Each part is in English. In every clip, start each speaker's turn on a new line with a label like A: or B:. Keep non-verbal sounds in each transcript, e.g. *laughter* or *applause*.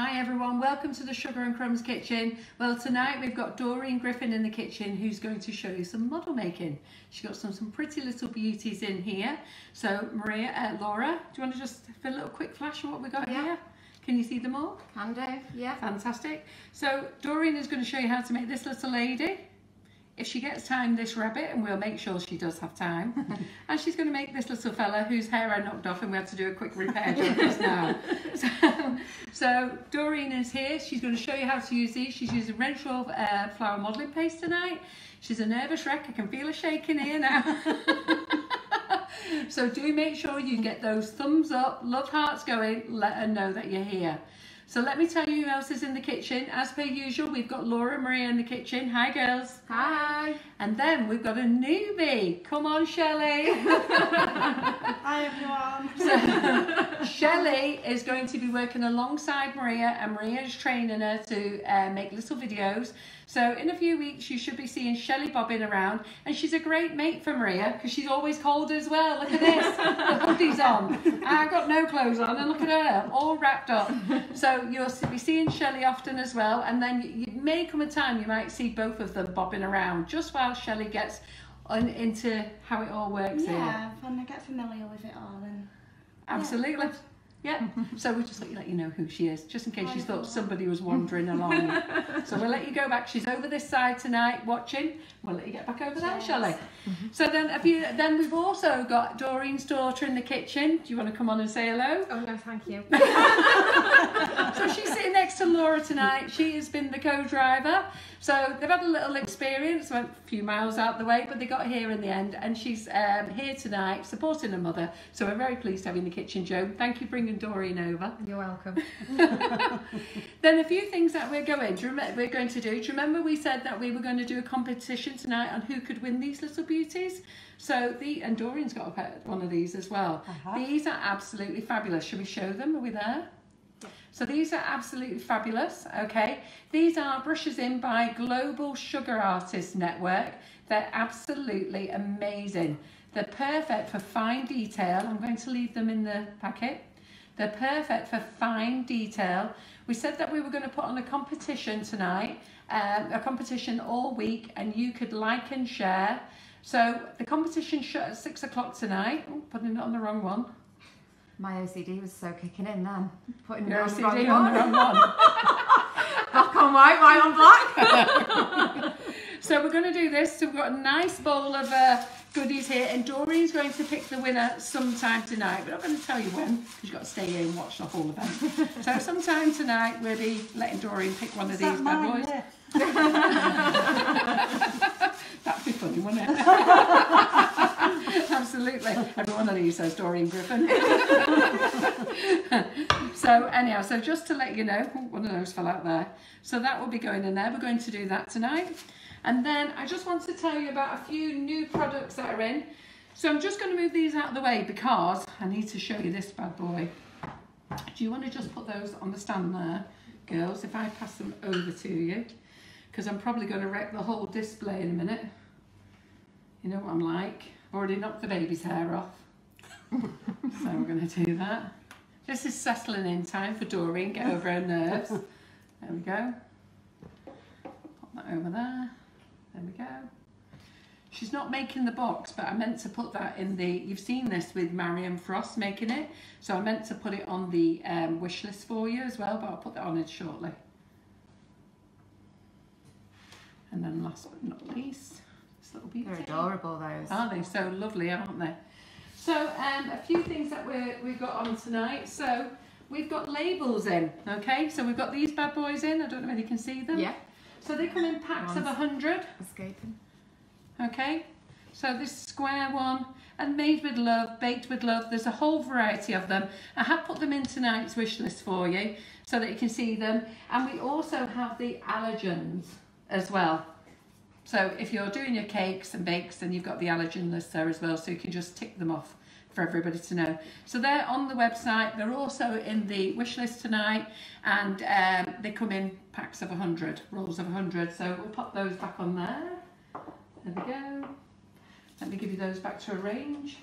A: Hi everyone, welcome to the Sugar and Crumbs kitchen. Well tonight we've got Doreen Griffin in the kitchen who's going to show you some model making. She's got some, some pretty little beauties in here. So Maria, uh, Laura, do you want to just fill a little quick flash of what we got yeah. here? Can you see them all?
B: Can do, yeah.
A: Fantastic. So Doreen is going to show you how to make this little lady if she gets time this rabbit and we'll make sure she does have time. *laughs* And she's going to make this little fella whose hair I knocked off and we had to do a quick repair just now. *laughs* So, so, Doreen is here. She's going to show you how to use these. She's using Renshaw uh, flower modelling paste tonight. She's a nervous wreck. I can feel her shaking here now. *laughs* So do make sure you get those thumbs up. Love hearts going. Let her know that you're here so let me tell you who else is in the kitchen. As per usual, we've got Laura and Maria in the kitchen. Hi, girls.
B: Hi.
A: And then we've got a newbie. Come on, Shelley. *laughs*
C: Hi, everyone. *laughs* So,
A: Shelley is going to be working alongside Maria, and Maria is training her to uh, make little videos. So in a few weeks, you should be seeing Shelley bobbing around, and she's a great mate for Maria because she's always cold as well. Look at this, the hoodie's on. I've got no clothes on, and look at her, all wrapped up. So you'll be seeing Shelley often as well, and then you may come a time you might see both of them bobbing around just while Shelley gets on into how it all works
C: yeah,
A: here.
C: Yeah, when I get familiar with it all. And,
A: Absolutely. Yeah. Yeah, *laughs* so we'll just let you, let you know who she is, just in case you thought somebody was wandering *laughs* along. so we'll let you go back. She's over this side tonight watching. We'll let you get back over there, yes. shall we? Mm-hmm. So then, if you, then we've also got Doreen's daughter in the kitchen. Do you want to come on and say hello?
B: Oh no, thank you. *laughs*
A: so she's sitting next to Laura tonight. She has been the co-driver. So they've had a little experience, went a few miles out the way, but they got here in the end. And she's um, here tonight supporting her mother. So we're very pleased to have you in the kitchen, Joe. Thank you for bringing Doreen over.
B: You're welcome. *laughs*
A: then a few things that we're going to we're going to do. Do you remember we said that we were going to do a competition tonight on who could win these little beauties? So the and Doreen's got one of these as well. Uh -huh. These are absolutely fabulous. Should we show them? Are we there? So these are absolutely fabulous, okay? These are brushes in by Global Sugar Artists Network. They're absolutely amazing. They're perfect for fine detail. I'm going to leave them in the packet. They're perfect for fine detail. We said that we were going to put on a competition tonight, um, a competition all week, and you could like and share. So the competition shut at six o'clock tonight. Oh, putting it on the wrong one.
B: My OCD was so kicking in then.
A: Putting Your *laughs* OCD on the wrong, on the wrong one.
B: Black on white, white on black. *laughs*
A: so we're going to do this. So we've got a nice bowl of uh, goodies here and Doreen's going to pick the winner sometime tonight. We're not going to tell you when because you've got to stay here and watch the whole event. so sometime tonight we'll be letting Doreen pick one of these bad boys. *laughs* That'd be funny, wouldn't it? *laughs* Absolutely. Every one of these says Doreen Griffin. *laughs* so anyhow, so just to let you know, oh, one of those fell out there. So that will be going in there. We're going to do that tonight. And then I just want to tell you about a few new products that are in. So I'm just going to move these out of the way because I need to show you this bad boy. Do you want to just put those on the stand there, girls, if I pass them over to you? Because I'm probably going to wreck the whole display in a minute. You know what I'm like. I've already knocked the baby's hair off. *laughs* so we're going to do that. This is settling in time for Doreen, get over her nerves. There we go. Put that over there. There we go. She's not making the box, but I meant to put that in the, you've seen this with Marion Frost making it, so I meant to put it on the um, wish list for you as well, but I'll put that on it shortly. And then last but not least, this little beauty.
B: They're adorable, those.
A: Are they? So lovely, aren't they? So um, a few things that we we've got on tonight. So we've got labels in, okay? So we've got these bad boys in. I don't know if you can see them.
B: Yeah.
A: So they come in packs of 100.
B: Escaping.
A: Okay. So this square one and made with love, baked with love. There's a whole variety of them. I have put them in tonight's wish list for you so that you can see them. And we also have the allergens as well. So if you're doing your cakes and bakes, then you've got the allergen list there as well, so you can just tick them off for everybody to know. So they're on the website. They're also in the wish list tonight, and um, they come in packs of 100, rolls of 100. So we'll pop those back on there. There we go. Let me give you those back to arrange.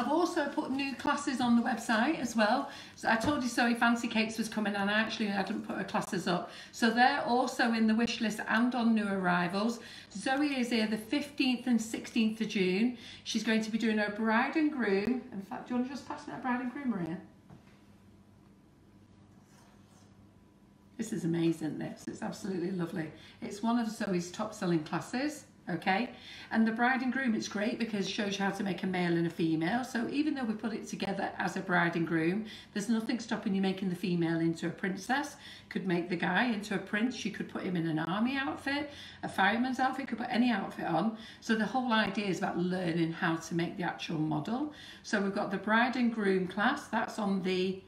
A: I've also put new classes on the website as well. So I told you Zoe Fancy Cakes was coming and I actually hadn't put her classes up. So they're also in the wish list and on new arrivals. Zoe is here the 15th and 16th of June. She's going to be doing her bride and groom. In fact, do you want to just pass me that bride and groom, Maria? This is amazing, this. It's absolutely lovely. It's one of Zoe's top selling classes okay? And the bride and groom it's great because it shows you how to make a male and a female. So even though we put it together as a bride and groom there's nothing stopping you making the female into a princess. Could make the guy into a prince. You could put him in an army outfit a fireman's outfit. Could put any outfit on. So the whole idea is about learning how to make the actual model. So we've got the bride and groom class. That's on the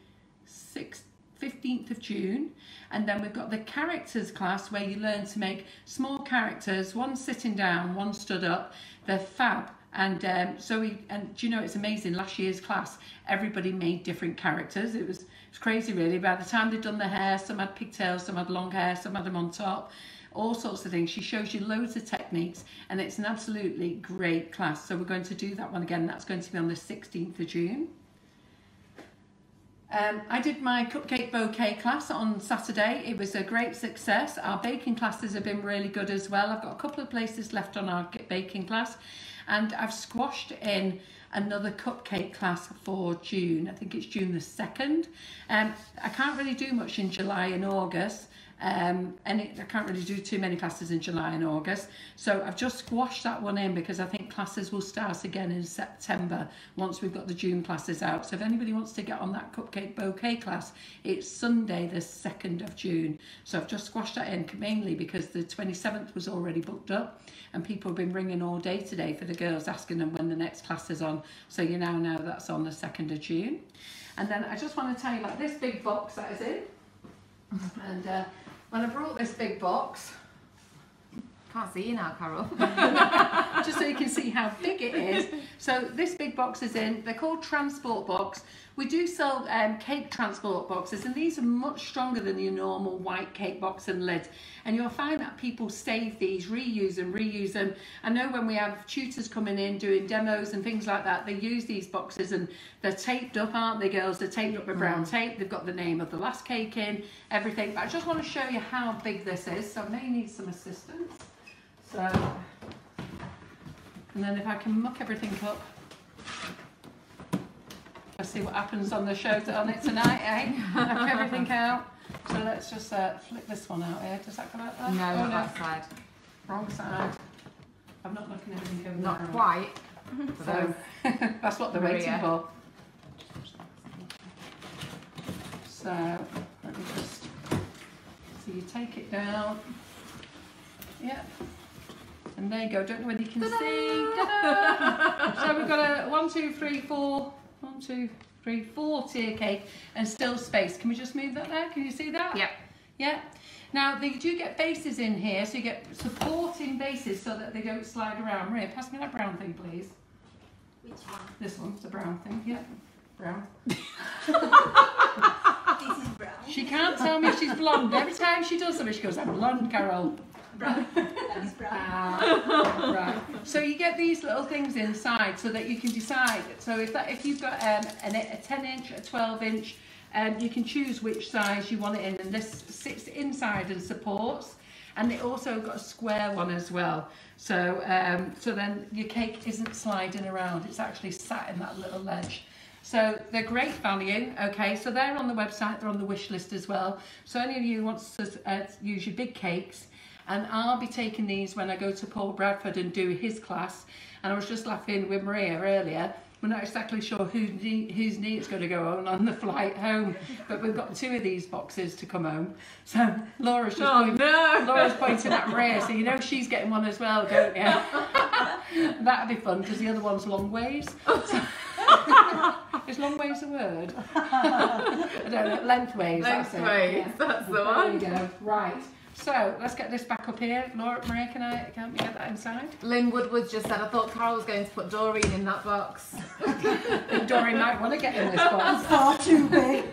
A: 6th 15th of June. And then we've got the characters class where you learn to make small characters, one sitting down, one stood up. They're fab. And um, so we, and do you know, it's amazing. Last year's class, everybody made different characters. It was, it was crazy really. By the time they'd done the hair, some had pigtails, some had long hair, some had them on top all sorts of things. She shows you loads of techniques and it's an absolutely great class. So we're going to do that one again. That's going to be on the 16th of June. Um, I did my cupcake bouquet class on Saturday. It was a great success. Our baking classes have been really good as well. I've got a couple of places left on our baking class and I've squashed in another cupcake class for June. I think it's June the 2nd. Um, I can't really do much in July and August um, and it, I can't really do too many classes in July and August. So I've just squashed that one in because I think classes will start again in September once we've got the June classes out. So if anybody wants to get on that cupcake bouquet class, it's Sunday the 2nd of June. So I've just squashed that in mainly because the 27th was already booked up and people have been ringing all day today for the girls asking them when the next class is on. So you now know that's on the 2nd of June. And then I just want to tell you like this big box that is in. And uh, when I brought this big box,
B: can't see you now, Carol. *laughs*
A: just so you can see how big it is. So this big box is in, they're called transport box. We do sell um, cake transport boxes and these are much stronger than your normal white cake box and lid. And you'll find that people save these, reuse them, reuse them. I know when we have tutors coming in doing demos and things like that, they use these boxes and they're taped up, aren't they girls? They're taped up with brown mm. tape. They've got the name of the last cake in, everything. But I just want to show you how big this is. So I may need some assistance. So, and then if I can muck everything up, let's see what happens on the show on it tonight, eh? *laughs* Muck everything out. So let's just uh, flip this one out here. Does that come out there?
B: No, oh, not no. that side.
A: Wrong side. I'm not looking at everything over
B: Not quite. *laughs*
A: So *laughs* that's what they're Maria. waiting for. So let me just so you take it down. Yep. And there you go. Don't know whether you can see. so we've got a one, two, three, four, two, three, four tier cake and still space. Can we just move that there? Can you see that?
B: Yeah.
A: Yeah. Now they do get bases in here, so you get supporting bases so that they don't slide around. Maria, pass me that brown thing, please.
C: Which one?
A: This one, the brown thing. Yeah, brown. *laughs*
C: this is brown.
A: She can't tell me she's blonde. Every time she does something, she goes, "I'm blonde, Carol."
C: Brown. *laughs* That is brown.
A: Ah, right. So you get these little things inside so that you can decide. So if that if you've got um, an, a 10 inch, a 12 inch, um, you can choose which size you want it in. And this sits inside and supports. And it also got a square one as well. So um, so then your cake isn't sliding around. It's actually sat in that little ledge. So they're great value, okay, so they're on the website, they're on the wish list as well. So any of you who wants to uh, use your big cakes, and I'll be taking these when I go to Paul Bradford and do his class. And I was just laughing with Maria earlier. We're not exactly sure whose knee, whose knee it's going to go on on the flight home, but we've got two of these boxes to come home. So Laura's just
B: oh, pointing, no.
A: Laura's pointing at Maria, so you know she's getting one as well, don't you? *laughs* That'd be fun because the other one's long ways. Is long ways a word? *laughs* I don't know. Lengthways.
B: Lengthways. That's, that's the one.
A: There go. Right. So let's get this back up here. Laura, Maria, can I can we get that inside?
B: Lynn Woodward just said, I thought Carol was going to put Doreen in that box. *laughs*
A: Doreen might want to get in this box. *laughs*
C: Far too big.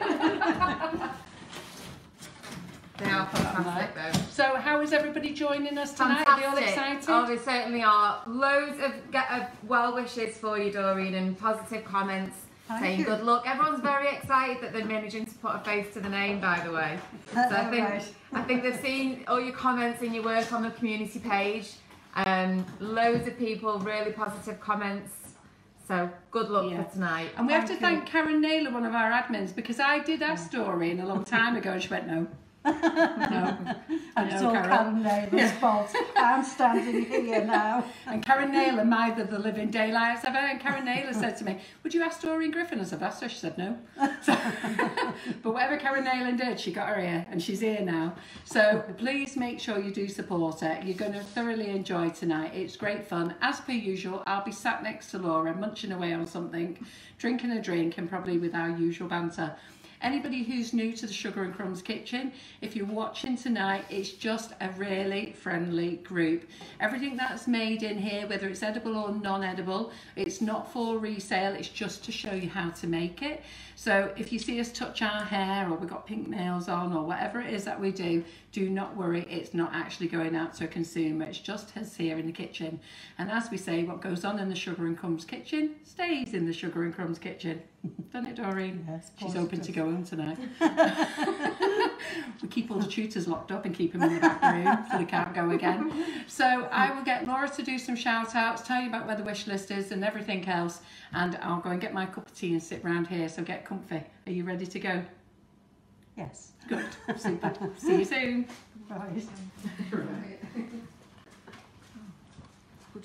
B: They are fantastic though.
A: So how is everybody joining us tonight? Are they all excited?
B: Oh, they certainly are. Loads of, get, of well wishes for you, Doreen, and positive comments
D: Thank
B: saying
D: you.
B: good luck. Everyone's very excited that they're managing to put a face to the name, by the way. *laughs* So I think
D: Right.
B: I think they've seen all your comments and your work on the community page. Um, loads of people, really positive comments. So good luck
A: Yeah.
B: for tonight.
A: And we have to
D: Thank you.
A: thank Karen Naylor, one of our admins, because I did ask Doreen a long time ago and she went, no. *laughs* no.
D: It's
A: know,
D: all
A: Karen.
D: Karen Naylor's fault. I'm standing here now.
A: And Karen Naylor, neither the living daylights ever. And Karen Naylor said to me, Would you ask Doreen Griffin? I said, Asked her. She said, No. So, *laughs* but whatever Karen Naylor did, she got her here and she's here now. So please make sure you do support her. You're going to thoroughly enjoy tonight. It's great fun. As per usual, I'll be sat next to Laura, munching away on something, drinking a drink, and probably with our usual banter. Anybody who's new to the Sugar and Crumbs kitchen, if you're watching tonight, it's just a really friendly group. Everything that's made in here, whether it's edible or non-edible, it's not for resale, it's just to show you how to make it. So if you see us touch our hair or we've got pink nails on or whatever it is that we do, do not worry, it's not actually going out to a consumer, it's just us here in the kitchen. And as we say, what goes on in the Sugar and Crumbs kitchen stays in the Sugar and Crumbs kitchen. *laughs* Doesn't it, Doreen?
D: Yes,
A: She's hoping to go home tonight. *laughs* we keep all the tutors locked up and keep them in the back room so they can't go again. So I will get Laura to do some shout outs, tell you about where the wish list is and everything else. And I'll go and get my cup of tea and sit round here. So get comfy. Are you ready to go?
D: Yes.
A: Good. *laughs* Super. See you soon.
D: Right.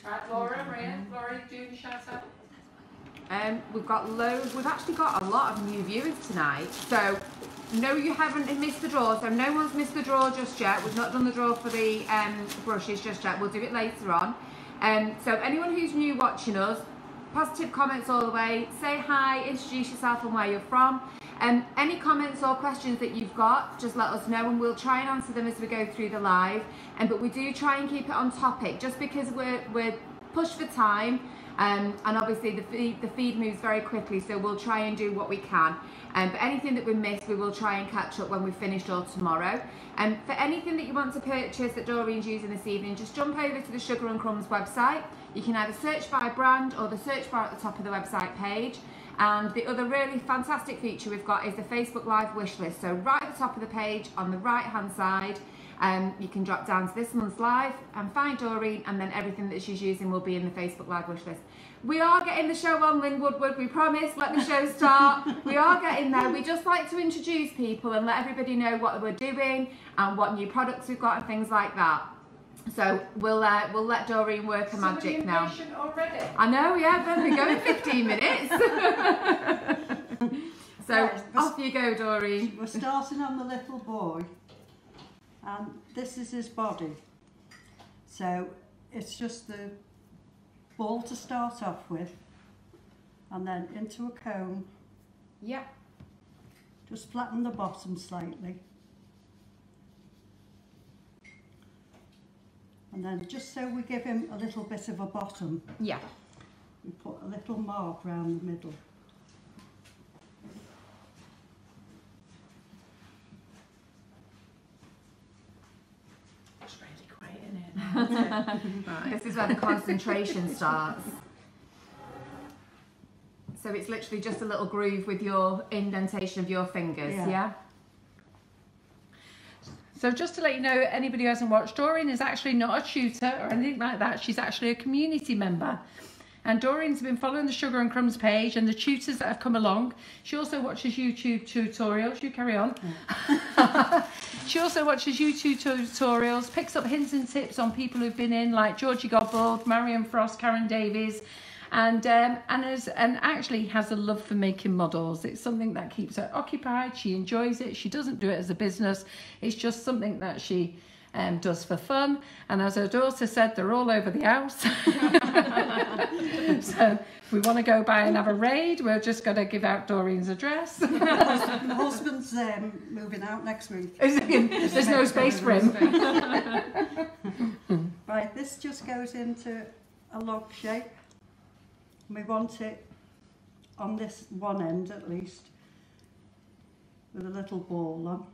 A: Right, Laura, Maria, Laura, do the shout out.
B: Um, we've got loads. We've actually got a lot of new viewers tonight. So, no, you haven't missed the draw. So, no one's missed the draw just yet. We've not done the draw for the um, brushes just yet. We'll do it later on. Um, so, anyone who's new watching us, positive comments all the way. Say hi, introduce yourself and where you're from. Um, any comments or questions that you've got, just let us know and we'll try and answer them as we go through the live. Um, but we do try and keep it on topic just because we're, we're pushed for time. Um, and obviously the feed, the feed moves very quickly, so we'll try and do what we can. Um, but anything that we miss, we will try and catch up when we've finished or tomorrow. And for anything that you want to purchase that Doreen's using this evening, just jump over to the Sugar and Crumbs website. You can either search by brand or the search bar at the top of the website page. And the other really fantastic feature we've got is the Facebook Live wish list. So right at the top of the page on the right hand side, um, you can drop down to this month's live and find Doreen, and then everything that she's using will be in the Facebook Live wish list. We are getting the show on, Lynn Woodward. We promise. Let the show *laughs* start. we are getting there. We just like to introduce people and let everybody know what we're doing and what new products we've got and things like that. So we'll uh, we'll let Doreen work her magic now.
A: impatient already.
B: I know, yeah, we've been going 15 minutes. *laughs* *laughs* so
D: Right,
B: off you go, Doreen.
D: We're starting on the little boy. And this is his body. So it's just the ball to start off with. And then into a comb.
B: Yeah.
D: Just flatten the bottom slightly. And then just so we give him a little bit of a bottom,
B: Yeah.
D: we put a little mark round the middle.
A: It's really quiet, isn't it? Right.
B: This is where the concentration starts. So it's literally just a little groove with your indentation of your fingers, yeah?
D: Yeah.
A: So just to let you know, anybody who hasn't watched, Doreen is actually not a tutor or anything like that. She's actually a community member. And Doreen's been following the Sugar and Crumbs page and the tutors that have come along. She also watches YouTube tutorials. You carry on. *laughs* she also watches YouTube tutorials, picks up hints and tips on people who've been in, like Georgie Godbold, Marion Frost, Karen Davies, and um, and has and actually has a love for making models. It's something that keeps her occupied. She enjoys it. She doesn't do it as a business. It's just something that she um, does for fun. And as her daughter said, they're all over the house. *laughs* so if we want to go by and have a raid, we're just going to give out Doreen's address.
D: My *laughs* husband's um, moving out next week. *laughs*
A: There's no space for him.
D: Right, this just goes into a log shape. We want it on this one end at least, with a little ball on.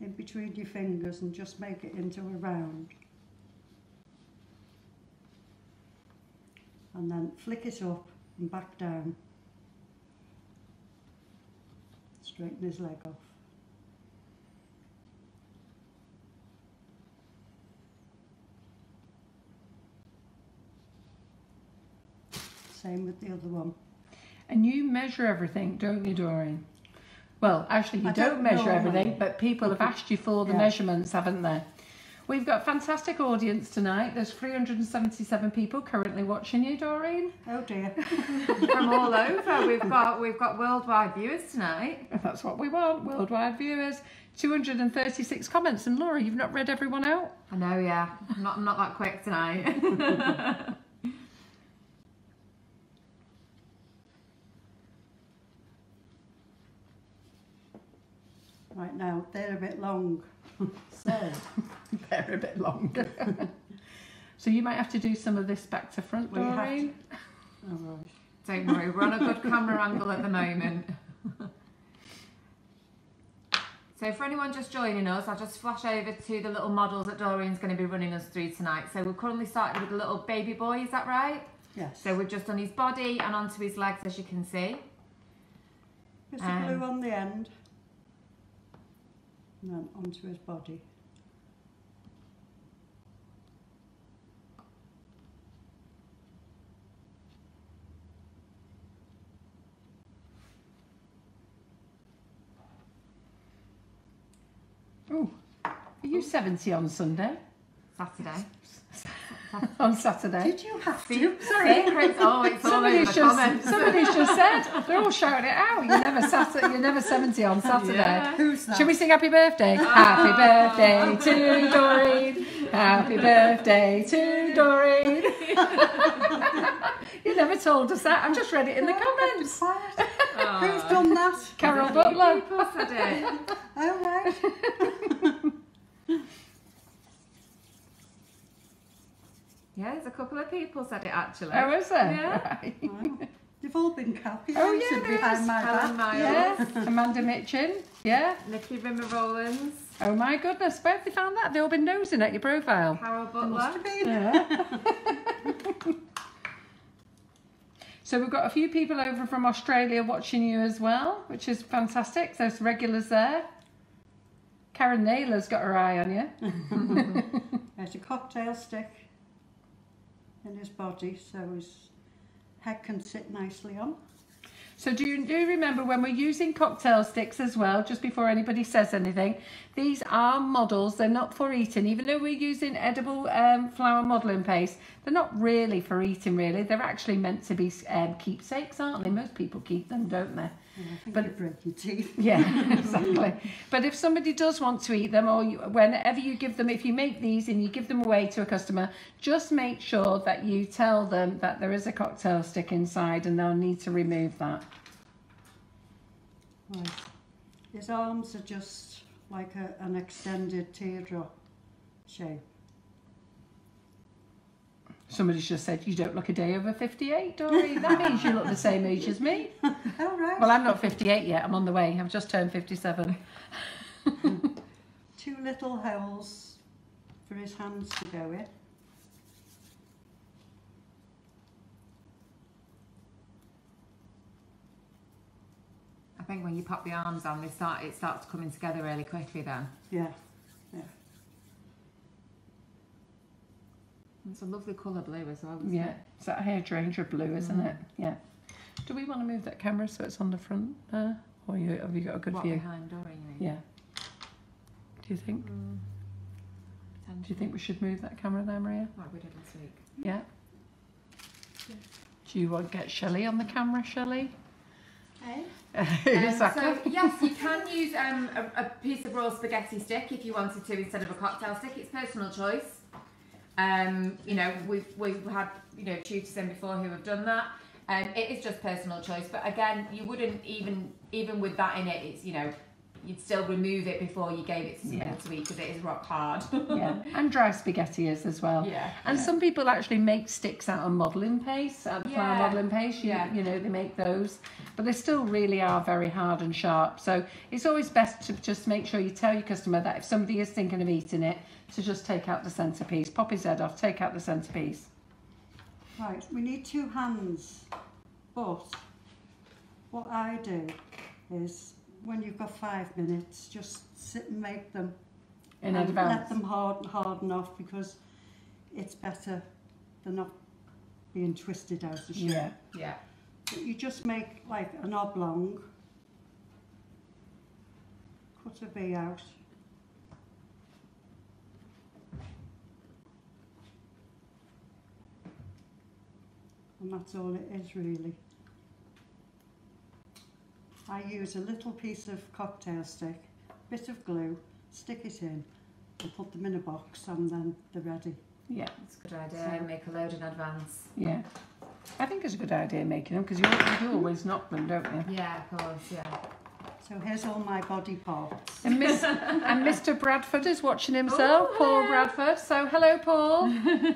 D: In between your fingers and just make it into a round. And then flick it up and back down. Straighten his leg off. Same with the other one.
A: And you measure everything, don't you, Doreen? Well, actually, you
D: I
A: don't,
D: don't
A: measure everything, but people have asked you for the
D: Yeah.
A: measurements, haven't they? We've got a fantastic audience tonight. There's 377 people currently watching you, Doreen.
D: Oh dear. *laughs*
B: From all over. We've got we've got worldwide viewers tonight.
A: That's what we want, worldwide viewers. 236 comments. And Laura, you've not read everyone out?
B: I know, yeah. I'm not I'm not that quick tonight. *laughs*
D: Right now, they're a bit long. *laughs* so, *laughs*
A: They're a bit longer. *laughs* so you might have to do some of this back to front,
D: We have to-
A: Doreen.
D: all right.
B: Don't worry, we're on a good camera angle at the moment. So for anyone just joining us, I'll just flash over to the little models that Doreen's going to be running us through tonight. So we're currently started with the little baby boy, is that right?
D: Yes.
B: So we've just done his body and onto his legs as you can see.
D: Bit
B: um,
D: of glue on the end. And then onto his body.
A: Oh, are you 70 on Sunday?
B: Saturday. *laughs*
A: on Saturday?
D: Did you have to?
B: Secrets. *laughs* Oh, it's all over
A: Somebody's
B: the
A: just,
B: comments.
A: somebody's just said, they're all shouting it out. You're never, Saturday, you're never 70 on Saturday.
B: Yeah.
D: Who's that?
A: Should we sing happy birthday? Oh. Happy birthday to Doreen. Happy birthday to Doreen. *laughs* you never told us that. I've just read it in the comments.
B: Oh.
D: Who's done that?
A: Carol Butler.
B: People said it.
D: Oh, right.
B: Yeah, there's a couple of people said it actually.
A: Oh, is there?
B: Yeah.
A: Right. *laughs*
D: Right. They've all been calculated
A: Oh, yeah, there
D: behind
A: is.
D: my
B: Helen
D: back.
B: Miles.
A: Yeah. Amanda Mitchin. Yeah.
B: Nikki Rimmer Rollins.
A: Oh my goodness. Where have they found that? They've all been nosing at your profile.
B: Carol
D: Must
B: Butler.
D: have been.
A: Yeah. *laughs* so we've got a few people over from Australia watching you as well, which is fantastic. There's regulars there. Karen Naylor's got her eye on you. *laughs*
D: There's a cocktail stick in his body so his head can sit nicely on.
A: So do you do you remember when we're using cocktail sticks as well, just before anybody says anything, these are models, they're not for eating. Even though we're using edible um, flower modelling paste, they're not really for eating really. They're actually meant to be um, keepsakes, aren't they? Most people keep them, don't they?
D: Yeah,
A: But-
D: break your teeth.
A: Yeah, *laughs* exactly. But if somebody does want to eat them, or you, whenever you give them, if you make these and you give them away to a customer, just make sure that you tell them that there is a cocktail stick inside and they'll need to remove that.
D: Right. His arms are just like a, an extended teardrop shape.
A: Somebody's just said, You don't look a day over 58, Dory. That means you look the same age as me. *laughs*
D: Oh, right.
A: Well, I'm not 58 yet. I'm on the way. I've just turned 57. *laughs*
D: Two little holes for his hands to go in.
B: I think when you pop the arms on, they start it starts coming together really quickly. Then
D: Yeah, yeah.
B: It's a lovely colour blue as well. isn't
A: Yeah.
B: it?
A: It's that hydrangea blue, isn't it? Yeah. Do we want to move that camera so it's on the front there? Or you, have you got a good
B: What
A: view?
B: behind Doreen? you mean?
A: Yeah. Do you think?
B: Mm,
A: Do you think we should move that camera there, Maria?
B: Like we did last week.
A: Yeah. Do you want to get Shelley on the camera, Shelley?
C: Eh? *laughs*
A: exactly.
B: Um, so yes, you *laughs* can use um, a, a piece of raw spaghetti stick if you wanted to instead of a cocktail stick. It's personal choice. Um, you know, we've we've had you know tutors in before who have done that. Um, it is just personal choice, but again, you wouldn't even even with that in it. It's you know, you'd still remove it before you gave it to somebody
A: Yeah.
B: to eat because it is rock hard.
A: yeah, *laughs* and dry spaghetti is as well.
B: Yeah,
A: And
B: yeah.
A: some people actually make sticks out of modelling paste, out of flower
B: Yeah,
A: modelling paste. You,
B: yeah.
A: you know, they make those, but they still really are very hard and sharp. So it's always best to just make sure you tell your customer that if somebody is thinking of eating it, to just take out the centerpiece, pop his head off, take out the centerpiece.
D: Right, we need two hands, but what I do is when you've got five minutes, just sit and make them
A: In
D: and
A: advance.
D: let them harden, harden off because it's better than not being twisted out of shape.
A: Yeah.
B: yeah.
D: But you just make like an oblong, cut a V out. And that's all it is really. I use a little piece of cocktail stick, bit of glue, stick it in and put them in a box and then they're ready.
A: Yeah,
B: It's a good idea.
D: So-
B: Make a load in advance.
A: yeah. I think it's a good idea making them because you, you do always knock them, don't you?
B: Yeah, of course, yeah.
D: So here's all my body parts.
A: And, Miss, and Mr. Bradford is watching himself,
B: Oh,
A: Paul
B: hello.
A: Bradford. So hello, Paul. *laughs*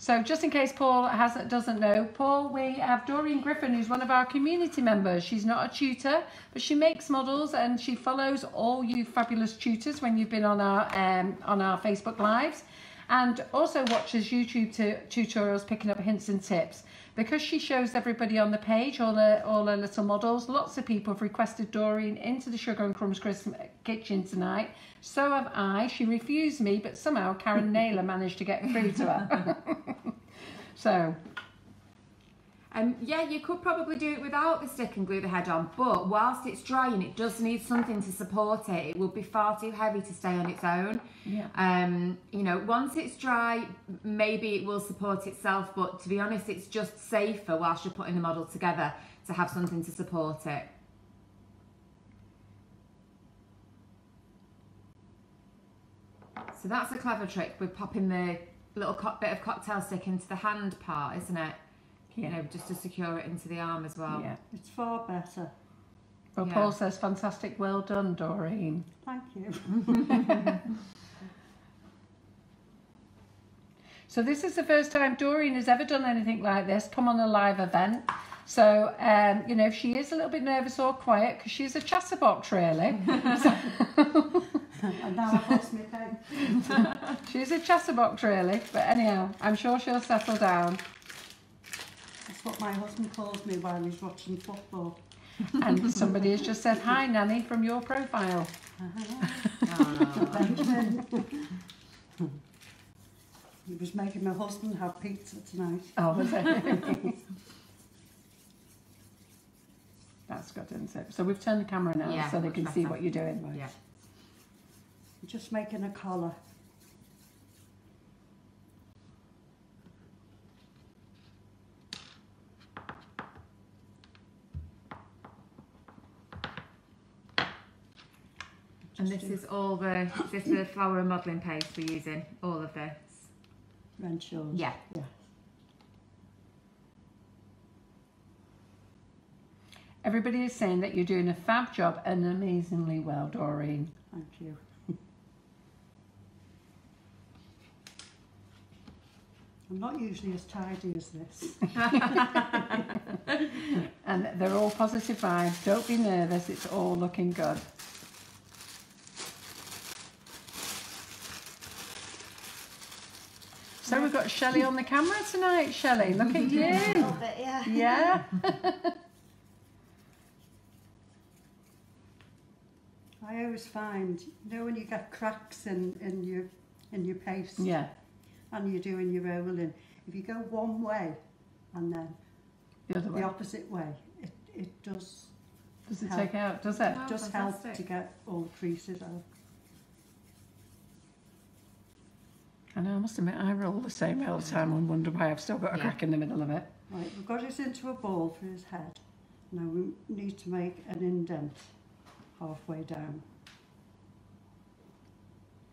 A: so just in case Paul hasn't doesn't know, Paul, we have Doreen Griffin, who's one of our community members. She's not a tutor, but she makes models and she follows all you fabulous tutors when you've been on our um, on our Facebook lives. And also watches YouTube tutorials, picking up hints and tips. Because she shows everybody on the page all her, all her little models, lots of people have requested Doreen into the Sugar and Crumbs Christmas kitchen tonight. So have I. She refused me, but somehow Karen Naylor managed to get through to her. *laughs* so,
B: Um, yeah, you could probably do it without the stick and glue the head on, but whilst it's drying, it does need something to support it. It will be far too heavy to stay on its own.
A: yeah.
B: Um, you know, once it's dry, maybe it will support itself, but to be honest, it's just safer whilst you're putting the model together to have something to support it. So that's a clever trick with popping the little bit of cocktail stick into the hand part, isn't it? You know, just to secure it into the arm as well.
A: yeah.
D: It's far better.
A: Well,
B: Yeah.
A: Paul says, fantastic, well done, Doreen.
D: Thank you. *laughs*
A: So this is the first time Doreen has ever done anything like this, come on a live event. So, um, you know, if she is a little bit nervous or quiet, because she's a chatterbox, really. *laughs* So-
D: and now I've lost my pen. *laughs*
A: she's a chatterbox, really. But anyhow, I'm sure she'll settle down.
D: That's what my husband calls me while he's watching football. *laughs*
A: And somebody has just said, hi, Nanny, from your profile. *laughs*
B: Oh.
D: Benjamin. he was making my husband have pizza tonight.
A: Oh, was it? *laughs* That's good, isn't it? So we've turned the camera now
B: Yeah,
A: so they
B: much
A: can see what you're doing.
B: yeah.
D: Just making a collar.
B: And this is all the, is this the flower and modelling paste we're using? All of this?
D: Renshaws.
B: Yeah.
D: Yeah.
A: Everybody is saying that you're doing a fab job and amazingly well, Doreen.
D: Thank you. *laughs* I'm not usually as tidy as this. *laughs*
A: And they're all positive vibes. Don't be nervous. It's all looking good. So we've got Shelley on the camera tonight. Shelley, look at you. *laughs*
C: little bit, yeah.
A: Yeah. *laughs*
D: I always find, you know, when you get cracks in, in your in your paste
A: Yeah.
D: and you're doing your rolling, if you go one way and then
A: The other
D: the
A: way.
D: opposite way, it, it does
A: Does it
D: help.
A: take out? Does it?
B: Oh,
D: does help to get all the creases out.
A: I know, I must admit, I roll the same all the time and wonder why I've still got a
B: Yeah.
A: crack in the middle of it.
D: Right, we've got it into a ball for his head. Now we need to make an indent halfway down.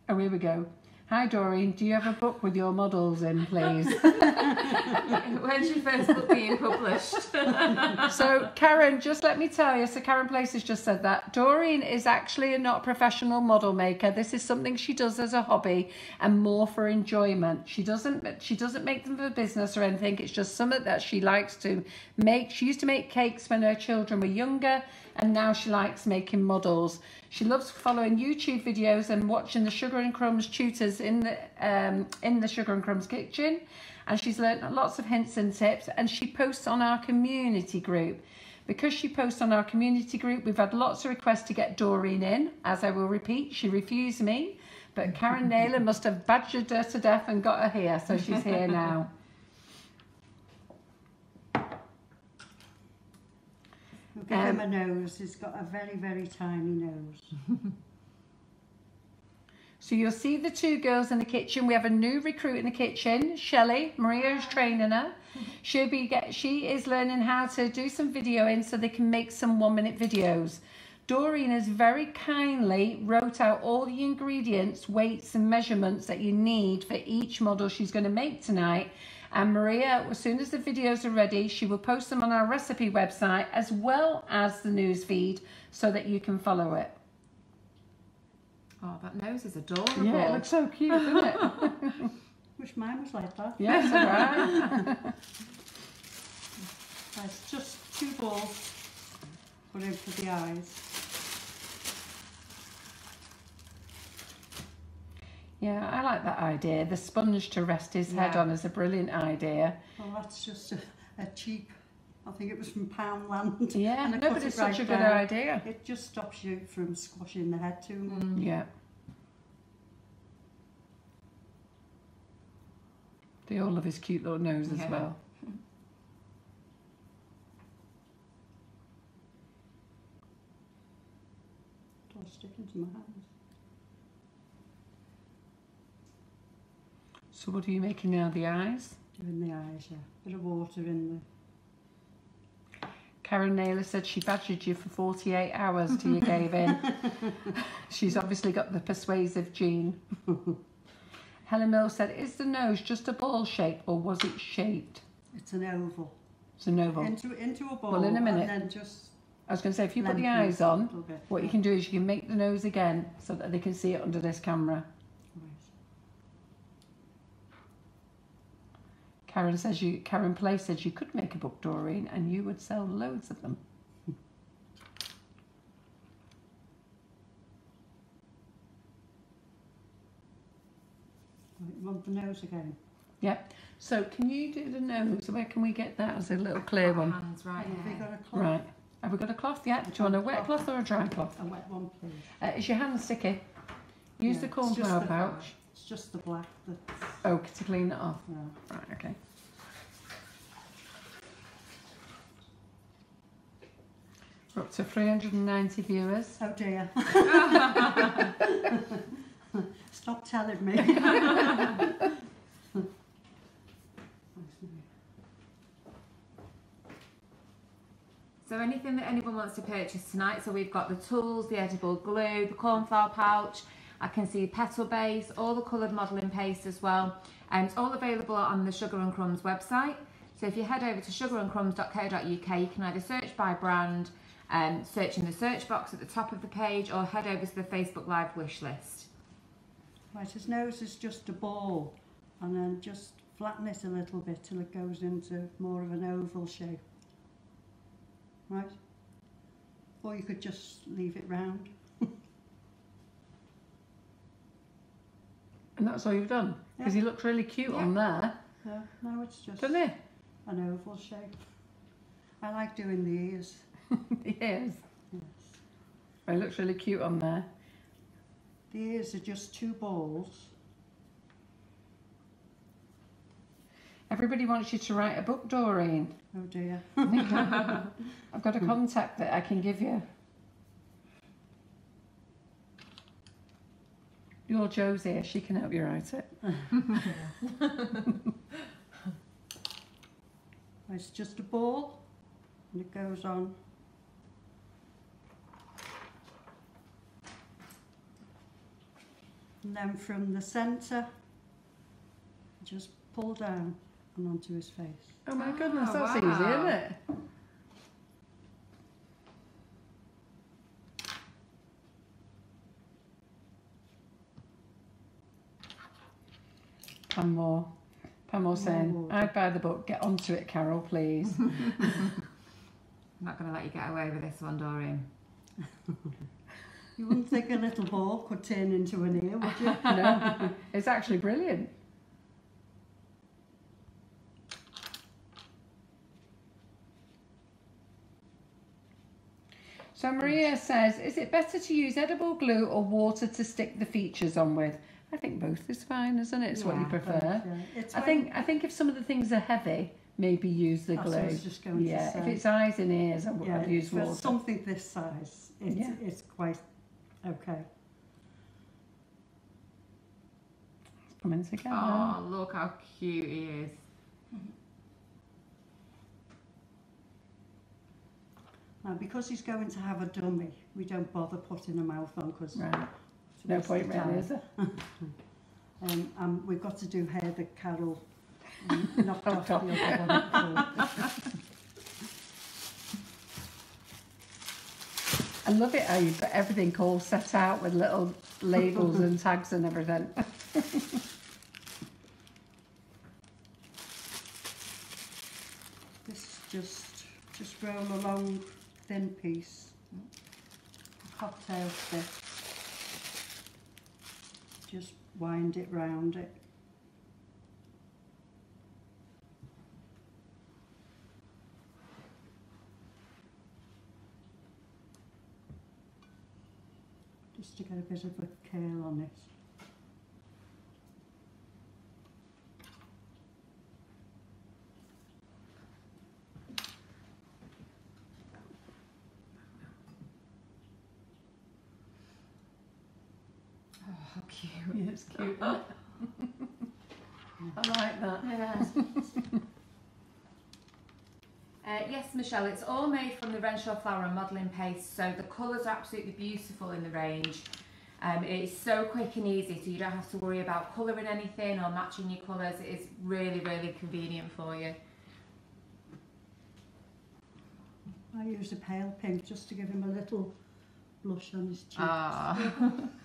A: Oh, here we go. Hi Doreen, do you have a book with your models in, please? *laughs*
B: When's your first book being published? *laughs*
A: so Karen, just let me tell you, so Karen Places just said that. Doreen is actually not a not professional model maker. This is something she does as a hobby and more for enjoyment. She doesn't she doesn't make them for business or anything. It's just something that she likes to make. She used to make cakes when her children were younger and now she likes making models. She loves following YouTube videos and watching the Sugar and Crumbs tutors in the um, in the Sugar and Crumbs kitchen and she's learned lots of hints and tips and she posts on our community group. Because she posts on our community group, we've had lots of requests to get Doreen in. As I will repeat, she refused me, but Karen Naylor must have badgered her to death and got her here, so she's here now. *laughs*
D: We'll give
A: Um,
D: him a nose. He's got a very, very tiny nose. *laughs*
A: So you'll see the two girls in the kitchen. We have a new recruit in the kitchen, Shelley. Maria's training her. *laughs* She'll be get, she is learning how to do some videoing so they can make some one minute videos. Doreen has very kindly wrote out all the ingredients, weights and measurements that you need for each model she's going to make tonight. And Maria, as soon as the videos are ready, she will post them on our recipe website as well as the news feed so that you can follow it.
B: Oh, that nose is adorable.
A: Yeah, it looks so cute, doesn't it? *laughs*
D: Wish mine was like that.
A: yes, all right. *laughs*
D: There's just two balls. Put in for the eyes.
A: Yeah, I like that idea. The sponge to rest his head on is a brilliant idea.
D: Well, that's just a, a cheap. I think it was from Poundland.
A: Yeah, *laughs*
D: And I
A: no, but
D: it
A: it's such
D: right
A: a good
D: down.
A: idea.
D: It just stops you from squashing the head too much. Mm.
A: Yeah. They all love his cute little nose as
B: Yeah.
A: well.
D: It's sticking to my hands.
A: So what are you making now? The eyes?
D: Doing the eyes, yeah. Bit of water in the
A: Karen Naylor said she badgered you for 48 hours till you gave in. *laughs* She's obviously got the persuasive gene. *laughs* Helen Mills said, is the nose just a ball shape or was it shaped?
D: It's an oval.
A: It's an oval.
D: Into into a bowl.
A: Well, in a minute.
D: And then just.
A: I was going to say, if you put the eyes on, what you can do is you can make the nose again so that they can see it under this camera.
D: Right.
A: Karen says you. Karen Play says you could make a book, Doreen, and you would sell loads of them.
D: Right, want the nose again?
A: Yep. So can you do the nose? Where can we get that as a little clear one?
B: Hands right
D: Have we got a cloth?
A: Right. Have we got a cloth yet? Do you want a wet cloth or a dry cloth?
D: A wet one, please.
A: Uh, is your hand sticky? Use
D: Yeah,
A: the
D: cornflour
A: corn
D: just
A: pouch.
D: It's just the black that's.
A: Oh, to clean it off.
D: No.
A: Right. Okay. We're up to 390 viewers.
D: Oh dear. *laughs* Stop telling me.
B: So anything that anyone wants to purchase tonight, so we've got the tools, the edible glue, the cornflour pouch, I can see petal base, all the coloured modelling paste as well. And it's all available on the Sugar and Crumbs website. So if you head over to sugarandcrumbs.co.uk, you can either search by brand, um, search in the search box at the top of the page, or head over to the Facebook Live wish list.
D: right, his nose is just a ball, and then just flatten it a little bit till it goes into more of an oval shape. Right? Or you could just leave it round.
A: And that's all you've done? Because he looks really cute on there,
D: Yeah, no, it's just
A: doesn't he?
D: an oval shape. I like doing the ears. *laughs*
A: he is.
D: Yes.
A: He looks really cute on there.
D: The ears are just two balls.
A: Everybody wants you to write a book, Doreen.
D: Oh dear. *laughs*
A: I've got a *laughs* contact that I can give you. Your Joe's here, she can help you write it. *laughs*
D: It's just a ball and it goes on. And then from the centre, just pull down and onto his face.
A: Oh my
B: Oh,
A: goodness, that's ah, easy,
B: wow.
A: isn't it? Pamore. Pamore saying,
D: More.
A: I'd buy the book, get onto it, Carol, please. *laughs*
B: I'm not going to let you get away with this one, Doreen. *laughs*
D: You wouldn't think a little ball could turn into an ear, would you? *laughs*
A: no, it's actually brilliant. So Maria says, is it better to use edible glue or water to stick the features on with? I think both is fine, isn't it? It's what you
B: Yeah,
A: prefer.
D: Yeah. It's
A: I think I think if some of the things are heavy, maybe use the
D: That's I
A: glue.
D: was just going to
A: Yeah, if it's eyes and ears, I would
D: yeah,
A: use
D: for
A: water.
D: something this size, it's,
A: Yeah.
D: it's quite okay.
A: It's coming together.
B: Oh, look how cute he is.
D: Now, because he's going to have a dummy, we don't bother putting a mouth on because
A: Right. No point really, is there?
D: Um, and we've got to do hair that Carol um, *laughs* knocked off the other one. *laughs*
A: I love it how you everything all set out with little labels and *laughs* tags and everything.
D: this is just just roll a long thin piece, a cocktail stick. Wind it round it. Just to get a bit of a curl on it. *laughs*
A: it's cute. I like that. *laughs*
B: Uh, yes, Michelle, it's all made from the Renshaw flower and modelling paste, so the colours are absolutely beautiful in the range. Um, it's so quick and easy, so you don't have to worry about colouring anything or matching your colours. It is really, really convenient for you.
D: I use a pale pink just to give him a little blush on his cheek. *laughs*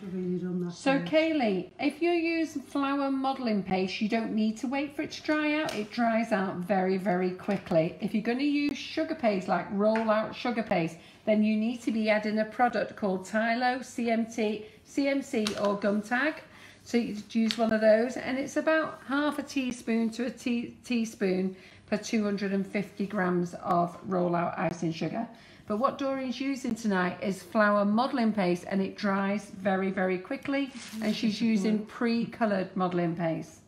D: Should have that.
A: So. Kaylee, if you use flower modelling paste, you don't need to wait for it to dry out. It dries out very, very quickly. If you're going to use sugar paste, like roll out sugar paste, then you need to be adding a product called Tylo, CMT, CMC or gum trag. So you use one of those and it's about half a teaspoon to a tea, teaspoon per 250 grams of roll out icing sugar. But what Doreen's using tonight is flower modelling paste and it dries very, very quickly. And she's using pre-coloured modelling paste.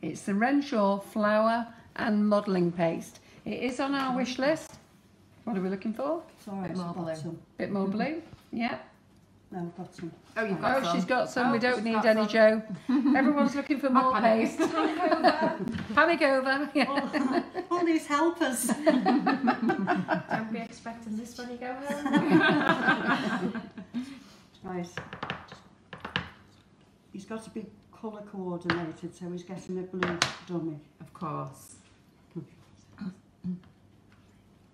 A: It's the Renshaw flower and modelling paste. It is on our wish list. What are we looking for?
D: Right,
B: Bit more blue.
A: bit more blue? Yeah.
D: No, I've got some.
B: Oh, you've got
A: Oh,
B: some.
A: she's got some.
B: Oh,
A: we don't need any,
B: some.
A: Joe. *laughs* Everyone's looking for more
B: panic.
A: paste. Panic over. *laughs* *laughs* Yeah.
D: all, all these helpers.
C: Don't be expecting this when you go home.
D: right. He's got to be colour coordinated, so he's getting a blue dummy.
B: Of course.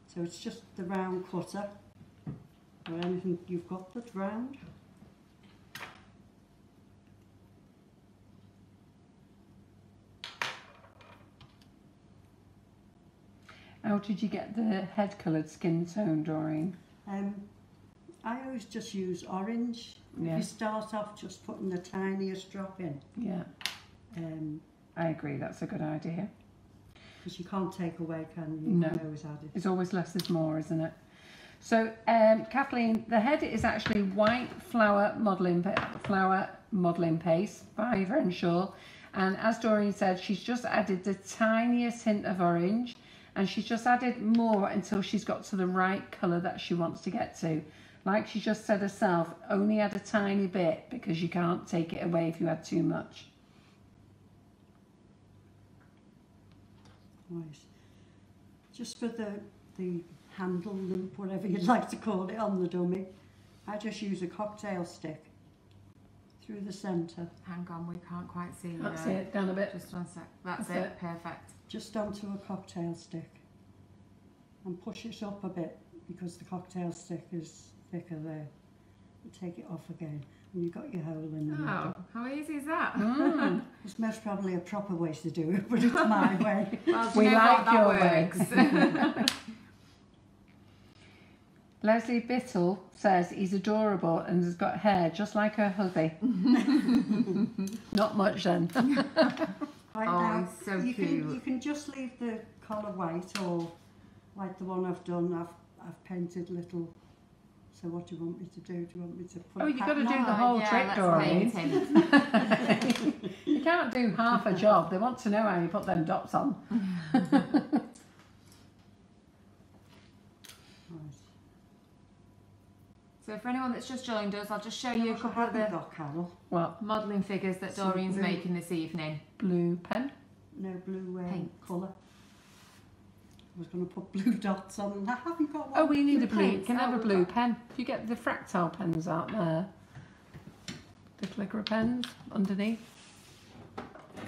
D: So it's just the round cutter, or anything you've got that's round.
A: How did you get the head coloured skin tone, Doreen?
D: Um, I always just use orange.
A: Yeah.
D: you start off just putting the tiniest drop in,
A: Yeah,
D: um,
A: I agree. That's a good idea.
D: because you can't take away, can you?
A: No.
D: You always add it.
A: It's always less is more, isn't it? So, um, Kathleen, the head is actually white flower modelling flower modelling paste by Renshaw, and as Doreen said, she's just added the tiniest hint of orange, and she's just added more until she's got to the right colour that she wants to get to. Like she just said herself, only add a tiny bit because you can't take it away if you add too much.
D: Right. Just for the, the handle loop, whatever you'd like to call it, on the dummy, I just use a cocktail stick through the centre,
B: Hang on, we can't quite see you.
A: That's it, down a bit.
B: Just one sec. That's,
A: That's
B: it.
A: it.
B: Perfect.
D: just onto a cocktail stick, and push it up a bit because the cocktail stick is thicker there. You take it off again, and you've got your hole in the middle.
B: Oh, how easy is that? *laughs*
A: Mm.
D: There's most probably a proper way to do it, but it's my *laughs* way.
B: Well,
A: We
B: you know
A: like
B: what?
A: your way.
B: works. *laughs*
A: Leslie Bittle says he's adorable and has got hair just like her hubby. *laughs* Not much then. *laughs*
D: Right
B: Oh,
D: now,
B: he's so
D: you
B: cute.
D: Can, you can just leave the collar white, or like the one I've done, I've I've painted little. So what do you want me to do? Do you want me to put?
A: Oh,
D: a
A: you gotta do
D: on?
A: the whole
B: yeah,
A: trick,
B: let's
A: Doreen. *laughs* you can't do half a job. They want to know how you put them dots on.
D: Right.
B: So for anyone that's just joined us, I'll just show
D: You
B: you a couple of the
D: got, Carol.
A: What?
B: modelling figures that
D: Some
B: Doreen's
D: blue.
B: making this evening.
A: Blue pen?
D: No blue um,
B: Paint.
D: colour. I was going to put blue dots on, and I haven't got one.
A: Oh, we need a blue. You
B: paints.
A: can have
B: Oh,
A: a blue pen. If you get the fractal pens out there, the clicker pens underneath.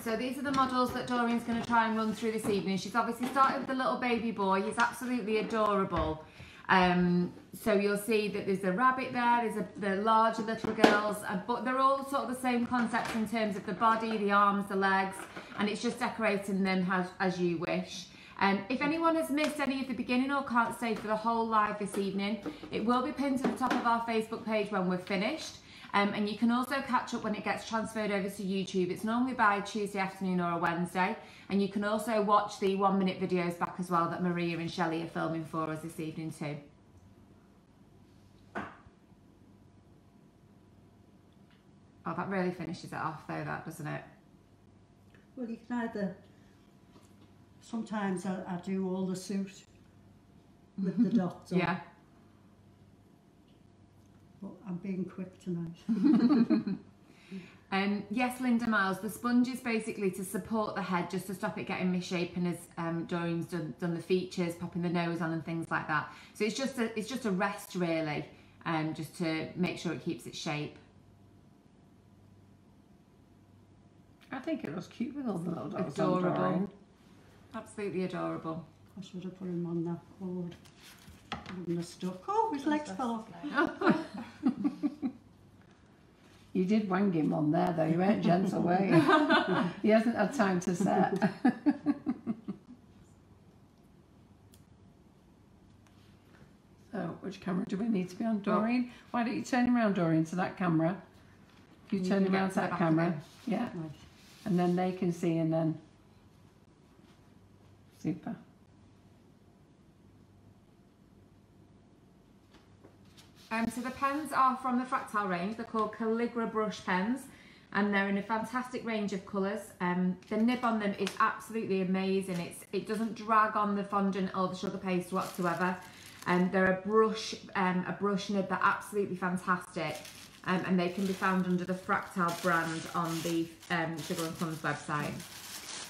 B: So these are the models that Doreen's going to try and run through this evening. She's obviously started with the little baby boy. He's absolutely adorable. Um, so you'll see that there's a rabbit there, there's a, the larger little girls, uh, but they're all sort of the same concepts in terms of the body, the arms, the legs, and it's just decorating them as, as you wish. Um, if anyone has missed any of the beginning or can't stay for the whole live this evening, it will be pinned to the top of our Facebook page when we're finished. Um, and you can also catch up when it gets transferred over to YouTube. It's normally by Tuesday afternoon or a Wednesday. And you can also watch the one minute videos back as well that Maria and Shelley are filming for us this evening too. Oh, that really finishes it off though, that doesn't it?
D: Well, you can either. Sometimes I, I do all the suit with the *laughs* dots on.
B: Yeah.
D: But I'm being quick tonight. *laughs*
B: Um, yes, Linda Miles, the sponge is basically to support the head just to stop it getting misshapen as um, Doreen's done, done the features, popping the nose on and things like that. So it's just a, it's just a rest really, um, just to make sure it keeps its shape.
A: I think it was cute with all the little dots
B: Adorable.
A: Doreen.
B: Absolutely adorable.
D: I should have put him on that board. I wouldn't have stuck. Oh, his legs fell off. *laughs*
A: You did wang him on there though, you weren't gentle, were you? he hasn't had time to set. *laughs* so, which camera do we need to be on, Doreen? Why don't you turn him around, Doreen, to that camera? You
B: You
A: turn
B: can
A: him
B: get
A: around
B: to
A: to that camera, yeah,
D: Right.
A: and then they can see and then. Super.
B: Um, so the pens are from the Fractal range. They're called Calligra brush pens, and they're in a fantastic range of colours. Um, the nib on them is absolutely amazing. It's it doesn't drag on the fondant or the sugar paste whatsoever. And um, they're a brush um, a brush nib. They're absolutely fantastic. Um, and they can be found under the Fractal brand on the um, Sugar and Crumbs website.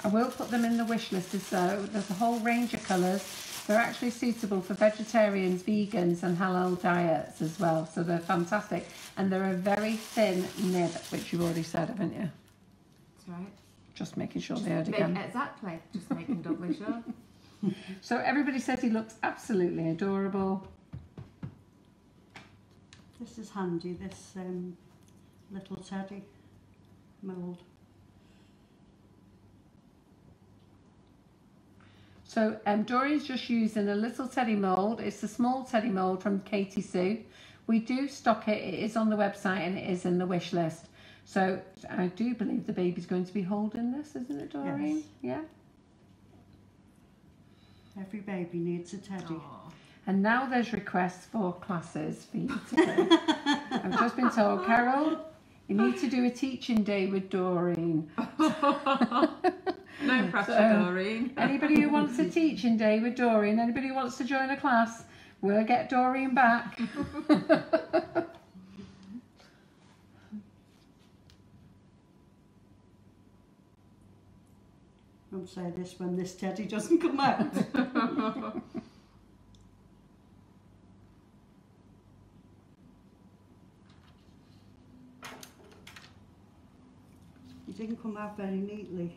A: I will put them in the wish list as so. There's a whole range of colours. They're actually suitable for vegetarians, vegans, and halal diets as well. So they're fantastic. And they're a very thin nib, which you've already said, haven't you?
B: That's right.
A: Just making sure they heard
B: Make-
A: again.
B: exactly. Just making doubly sure.
A: So everybody says he looks absolutely adorable.
D: This is handy, this um, little teddy mould.
A: So um, Doreen's just using a little teddy mould. It's a small teddy mould from Katy Sue. We do stock it. It is on the website and it is in the wish list. So I do believe the baby's going to be holding this, isn't it, Doreen?
D: Yes.
A: Yeah.
D: Every baby needs a teddy.
B: Aw.
A: And now there's requests for classes for you to do. I've just been told, Carol, you need to do a teaching day with Doreen. *laughs*
B: No hmm. pressure,
A: so,
B: Doreen. *laughs*
A: anybody who wants a teaching day with Doreen, anybody who wants to join a class, we'll get Doreen back. *laughs*
D: I'll say this when this teddy doesn't come out. *laughs* He didn't come out very neatly.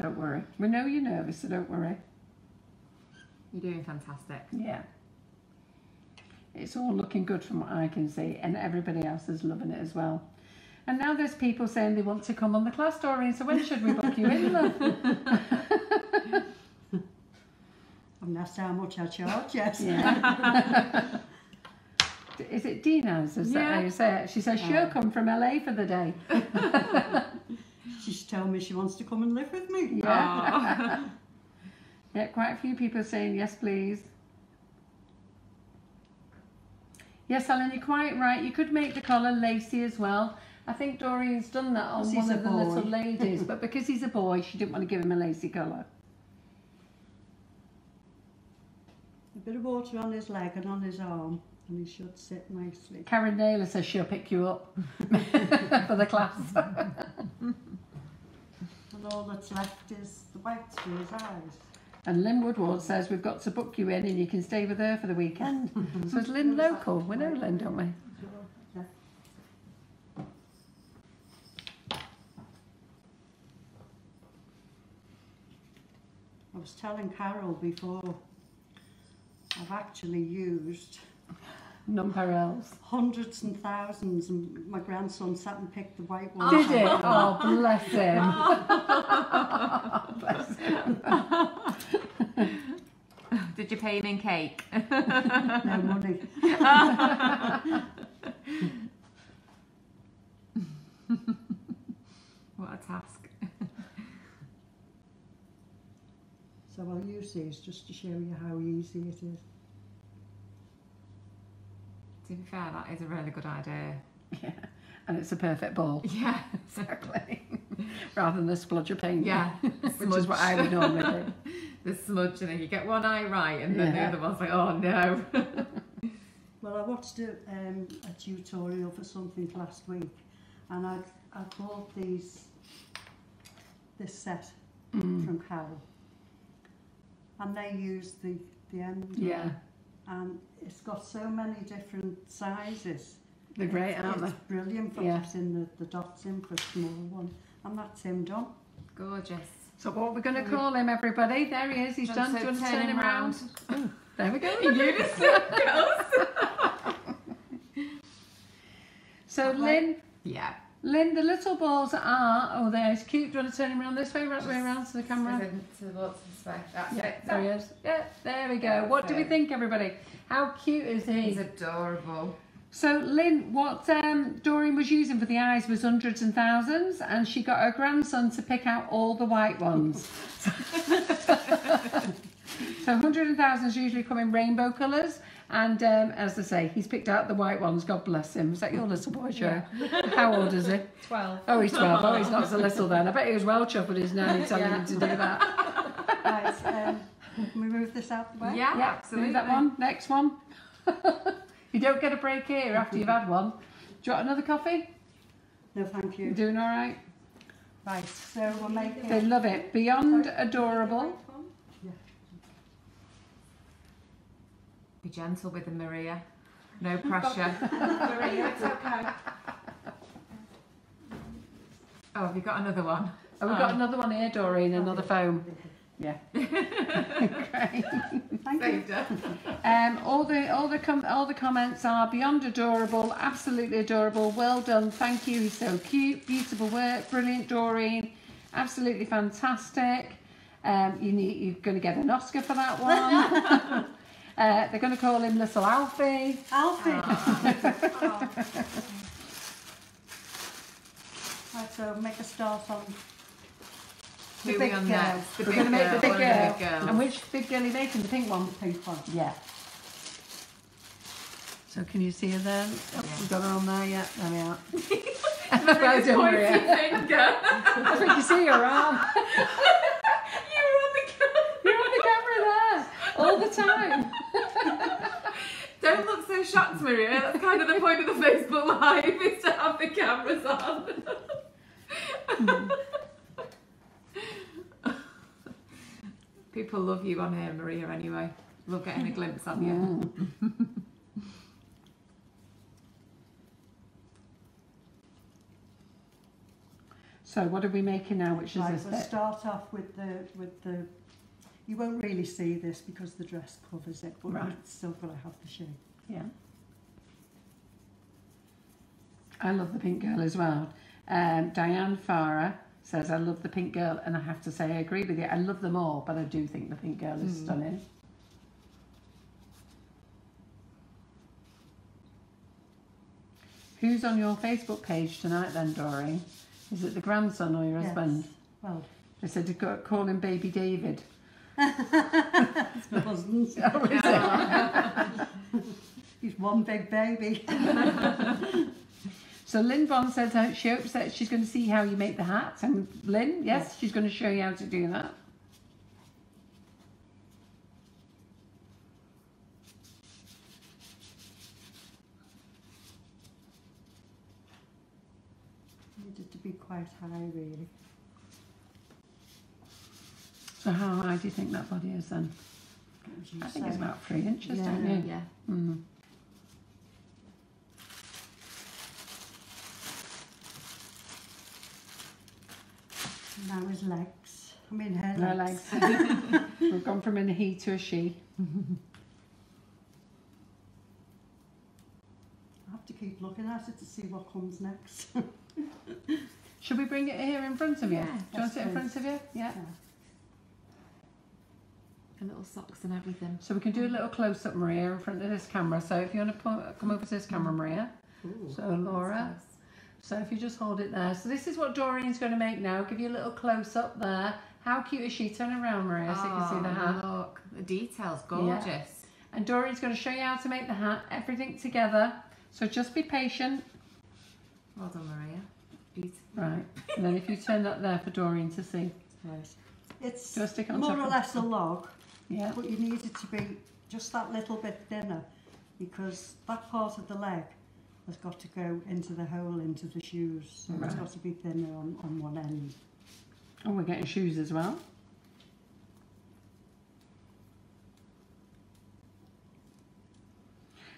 A: Don't worry. We know you're nervous, so don't worry.
B: You're doing fantastic.
A: Yeah. It's all looking good from what I can see, and everybody else is loving it as well. And now there's people saying they want to come on the class, Doreen. So when should we book you in, love?
D: And that's how much I charge, yes.
A: Yeah. *laughs* Is it Dina's? Is that how
B: Yeah.
A: you say it? She says she'll uh, come from LA for the day. *laughs*
D: She's told me she wants to come and live with me.
A: Yeah. *laughs* yeah, quite a few people saying yes, please. Yes, Ellen, you're quite right. You could make the collar lacy as well. I think Doreen's done that on one of the little ladies, *laughs* but because he's a boy, she didn't want to give him a lacy collar.
D: A bit of water on his leg and on his arm, and he should sit nicely.
A: Karen Naylor says she'll pick you up *laughs* for the class.
D: And all that's left is the whites for his eyes.
A: And Lynn Woodward says we've got to book you in and you can stay with her for the weekend. *laughs* so is Lynn local? We know Lynn, don't we?
D: I was telling Carol before, I've actually used
A: Nonpareils.
D: hundreds and thousands, and my grandson sat and picked the white ones.
A: Did it? Oh, bless him. bless him.
B: Did you pay him in cake?
D: No money.
B: what a task.
D: So I'll use these just to show you how easy it is.
B: To be fair, that is a really good idea.
A: Yeah. And it's a perfect ball. *laughs*
B: Yeah.
A: Exactly. *laughs* Rather than a splodge of paint.
B: Yeah. *laughs*
A: Which is what I would normally do.
B: the smudge, and then you get one eye right, and then
A: Yeah.
B: the other one's like, oh no.
D: Well, I watched a, um, a tutorial for something last week, and I I bought these this set
A: Mm.
D: from Carol, and they use the the end.
A: Yeah.
D: And it's got so many different sizes.
A: They're great,
D: it's,
A: aren't
D: it's
A: they?
D: brilliant for
A: Yeah.
D: putting the, the dots in for a small one. And that's him done.
B: Gorgeous.
A: So what we're going to call him, everybody? There he is. He's done. Do you want to turn him round? Oh, there we go. *laughs* *laughs* So Lynn,
B: Yeah.
A: Lynn, the little balls are. Oh, there's cute. Do you want to turn him around this way, right way around to the camera?
B: Towards this way. That's
A: Yeah,
B: it.
A: there he is. Yeah, there we go. What do we think, everybody? How cute is he?
B: He's adorable.
A: So, Lynn, what um, Doreen was using for the eyes was hundreds and thousands, and she got her grandson to pick out all the white ones. *laughs* so, hundreds and thousands usually come in rainbow colours, and um, as I say, he's picked out the white ones. God bless him. Is that your little boy, Joe? How old is he?
C: 12.
A: Oh, he's 12. Oh, he's not so *laughs* little then. I bet he was well chuffed with his nanny telling
C: Yeah.
A: him to do that.
D: Right, um, can we move this out the way?
B: Yeah,
A: Yeah,
B: absolutely.
A: move that one. Next one. *laughs* you don't get a break here after you've had one. Do you want another coffee?
D: No, thank
A: You
D: you.
A: doing all right?
D: Right, so we're making.
A: They love it. Beyond adorable.
B: Be gentle with him, Maria. No *laughs* pressure. *laughs*
C: Maria, it's okay.
B: oh, have you got another one?
A: Oh, we've got another one here, Doreen, another foam. Yeah. *laughs* Great.
D: Thank you.
B: Saved her.
A: Um, all the all the com- all the comments are beyond adorable, absolutely adorable. Well done, thank you. He's so cute, beautiful work, brilliant, Doreen, absolutely fantastic. Um, you need you're going to get an Oscar for that one. Uh, they're going to call him Little Alfie.
D: Alfie.
C: Oh, *laughs*
D: Right, so make a start on the
B: are we
D: big
B: on
D: girl.
B: next? The
A: We're
B: big
A: going to make the
B: girl,
A: big girl.
B: the big girls.
A: And which big girl are you making? The pink one.
D: the pink one.
A: Yeah. So can you see her then? Oh, We've got her on there yet. There we are. well done,
B: Pointy
A: Maria. *laughs* I think you see her arm. *laughs*
B: you were on the camera.
A: You're on the camera there all the time. *laughs*
B: Don't look so shocked, Maria. That's kind of the point of the Facebook Live is to have the cameras on. *laughs* People love you on here, Maria, anyway. Love getting a glimpse of you. *laughs*
A: So what are we making now? Which is
D: Right,
A: this
D: we'll
A: bit?
D: start off with the with the. You won't really see this because the dress covers it, but
A: Right.
D: we're still going to have the shape.
A: Yeah. I love the pink girl as well. Um, Diane Farah says, I love the pink girl, and I have to say, I agree with you. I love them all, but I do think the pink girl is stunning. Who's on your Facebook page tonight then, Doreen? Is it the grandson or your
D: Yes.
A: husband?
D: Well,
A: They said to call him Baby David.
D: It's my husband's. He's one big baby. *laughs*
A: So Lynn Bond says how she hopes that she's going to see how you make the hat. And Lynn, yes, she's going to show you how to do that.
D: Needed to be quite high, really.
A: So how high do you think that body is then?
D: What would you
A: I think
D: say?
A: it's about three inches,
B: yeah,
A: don't you?
B: yeah.
A: Mm.
D: Now his legs. I mean her
A: Her
D: legs.
A: legs. *laughs* We've gone from a he to a she.
D: I have to keep looking at it to see what comes next. *laughs*
A: Should we bring it here in front of you?
B: Yeah,
A: do you
D: yes,
A: want it in front of you? Yeah.
B: And little socks and everything.
A: So we can do a little close up, Maria, in front of this camera. So if you want to po- come over to this camera, mm. Maria. So Laura. So if you just hold it there. So this is what Doreen's going to make now. Give you a little close up there. How cute is she? Turn around, Maria, so you can see the oh, hat.
B: Oh, Look, the details, gorgeous.
A: And Doreen's going to show you how to make the hat, everything together. So just be patient.
B: Well done, Maria. Beautiful.
A: Right. And then if you turn that there for Doreen to see.
D: Right. It's
A: Do I stick it on
D: more or less a log,
A: Yeah.
D: but you need it to be just that little bit thinner because that part of the leg has got to go into the hole into the shoes. So it's got to be thinner on, on one end.
A: Oh, we're getting shoes as well.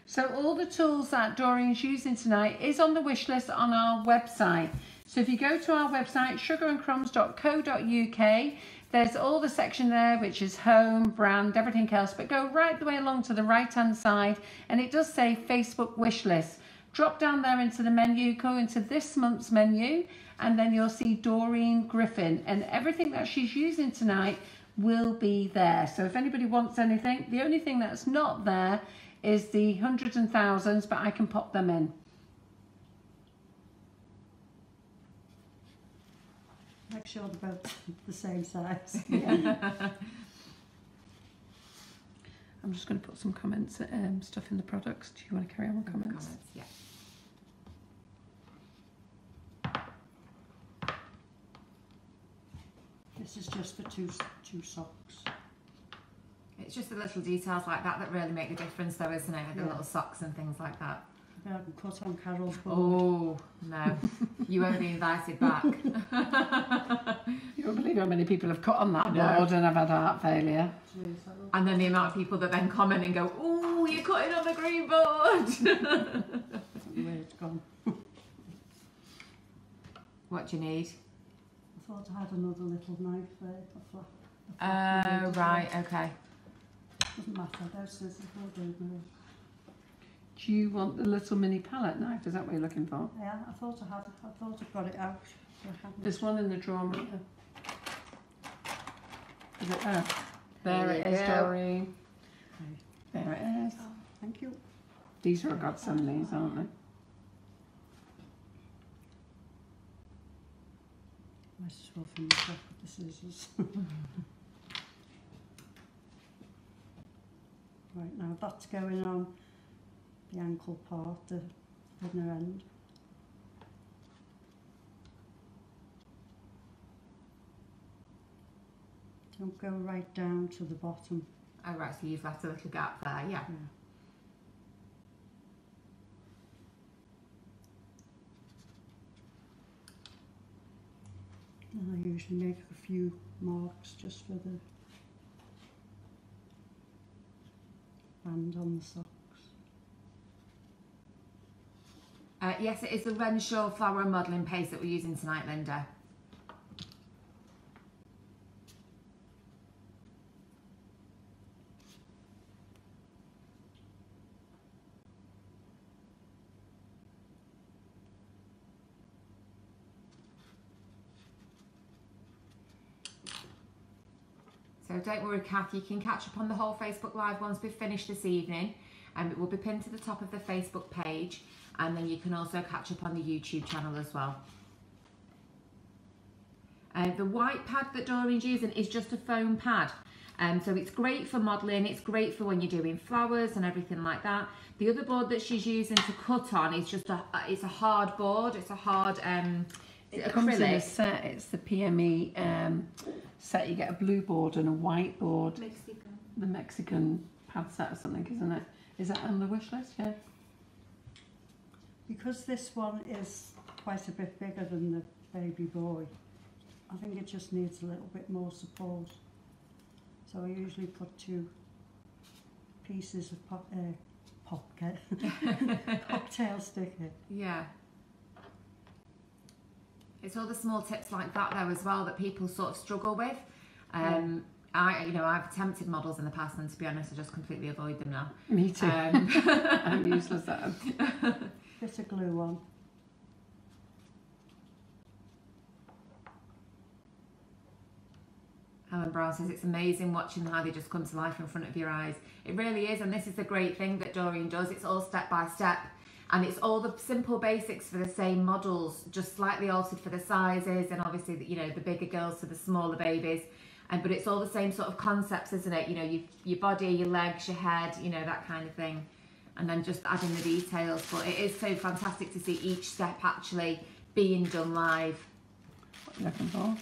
A: So all the tools that Doreen's using tonight is on the wish list on our website. So if you go to our website, sugarandcrumbs.co.uk, there's all the section there, which is home, brand, everything else. But go right the way along to the right hand side, and it does say Facebook wish list. Drop down there into the menu, go into this month's menu, and then you'll see Doreen Griffin, and everything that she's using tonight will be there. So if anybody wants anything, the only thing that's not there is the hundreds and thousands, but I can pop them in.
D: Make sure they're both the same size. *laughs*
A: I'm just going to put some comments, um, stuff in the products. Do you want to carry on with comments?
B: Comments, yeah.
D: This is just for two two socks.
B: It's just the little details like that that really make the difference, though, isn't it? The
D: Yeah.
B: little socks and things like that.
D: I can cut on Carol's board.
B: Oh, no. you won't be invited back.
A: You won't believe how many people have cut on that
B: No.
A: board and have had heart failure.
D: Jeez,
B: and then the amount of people that then comment and go, oh, you're cutting on the green board. *laughs*
D: where it's gone.
B: what do you need?
D: I thought I had another little knife there. A flap.
B: Oh,
D: blade.
B: right, okay.
D: Doesn't matter. Those scissors will do. No.
A: Do you want the little mini palette knife? Is that what you're looking for?
D: Yeah, I thought I had. I thought I'd got it out. I.
A: There's one in the drawer. Is it there? There it
B: There
A: is,
B: you.
A: Doreen. There it is.
D: Oh, thank you.
A: These are a godsend, these, aren't they?
D: Might as well finish off with the scissors. *laughs* right now, that's going on the ankle part, the inner end. Don't go right down to the bottom.
B: Oh, right, so you've left a little gap there, yeah.
D: And I usually make a few marks just for the band on the socks.
B: Uh, yes, it is the Renshaw flower and modelling paste that we're using tonight, Linda. So don't worry, Kath, you can catch up on the whole Facebook Live once we've finished this evening. And it will be pinned to the top of the Facebook page. And then you can also catch up on the YouTube channel as well. Uh, the white pad that Doreen's using is just a foam pad. Um, so it's great for modelling, it's great for when you're doing flowers and everything like that. The other board that she's using to cut on is just a, it's a hard board, it's a hard um,
A: It comes in a set. It's the PME um, set. You get a blue board and a white board.
C: Mexican.
A: The Mexican pad set or something, isn't it? Is that on the wish list? Yeah.
D: Because this one is quite a bit bigger than the baby boy, I think it just needs a little bit more support. So I usually put two pieces of pop, uh, popcat, *laughs* cocktail sticker.
B: Yeah. It's all the small tips like that though as well that people sort of struggle with. Um, I, you know, I've attempted models in the past, and to be honest, I just completely avoid them now.
A: Me too.
B: Um, *laughs*
A: I'm useless at 'em.
D: Bit of glue on.
B: Helen Brown says it's amazing watching how they just come to life in front of your eyes. It really is, and this is the great thing that Doreen does. It's all step by step, and it's all the simple basics for the same models, just slightly altered for the sizes, and obviously, the- you know, the bigger girls to the smaller babies. And but it's all the same sort of concepts, isn't it? You know, your your body, your legs, your head, you know, that kind of thing, and then just adding the details. But it is so fantastic to see each step actually being done live.
A: What are you looking for?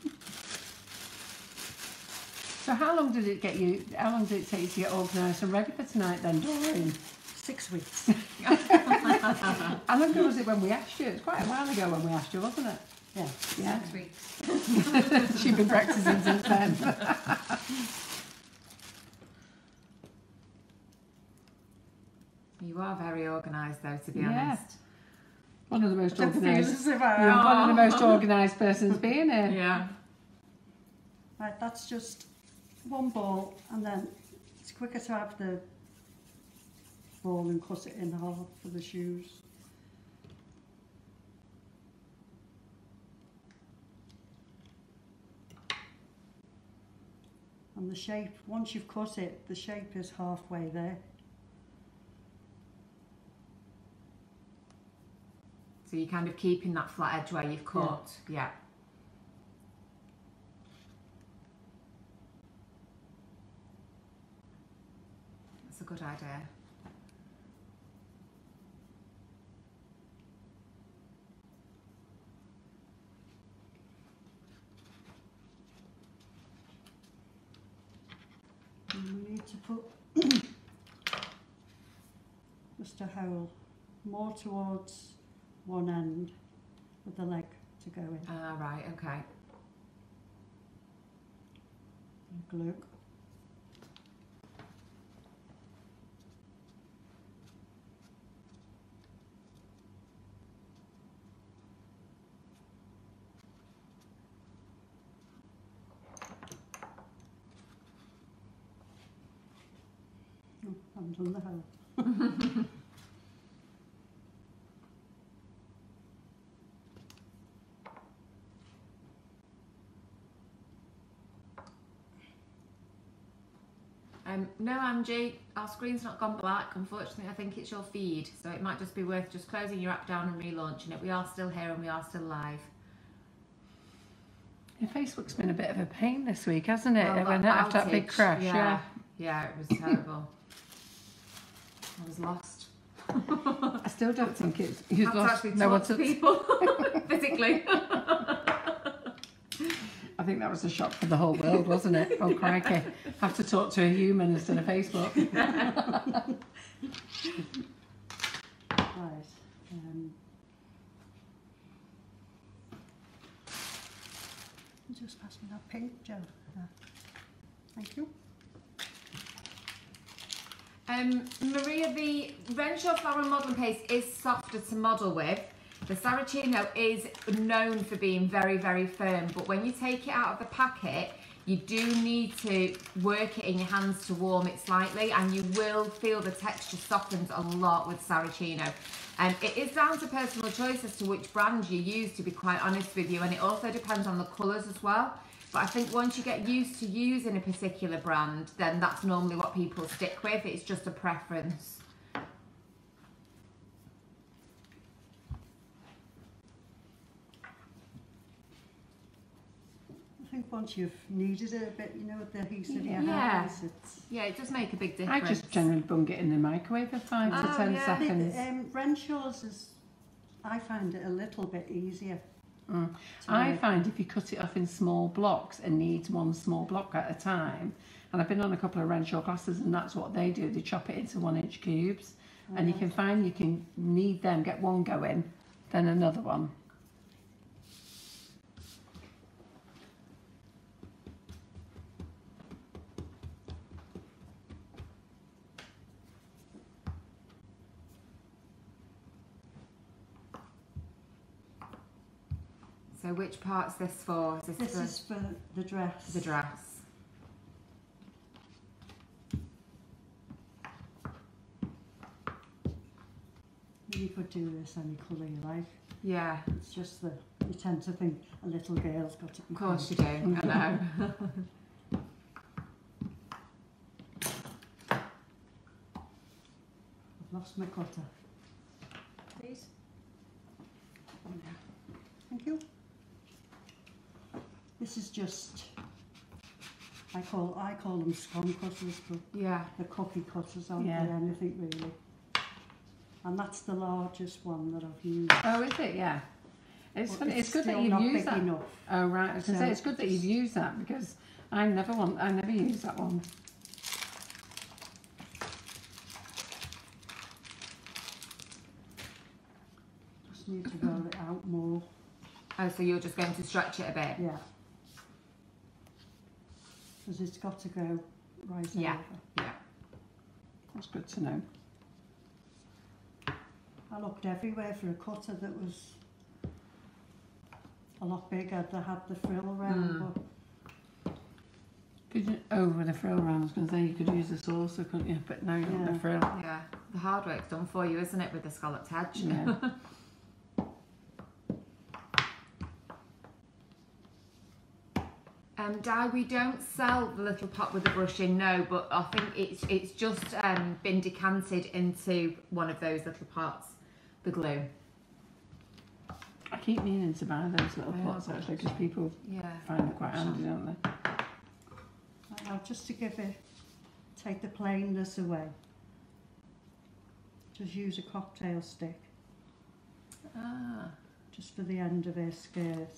A: *laughs* So how long did it get you? How long did it take you to get organised and ready for tonight then, Doreen?
D: Six weeks.
A: How long ago was it when we asked you? It was quite a while ago when we asked you, wasn't it?
D: Yeah.
A: Yeah.
C: Six weeks. *laughs*
A: She's been practicing since then.
B: You are very organised, though, to be
A: Yeah.
B: honest.
A: One of the most organised.
C: as if I
A: You're
C: am.
A: one of the most organised persons being here. *laughs*
B: Yeah.
D: Right, that's just one ball, and then it's quicker to have the ball and cut it in half for the shoes. And the shape, once you've cut it, the shape is halfway there.
B: So you're kind of keeping that flat edge where you've cut. Yeah. That's a good idea.
D: We need to put just a hole more towards one end with the leg to go in.
B: Ah, right, okay.
D: Glue. I the hole.
B: Um, no, Angie, our screen's not gone black. Unfortunately, I think it's your feed, so it might just be worth just closing your app down and relaunching it. We are still here and we are still live.
A: Your Facebook's been a bit of a pain this week, hasn't it?
B: Well, that
A: after that big crash,
B: yeah.
A: yeah.
B: Yeah, it was terrible. I was lost.
A: I still don't think it's *laughs* you've
B: Had to
A: lost no one
B: talk to
A: to
B: people *laughs* physically.
A: I think that was a shock for the whole world, wasn't it? Oh crikey. Have to talk to a human instead of Facebook. *laughs*
D: Right. Um, just pass me that pink gel. Thank you.
B: Um, Maria, the Renshaw Flower Modelling Paste is softer to model with. The Saracino is known for being very, very firm, but when you take it out of the packet, you do need to work it in your hands to warm it slightly, and you will feel the texture softens a lot with Saracino. And it is down to personal choice as to which brand you use, to be quite honest with you, and it also depends on the colours as well. But I think once you get used to using a particular brand, then that's normally what people stick with. It's just a preference.
D: I think once you've kneaded it a bit, you know, with the adhesive you
B: Yeah.
D: have, it's...
B: Yeah, it does make a big difference.
A: I just generally bung it in the microwave for five to ten
B: yeah.
A: seconds.
D: The, um, Renshaw's is, I find it a little bit easier.
A: Mm. I find if you cut it off in small blocks and needs one small block at a time, and I've been on a couple of Renshaw classes and that's what they do, they chop it into one inch cubes. And you can find you can knead them, get one going, then another one.
B: So which part's this for? Is this,
D: This
B: for
D: is for the dress.
B: the dress?
D: You could do this any colour you like.
B: Yeah,
D: It's just that you tend to think a little girl's got to be
B: of course you do. I know. *laughs*
D: I've lost my cutter.
C: Please.
D: Thank you. This is just, I call I call them scone cutters, but
B: yeah.
D: the cookie cutters aren't
A: Yeah.
D: they anything really. And that's the largest one that I've used.
A: Oh, is it? Yeah. It's funny. It's, good that you've used that.
D: enough.
A: Oh right, I was gonna say it's good that you've used that because I never want. I never use that one.
D: Just need to roll it out more.
B: Oh, so you're just going to stretch it a bit?
D: Yeah. Because it's got to go right
B: Yeah.
D: over.
B: Yeah.
A: That's good to know.
D: I looked everywhere for a cutter that was a lot bigger that had the frill around,
B: Mm.
D: but
A: Could you, oh, with the frill round, I was going to say you could use the saucer, couldn't you? But no, you want
D: Yeah.
A: the frill.
B: Yeah. The hard work's done for you, isn't it, with the scalloped edge?
A: Yeah. *laughs*
B: Um, Di, we don't sell the little pot with the brush in, no, but I think it's it's just um, been decanted into one of those little pots, the glue.
A: I keep meaning to buy those little
B: Yeah.
A: pots actually because people
B: Yeah.
A: find them quite handy, don't they?
D: now just to give it, take the plainness away. Just use a cocktail stick
B: Ah.
D: just for the end of her skirt.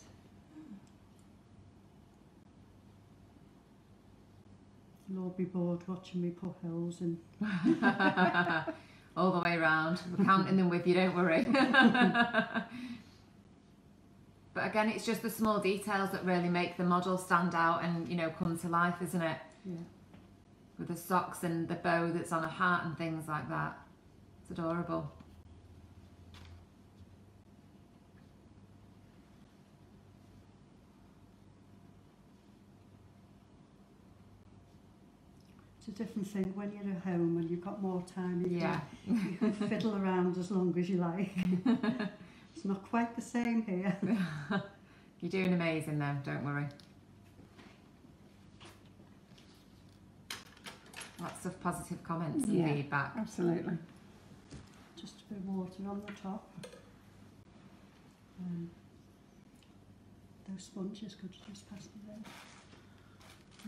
D: You'll all be bored watching me put holes in. *laughs*
B: All the way around. We're counting them with you, don't worry. *laughs* but again, it's just the small details that really make the model stand out and, you know, come to life, isn't it?
D: Yeah.
B: With the socks and the bow that's on a hat and things like that. It's adorable.
D: A different thing when you're at home and you've got more time. You
B: Yeah.
D: Can, you can fiddle around as long as you like. *laughs* it's not quite the same here. *laughs*
B: You're doing amazing though, don't worry. Lots of positive comments and
A: Yeah.
B: feedback.
A: Absolutely.
D: Just a bit of water on the top. Um, those sponges could just pass me them.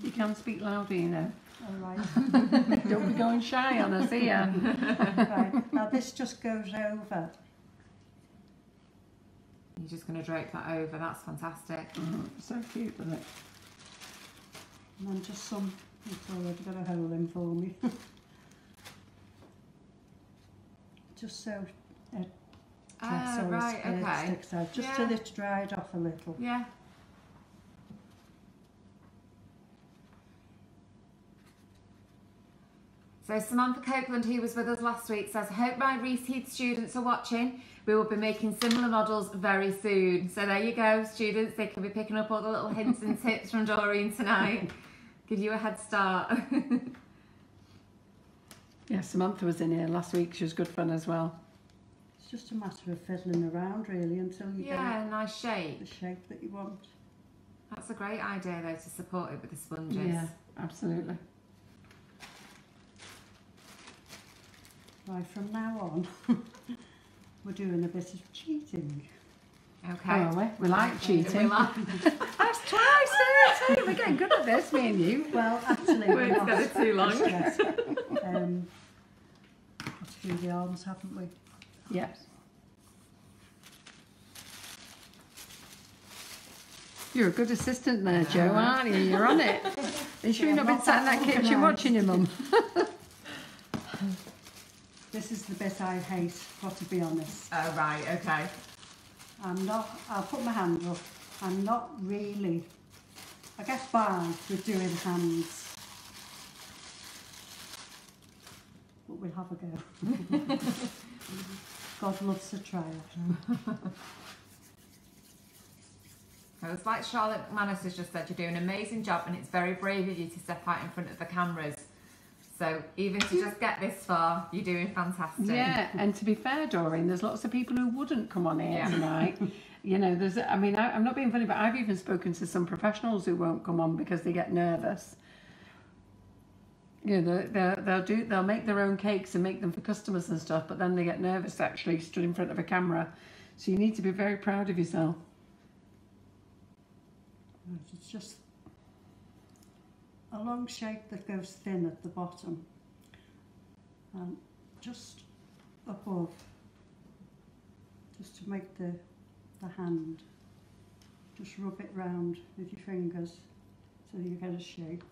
A: You can speak louder, you know.
D: All right. *laughs*
A: Don't be going shy on us here. *laughs*
D: right. Now this just goes over.
B: You're just going to drape that over. That's fantastic.
A: Mhm, so cute, isn't it?
D: And then just some, it's already got a hole in for me. *laughs* just so it
B: Ah,
D: so
B: right,
D: skirt
B: okay.
D: sticks out, just
B: Yeah.
D: till it's dried off a little.
B: Yeah. So Samantha Copeland, who was with us last week, says, hope my Reaseheath students are watching. We will be making similar models very soon. So there you go, students. They can be picking up all the little hints and tips from Doreen tonight. *laughs* Give you a head start. *laughs*
A: Yeah, Samantha was in here last week. She was good fun as well.
D: It's just a matter of fiddling around really until you
B: yeah, nice shape.
D: the shape that you want.
B: That's a great idea though to support it with the sponges.
A: Yeah, absolutely.
D: Right, from now on, *laughs* we're doing a bit of cheating.
B: Okay.
A: Oh, we, we like
B: We
A: cheating.
B: like- *laughs*
A: That's twice, eh? We're getting good at this, me and you.
D: Well, actually,
B: We're
D: we're not.
B: together too long. *laughs*
D: Um, got to do the arms, haven't we?
A: Yes. You're a good assistant there, Joe, aren't you? You're on it. You sure you've not been sat in that kitchen watching your mum?
D: This is the bit I hate, got to be honest.
B: Oh right, okay.
D: I'm not, I'll put my hand up, I'm not really, I get by with doing hands. But we'll have a go. *laughs* God loves a trial.
B: So it's like Charlotte McManus has just said, you're doing an amazing job and it's very brave of you to step out in front of the cameras. So even to just get this far, you're doing fantastic.
A: Yeah, and to be fair, Doreen, there's lots of people who wouldn't come on here
B: Yeah.
A: tonight. You know, there's, I mean, I, I'm not being funny, but I've even spoken to some professionals who won't come on because they get nervous. You know, they- they'll, they'll do, they'll make their own cakes and make them for customers and stuff, but then they get nervous actually stood in front of a camera. So you need to be very proud of yourself.
D: It's just a long shape that goes thin at the bottom and just above, just to make the, the hand. Just rub it round with your fingers so you get a shape.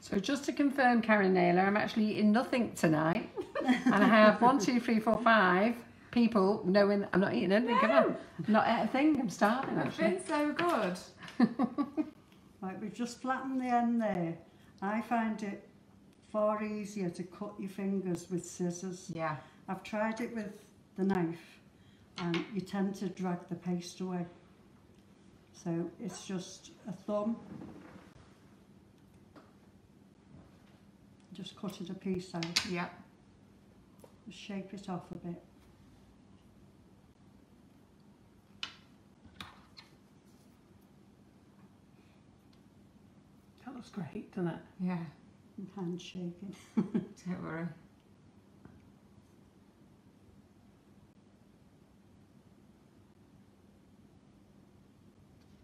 A: So just to confirm, Karen Naylor, I'm actually eating nothing tonight, *laughs* and I have one, two, three, four, five people knowing I'm not eating anything. Come on, I'm not at a thing. I'm starving
B: It's
A: actually.
B: been so good. *laughs*
D: Right, we've just flattened the end there. I find it far easier to cut your fingers with scissors.
B: Yeah.
D: I've tried it with the knife and you tend to drag the paste away. So it's just a thumb. Just cut it a piece out,
B: Yeah.
D: shape it off a bit.
A: That great, doesn't it?
B: Yeah.
D: and hand shaking. *laughs*
B: Don't worry.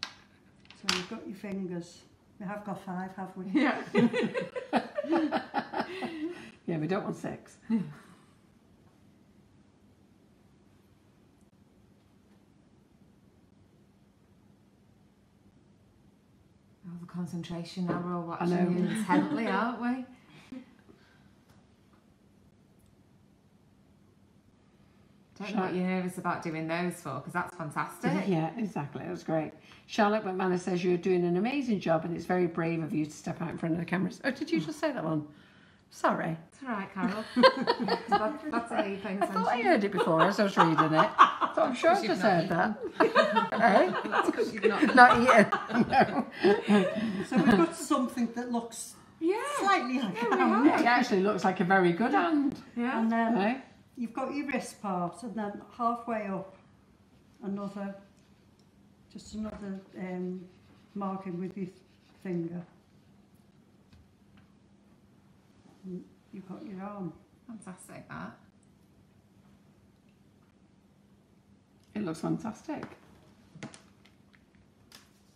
D: So you've got your fingers. We have got five, have we?
B: Yeah. *laughs*
A: Yeah, we don't want six. *laughs*
B: concentration now, we're all watching
A: know.
B: intently, *laughs* aren't we? Don't know what you're nervous about doing those for, because that's fantastic.
A: Yeah, exactly. That was great. Charlotte McManus says you're doing an amazing job, and it's very brave of you to step out in front of the cameras. Oh, did you mm. just say that one? Sorry,
B: It's all right, Carol. that, that's how you
A: I thought I heard it before as I was reading it. *laughs* I thought, I'm sure I
B: You've
A: just heard that. eh?
B: That's because you've not.
A: Not yet. No. *laughs*
D: So we've got something that looks
B: Yeah.
D: slightly like
B: Yeah,
D: a hand.
A: It actually looks like a very good hand.
B: Yeah.
D: And then
A: Eh?
D: you've got your wrist part and then halfway up another, just another um, marking with your finger. And you've got your arm.
B: Fantastic, that.
A: It looks fantastic.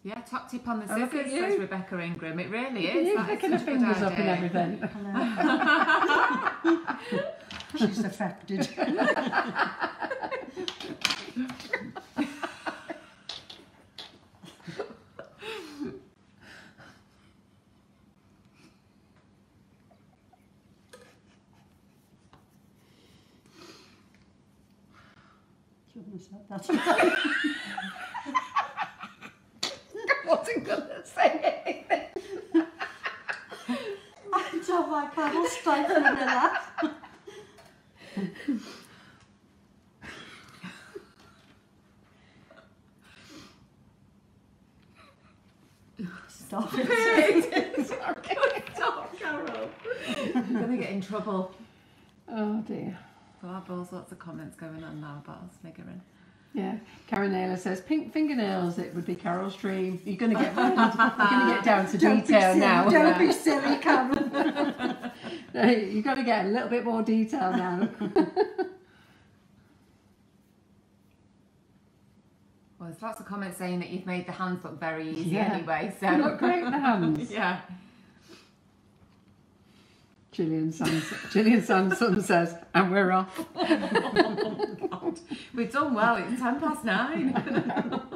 B: Yeah, top tip on the
A: Oh, look
B: scissors,
A: at
B: says Rebecca Ingram. It really is.
A: you
B: That is
A: flicking the
B: such a good
A: fingers up and everything. *laughs*
D: She's affected. *laughs* Shouldn't have said that.
A: I wasn't going to say anything.
D: I don't like I will stifle a laugh. Stop it.
B: Stop, Carol. I'm going to get in trouble.
A: Oh dear.
B: Well, I've lots of comments going on now about us figuring.
A: Yeah, Karen Naylor says pink fingernails. It would be Carol's dream. You're going to get you're going to get down to
D: Don't
A: detail
D: silly,
A: now.
D: Don't be silly, Karen. *laughs*
A: You've got to get a little bit more detail now. *laughs*
B: Well, there's lots of comments saying that you've made the hands look very easy
A: Yeah.
B: anyway.
A: They look
B: So
A: great in the hands. *laughs*
B: yeah.
A: Gillian Sansom, Gillian Sansom says, and we're off. *laughs*
B: Oh We've done well. It's ten past nine. *laughs*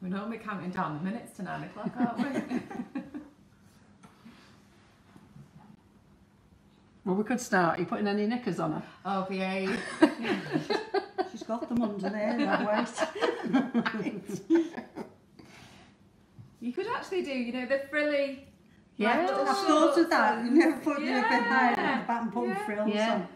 B: We're normally counting down the minutes to nine o'clock, aren't we? *laughs*
A: Well, we could start. Are you putting any knickers on her?
B: oh, behave.
D: She's got them under there, that waist.
B: You could actually do, you know, the frilly.
A: Yeah.
B: little
D: I thought of that, you know, putting it a bit
B: Yeah.
D: at the back and putting
B: Yeah.
D: frills
A: Yeah.
D: on.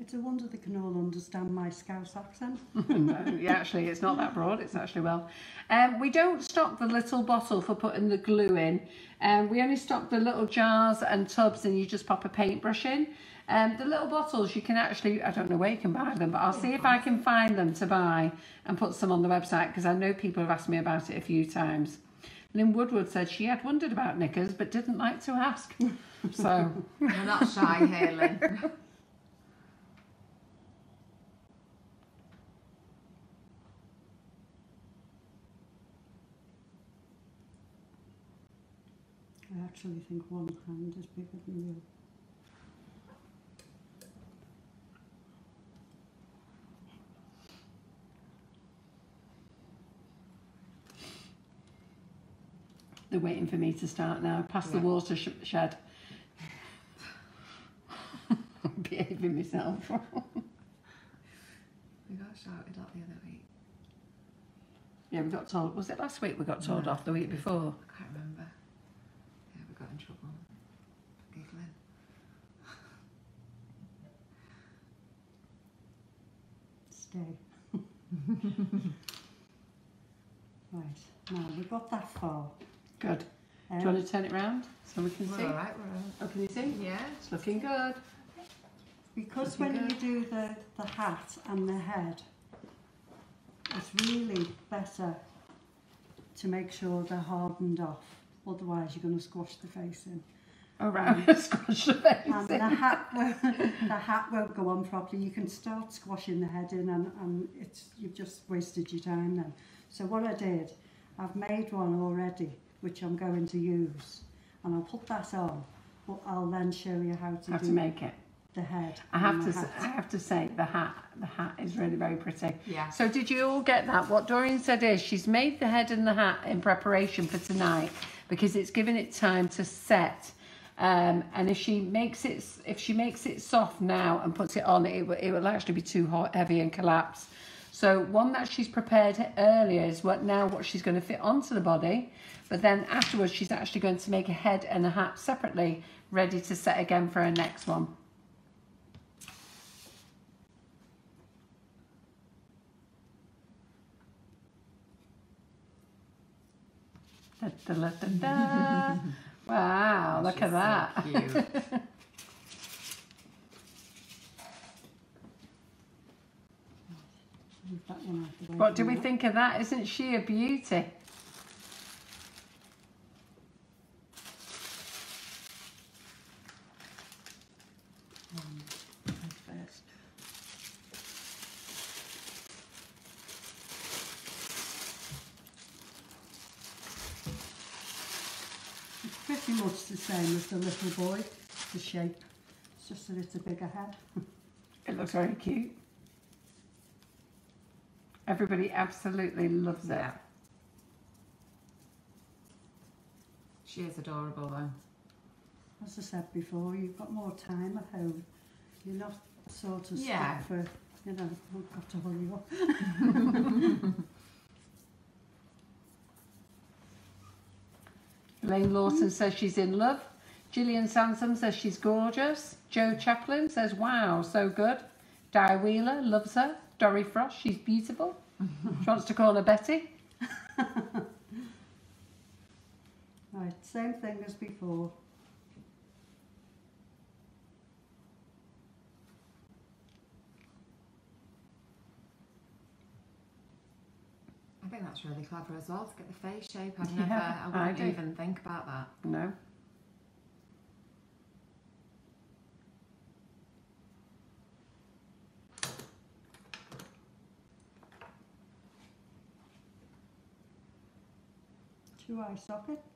D: It's a wonder they can all understand my Scouse accent. *laughs*
A: no, yeah, actually, it's not that broad. It's actually well. Um, we don't stock the little bottle for putting the glue in. Um, we only stock the little jars and tubs, and you just pop a paintbrush in. Um, the little bottles you can actually, I don't know where you can buy them, but I'll see if I can find them to buy and put some on the website because I know people have asked me about it a few times. Lynn Woodward said she had wondered about knickers but didn't like to ask. So, *laughs*
B: We're not shy here, Lynn.
D: I actually think one hand is bigger than the other.
A: They're waiting for me to start now. Past the
B: Yeah.
A: water sh- shed. *laughs* Behaving myself. *laughs*
B: We got shouted at the other week.
A: Yeah, we got told. Was it last week we got told
B: No.
A: off the week before?
B: I can't remember. Yeah, we got in trouble. Giggling.
D: Stay. *laughs* right, now we've got that far.
A: Good. Do
D: Um,
A: you want to turn it round so we can see?
B: all right, we're all
A: Oh, can you see?
B: Yeah.
A: It's looking good.
D: Because
A: Looking
D: when
A: good.
D: you do the, the hat and the head, it's really better to make sure they're hardened off. Otherwise, you're going to squash the face in.
A: All right. *laughs* Squash the
D: And
A: face.
D: the hat, won't- *laughs* the hat won't go on properly. You can start squashing the head in, and, and it's you've just wasted your time then. So what I did, I've made one already, which I'm going to use, and I'll put that on. But I'll then show you how to
A: How
D: do
A: to make it.
D: the head.
A: I have to.
D: the
A: s- I
D: hat.
A: have to say the hat. The hat is really very pretty.
B: Yeah.
A: So did you all get that? What Doreen said is she's made the head and the hat in preparation for tonight because it's given it time to set. Um, and if she makes it, if she makes it soft now and puts it on, it will, it will actually be too hot, heavy and collapse. So one that she's prepared earlier is what now what she's going to fit onto the body, but then afterwards she's actually going to make a head and a hat separately, ready to set again for her next one. *laughs* Da, da, da, wow, look
B: She's
A: at that.
B: So *laughs* cute.
D: Move that one out the way
A: What do we think of that? Isn't she a beauty?
D: It's pretty much the same as the little boy, the shape. It's just that it's a bigger head. *laughs*
A: It looks very cute. Everybody absolutely loves it.
B: Yeah. She is adorable though.
D: As I said before, you've got more time at home. You're not sort of
B: Yeah.
D: stuck for, you know, we've got to hurry up. *laughs*
A: Elaine Lawson says she's in love. Gillian Sansom says she's gorgeous. Joe Chaplin says, wow, so good. Di Wheeler loves her. Dory Frost, she's beautiful. She wants to call her Betty. *laughs*
D: Right, same thing as before.
B: I think that's really clever as well to get the face shape. I've *laughs*
A: Yeah,
B: never, I
A: I
B: wouldn't
A: do.
B: even think about that.
A: No.
D: Two eye sockets.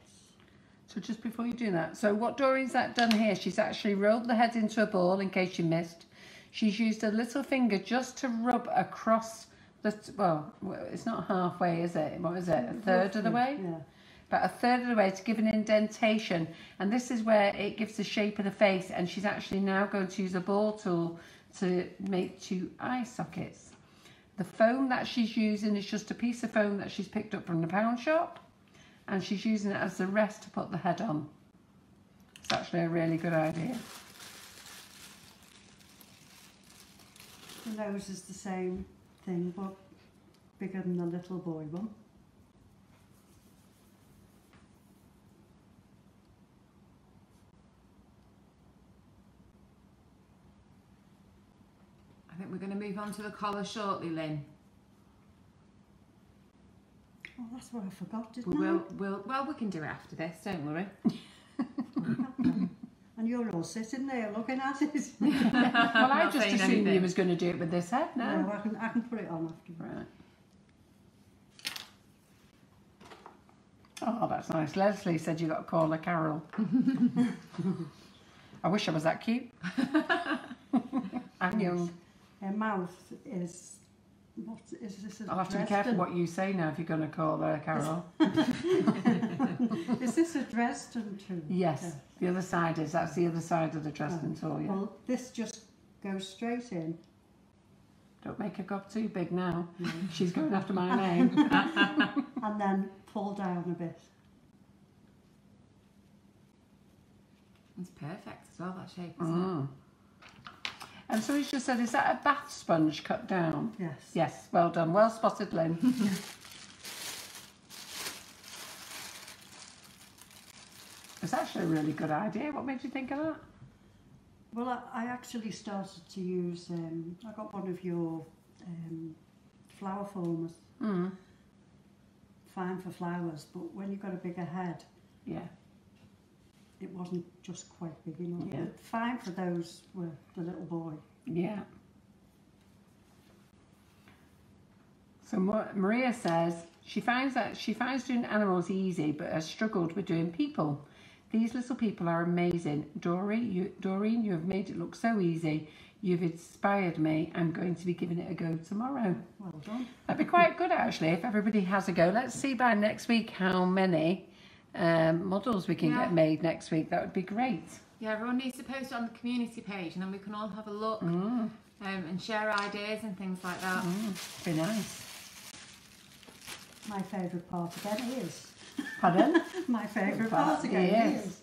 A: So just before you do that, so what Doreen's that done here, she's actually rolled the head into a ball in case you missed. She's used a little finger just to rub across the, well, it's not halfway, is it? What is it? A third of the way?
D: Yeah.
A: About a third of the way to give an indentation. And this is where it gives the shape of the face. And she's actually now going to use a ball tool to make two eye sockets. The foam that she's using is just a piece of foam that she's picked up from the pound shop. And she's using it as the rest to put the head on. It's actually a really good idea.
D: The nose is the same thing, but bigger than the little boy one.
B: I think we're going to move on to the collar shortly, Lynn.
D: Oh, that's what I forgot,
B: We
D: didn't
B: will, we'll, well, we can do it after this, don't worry. *laughs*
D: And you're all sitting there looking at it. *laughs*
A: well, *laughs* I just
B: saying
A: assumed you
B: anything.
A: was going to do it with this head. No.
D: No, I can, I can put it on after.
A: Right. Oh, that's nice. Leslie said you got to call her Carol. I wish I was that cute. I'm young.
D: Her mouth is, what is this? a
A: I'll have to be careful what you say now if you're going to call her Carol. *laughs*
D: Is this a Dresden too?
A: Yes, the other side is. That's the other side of the Dresden oh. tool, yeah.
D: Well, this just goes straight in.
A: Don't make her go too big now. *laughs* She's going after my *laughs* name.
D: and then pull down a bit.
B: It's perfect as well, that shape, isn't it?
A: Mm. And so he's just said, is that a bath sponge cut down?
D: Yes.
A: Yes, well done. Well spotted, Lynn. *laughs* it's actually a really good idea. What made you think of that?
D: Well, I, I actually started to use, um, I got one of your um, flower formers,
A: Mm.
D: fine for flowers, but when you've got a bigger head,
A: Yeah.
D: It wasn't just quite big enough.
A: Yeah.
D: But Fine for those were the little boy.
A: Yeah. So Maria says she finds that she finds doing animals easy, but has struggled with doing people. These little people are amazing. Doreen, you, Doreen, you have made it look so easy. You've inspired me. I'm going to be giving it a go tomorrow.
D: Well done.
A: That'd be quite good actually if everybody has a go. Let's see by next week how many um, models we can
B: Yeah.
A: get made next week. That would be great.
B: Yeah, everyone needs to post it on the community page and then we can all have a look
A: Mm,
B: um, and share ideas and things like that.
A: mm, be nice.
D: My favourite part again is.
A: Pardon? *laughs*
D: My favourite
A: Part
D: part again
A: yes.
D: is.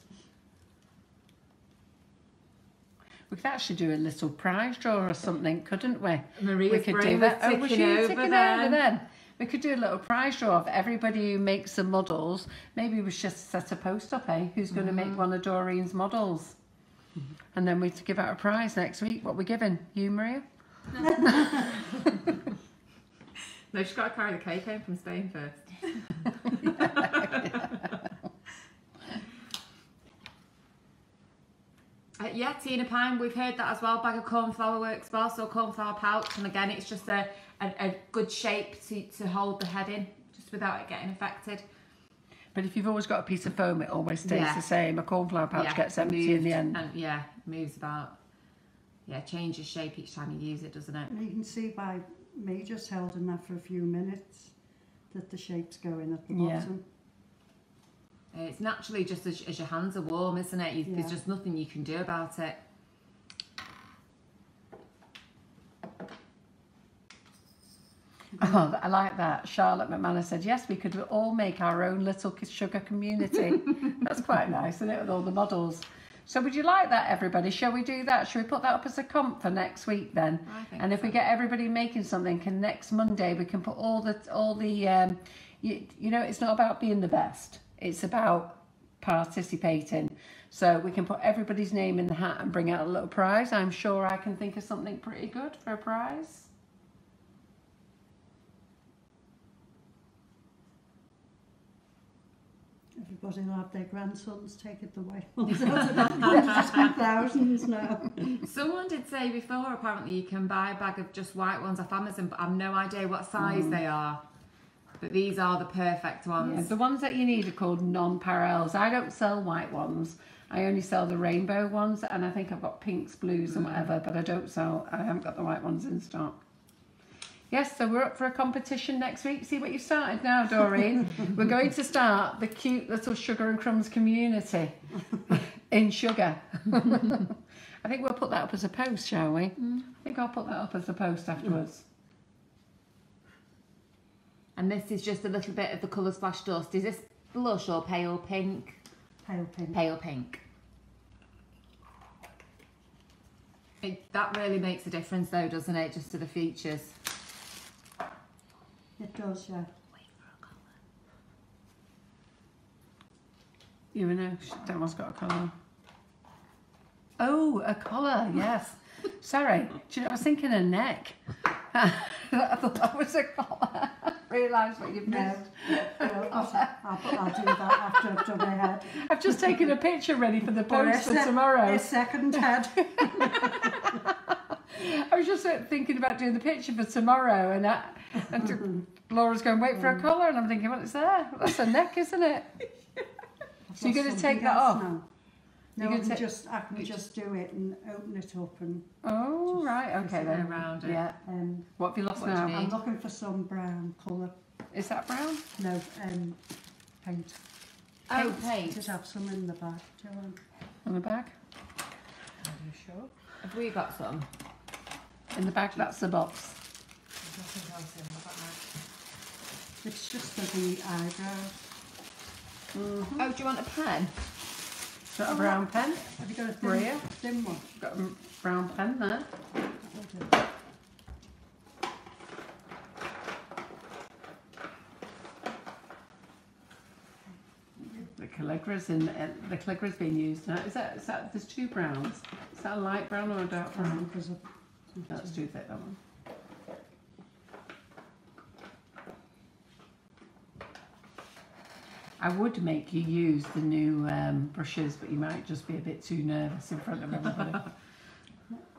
A: We could actually do a little prize draw or something, couldn't we?
B: Maria's
A: we could
B: brain
A: do that.
B: was
A: Oh, was
B: ticking
A: she
B: over
A: ticking
B: then.
A: over then? We could do a little prize draw of everybody who makes the models. Maybe we should just set a post up, eh? Who's going to
B: Mm-hmm.
A: make one of Doreen's models? And then we'd give out a prize next week. What we giving? You, Maria?
B: No, she's got to carry the cake home from Spain first. Uh, yeah, Tina Pine, we've heard that as well. Bag of cornflour works well, so cornflour pouch. And again, it's just a, a, a good shape to, to hold the head in, just without it getting affected.
A: But if you've always got a piece of foam, it always stays
B: Yeah.
A: the same. A cornflour pouch
B: Yeah,
A: gets empty in the end.
B: And yeah, moves about. Yeah, changes shape each time you use it, doesn't it?
D: And you can see by me just holding that for a few minutes that the shape's going at the
A: Yeah.
D: bottom.
B: It's naturally just as, as your hands are warm, isn't it? You, There's just nothing you can do about it. *laughs*
A: Oh, I like that. Charlotte McManus said, yes, we could all make our own little sugar community. *laughs* That's quite nice, isn't it, with all the models? So would you like that, everybody? Shall we do that? Shall we put that up as a comp for next week then?
B: I think
A: And if we get everybody making something, can next Monday we can put all the all the um, you, you know, it's not about being the best. It's about participating. So we can put everybody's name in the hat and bring out a little prize. I'm sure I can think of something pretty good for a prize.
D: Everybody will have their grandsons take it the white ones just *laughs* been thousands now.
B: Someone did say before apparently you can buy a bag of just white ones off Amazon, but I've no idea what size they are. But these are the perfect
A: Yeah,
B: ones.
A: the ones that you need are called nonpareils. I don't sell white ones. I only sell the rainbow ones, and I think I've got pinks, blues, and mm. whatever. But I don't sell. I haven't got the white ones in stock. Yes, so we're up for a competition next week. See what you've started now, Doreen. *laughs* we're going to start the cute little Sugar and Crumbs community *laughs* in sugar. *laughs* I think we'll put that up as a post, shall we? Mm. I think I'll put that up as a post afterwards. Mm.
B: And this is just a little bit of the colour splash dust. Is this blush or pale pink?
D: Pale pink.
B: Pale pink. It, that really makes a difference though, doesn't it? Just to the features.
D: It does, yeah.
A: You know, that one's got a collar. Oh, a collar, yes. Sorry, do you know, I was thinking a neck. I thought *laughs* that was a collar. *laughs* Realised what you've missed.
D: no, I'll, I'll, I'll, do that after I've done my head. *laughs*
A: I've just taken a picture ready for the post for tomorrow.
D: A second head.
A: I was just uh, thinking about doing the picture for tomorrow, and, I, and Laura's going, wait for a collar, and I'm thinking, well, it's there. That's a neck, isn't it? So you're going to take that off?
D: No,
A: You're
D: I
A: gonna
D: can just I can just do it and open it up and
A: Oh, right, okay then.
B: around it.
A: Yeah.
D: um,
A: What have you lost
B: What do you
A: now?
D: I'm looking for some brown colour.
A: Is that brown?
D: No, um, paint.
B: Oh,
D: Just
B: paint.
D: have some in the back. Do you want?
A: On the bag?
B: Are you Sure. Have we got some?
A: In the bag, that's the box.
D: It's just for the eyebrows.
B: Oh, do you want a pen?
A: Got a brown pen?
D: Have you got a thin,
A: Maria?
D: thin one?
A: Got a brown pen there. The Calligra's in uh, the Calligra's being used now. Is that is that there's two browns? Is that a light brown or a dark brown?
D: Brown because of
A: That's too thick that one. I would make you use the new um, brushes, but you might just be a bit too nervous in front of everybody. *laughs*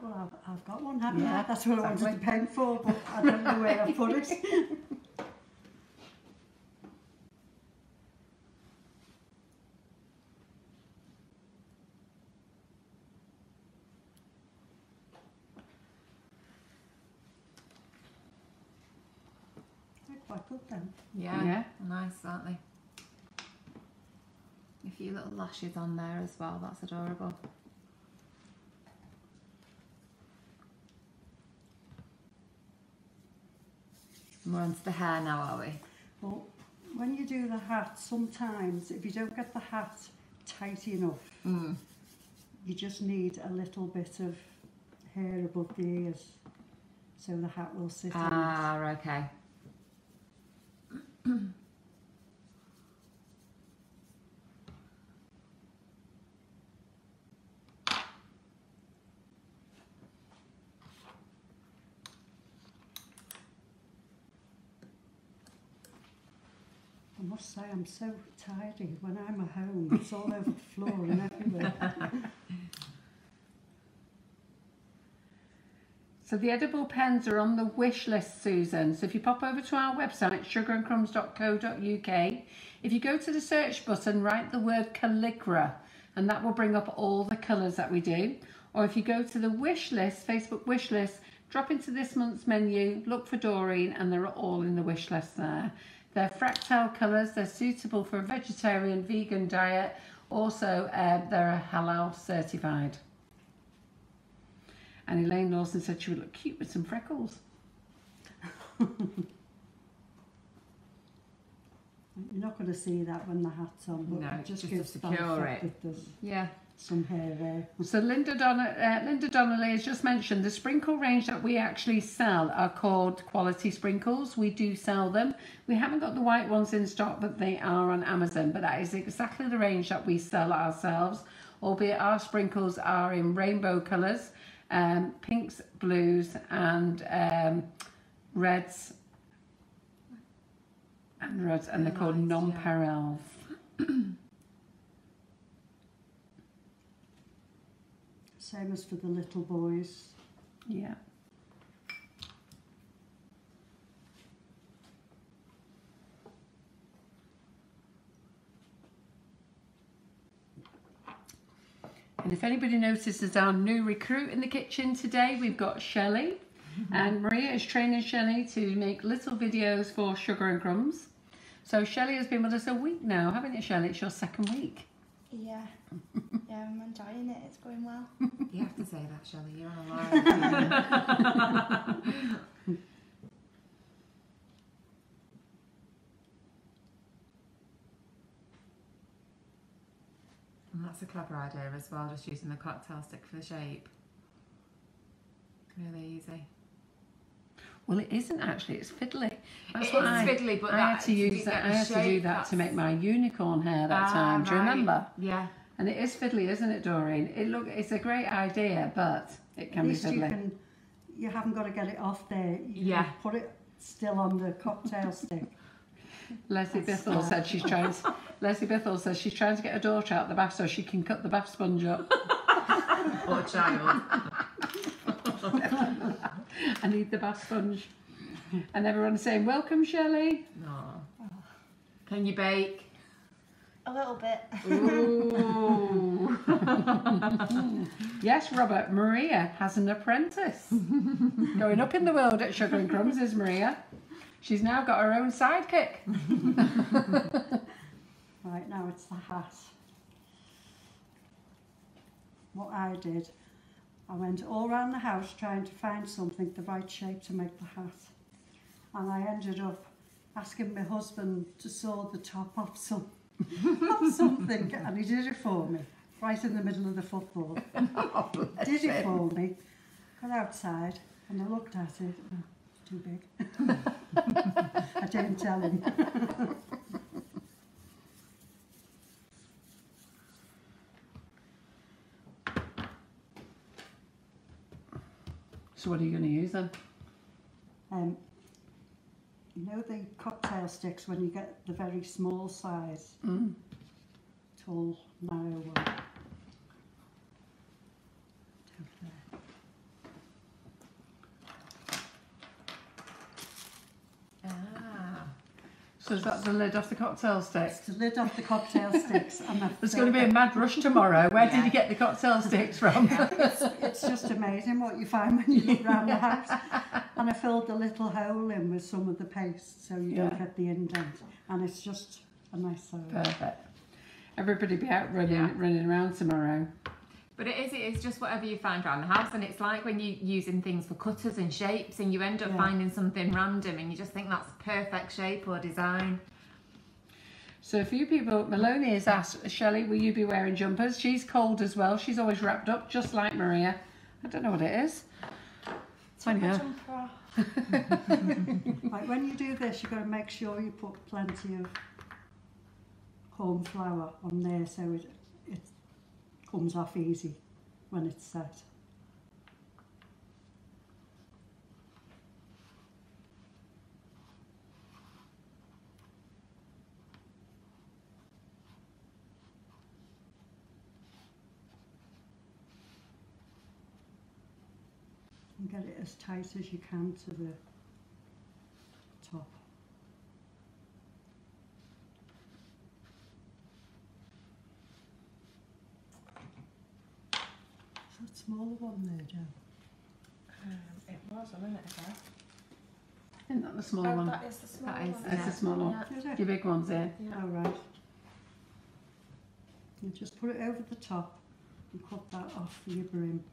D: Well, I've, I've got one, haven't
A: Yeah,
D: I? That's what I wanted
A: exactly.
D: to paint for, but I don't know where I put it. *laughs* Quite good then.
B: Yeah.
A: Yeah.
B: Nice, aren't they? A few little lashes on there as well. That's adorable. We're onto the hair now, are we?
D: Well, when you do the hat, sometimes if you don't get the hat tight enough,
B: Mm.
D: you just need a little bit of hair above the ears so the hat will sit on it.
B: Ah, okay. *clears throat*
D: say, I'm so tidy. When I'm at home, it's all over the floor and everywhere.
A: So the edible pens are on the wish list, Susan. So if you pop over to our website, sugarandcrumbs.co.uk, if you go to the search button, write the word Calligra, and that will bring up all the colours that we do. Or if you go to the wish list, Facebook wish list, drop into this month's menu, look for Doreen, and they're all in the wish list there. They're fractal colours, they're suitable for a vegetarian, vegan diet. Also, uh, they're halal certified. And Elaine Lawson said she would look cute with some freckles. *laughs*
D: You're not going to see that when the hat's on, but
B: No,
D: just,
B: just to
D: gives
B: secure it. Yeah.
D: Some hair there.
A: So Linda, Don- uh, Linda Donnelly has just mentioned the sprinkle range that we actually sell are called quality sprinkles. We do sell them. We haven't got the white ones in stock, but they are on Amazon. But that is exactly the range that we sell ourselves, albeit our sprinkles are in rainbow colours, um, pinks, blues and um, reds. And reds, and they're called
B: Nice, *clears throat* yeah.
A: nonpareils.
D: Same as for the little boys.
A: Yeah. And if anybody notices our new recruit in the kitchen today, we've got Shelley. Mm-hmm. And Maria is training Shelley to make little videos for Sugar and Crumbs. So Shelley has been with us a week now, haven't you, Shelley? It's your second week.
C: Yeah. Yeah, I'm enjoying it. It's going well. *laughs*
B: You have to say that, Shelley. You're on a live. *laughs* and that's a clever idea as well, just using the cocktail stick for the shape. Really easy.
A: Well, it isn't actually. It's fiddly. That's
B: It
A: what
B: is
A: I,
B: fiddly, but
A: I
B: that-
A: had to
B: to
A: use that. I had to do
B: shape,
A: that to make my unicorn hair that
B: Ah,
A: time. Do you
B: right.
A: remember?
B: Yeah.
A: And it is fiddly, isn't it, Doreen? It look. It's a great idea, but it can
D: At
A: be
D: least you can, you haven't got to get it off there. You
B: Yeah.
D: can put it still on the cocktail stick.
A: Leslie
D: That's
A: Bithell
D: sad.
A: said she's trying. To, *laughs* Leslie Bithell says she's trying to get her daughter out the bath so she can cut the bath sponge up. *laughs*
B: Or child. *laughs* *laughs*
A: I need the bath sponge. And everyone's saying, "Welcome, Shelley."
B: no. Can you bake?
C: A little bit.
B: Ooh. *laughs*
A: Yes, Robert. Maria has an apprentice. *laughs* Going up in the world at Sugar and Crumbs is Maria. She's now got her own sidekick.
D: Right, now it's the hat. What I did, I went all around the house trying to find something the right shape to make the hat. And I ended up asking my husband to sew the top off some *laughs* of something and he did it for me, right in the middle of the football. *laughs* Oh, did it for me. Got outside and I looked at it. Oh, it's too big. *laughs* I didn't tell him.
A: So what are you going to use then?
D: Um, you know the cocktail sticks when you get the very small size,
A: Mm.
D: tall, narrow one.
B: Ah.
A: So is that the lid off the cocktail sticks?
D: It's the lid off the cocktail *laughs* sticks, and I
A: There's going to be a mad rush tomorrow. Where did you get the cocktail sticks from? *laughs*
D: it's, it's just amazing what you find when you look *laughs* around the house. And I filled the little hole in with some of the paste so you
A: Yeah.
D: don't get the indent. And it's just a nice size.
A: Perfect. Everybody be out running,
B: Yeah.
A: running around tomorrow.
B: But it is, it is just whatever you find around the house, and it's like when you're using things for cutters and shapes, and you end up
D: Yeah.
B: finding something random, and you just think that's perfect shape or design.
A: So a few people, Maloney has asked, Shelley, will you be wearing jumpers? She's cold as well. She's always wrapped up, just like Maria. I don't know what it is.
C: Take my
A: Yeah.
C: jumper off. *laughs*
D: Like when you do this, you've got to make sure you put plenty of corn flour on there so it, it comes off easy when it's set. And get it as tight as you can to the Is that smaller one there, Joe?
C: Um, it was a minute ago.
A: Isn't that the small
C: oh,
A: one?
C: that is the small
B: That is-
C: one.
A: That's the small one.
C: Yeah.
A: Your big one's here.
C: Yeah.
D: All right. You just put it over the top and cut that off for your brim.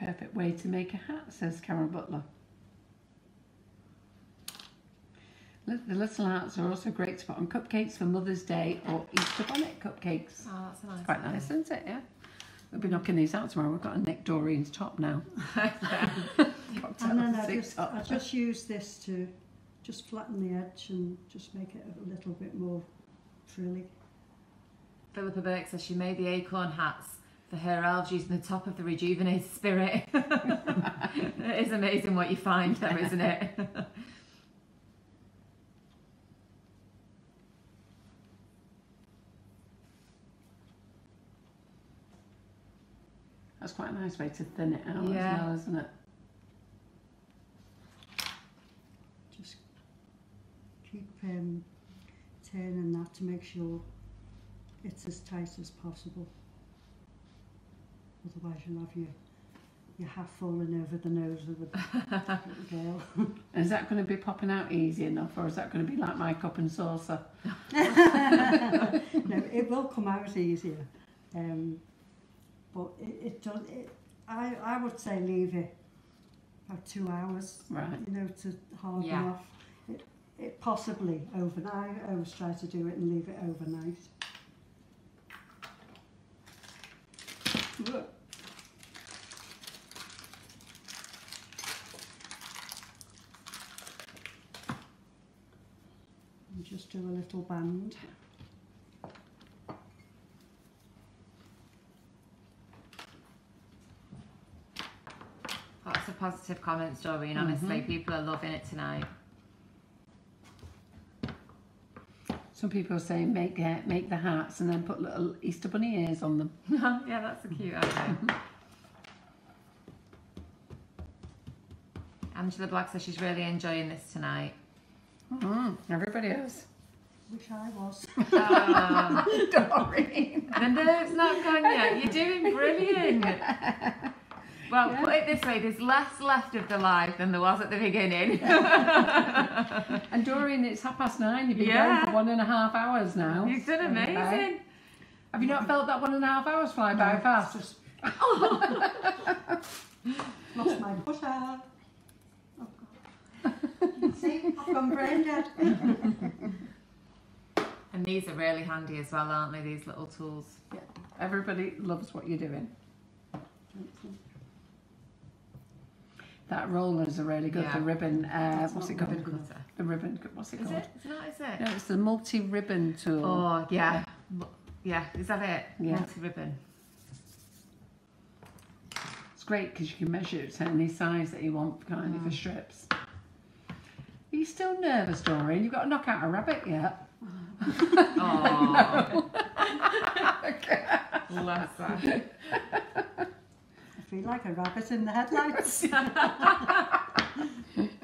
A: Perfect way to make a hat, says Karen Butler. The little hats are also great to put on cupcakes for Mother's Day or Easter bonnet cupcakes.
B: Oh, that's a nice.
A: Quite
B: one.
A: nice, isn't it? Yeah. We'll be knocking these out tomorrow. We've got to nick Doreen's top now. *laughs*
D: And then I
A: six
D: just,
A: top.
D: I just use this to just flatten the edge and just make it a little bit more frilly.
B: Philippa Burke says she made the acorn hats for her elves using the top of the rejuvenated spirit. *laughs* it is amazing what you find though, isn't it? *laughs*
A: That's quite a nice way to thin it out
B: Yeah.
A: as well, isn't it?
D: Just keep um, turning that to make sure it's as tight as possible. Otherwise you'll have your, your hat falling over the nose of the *laughs* girl.
A: Is that going to be popping out easy enough, or is that going to be like my cup and saucer? *laughs*
D: no, it will come out easier. Um, but it, it does. It, I, I would say leave it about two hours,
A: Right.
D: you know, to harden
B: Yeah.
D: off. It, it possibly overnight. I always try to do it and leave it overnight. And just do a little band.
B: Lots of positive comments, Doreen. Honestly, mm-hmm. people are loving it tonight.
A: Some people are saying make uh, make the hats and then put little Easter bunny ears on them. *laughs*
B: yeah, that's a cute idea. *laughs* Angela Black says she's really enjoying this tonight.
A: Mm, everybody else.
D: Wish I was.
B: Oh, *laughs*
A: Doreen.
B: the nerve's not gone yet. You're doing brilliant. Well, put it this way: there's less left of the live than there was at the beginning. *laughs*
A: And Doreen, it's half past nine. You've been
B: Yeah.
A: going for one and a half hours now.
B: You've done
A: Okay.
B: amazing.
A: Have you not felt that one and a half hours fly by fast?
D: Just *laughs* lost my butter. Oh, God. See, I've gone brain dead.
B: And these are really handy as well, aren't they? These little tools. Yeah.
A: Everybody loves what you're doing. That rollers are really good.
B: Yeah.
A: The ribbon, uh, what's it called?
B: Ribbon cutter.
A: The ribbon, what's it
B: Is
A: called?
B: it? Is it not? Is it?
A: No, it's the multi-ribbon tool.
B: Oh yeah, yeah. Is that it?
A: Yeah.
B: Multi ribbon.
A: It's great because you can measure it to any size that you want kind
B: Mm.
A: of for strips. Are you still nervous, Doreen? You've got to knock out a rabbit yet. *laughs* *laughs*
B: Oh, *laughs* bless her.
D: I feel like a rabbit in the headlights. *laughs* *laughs*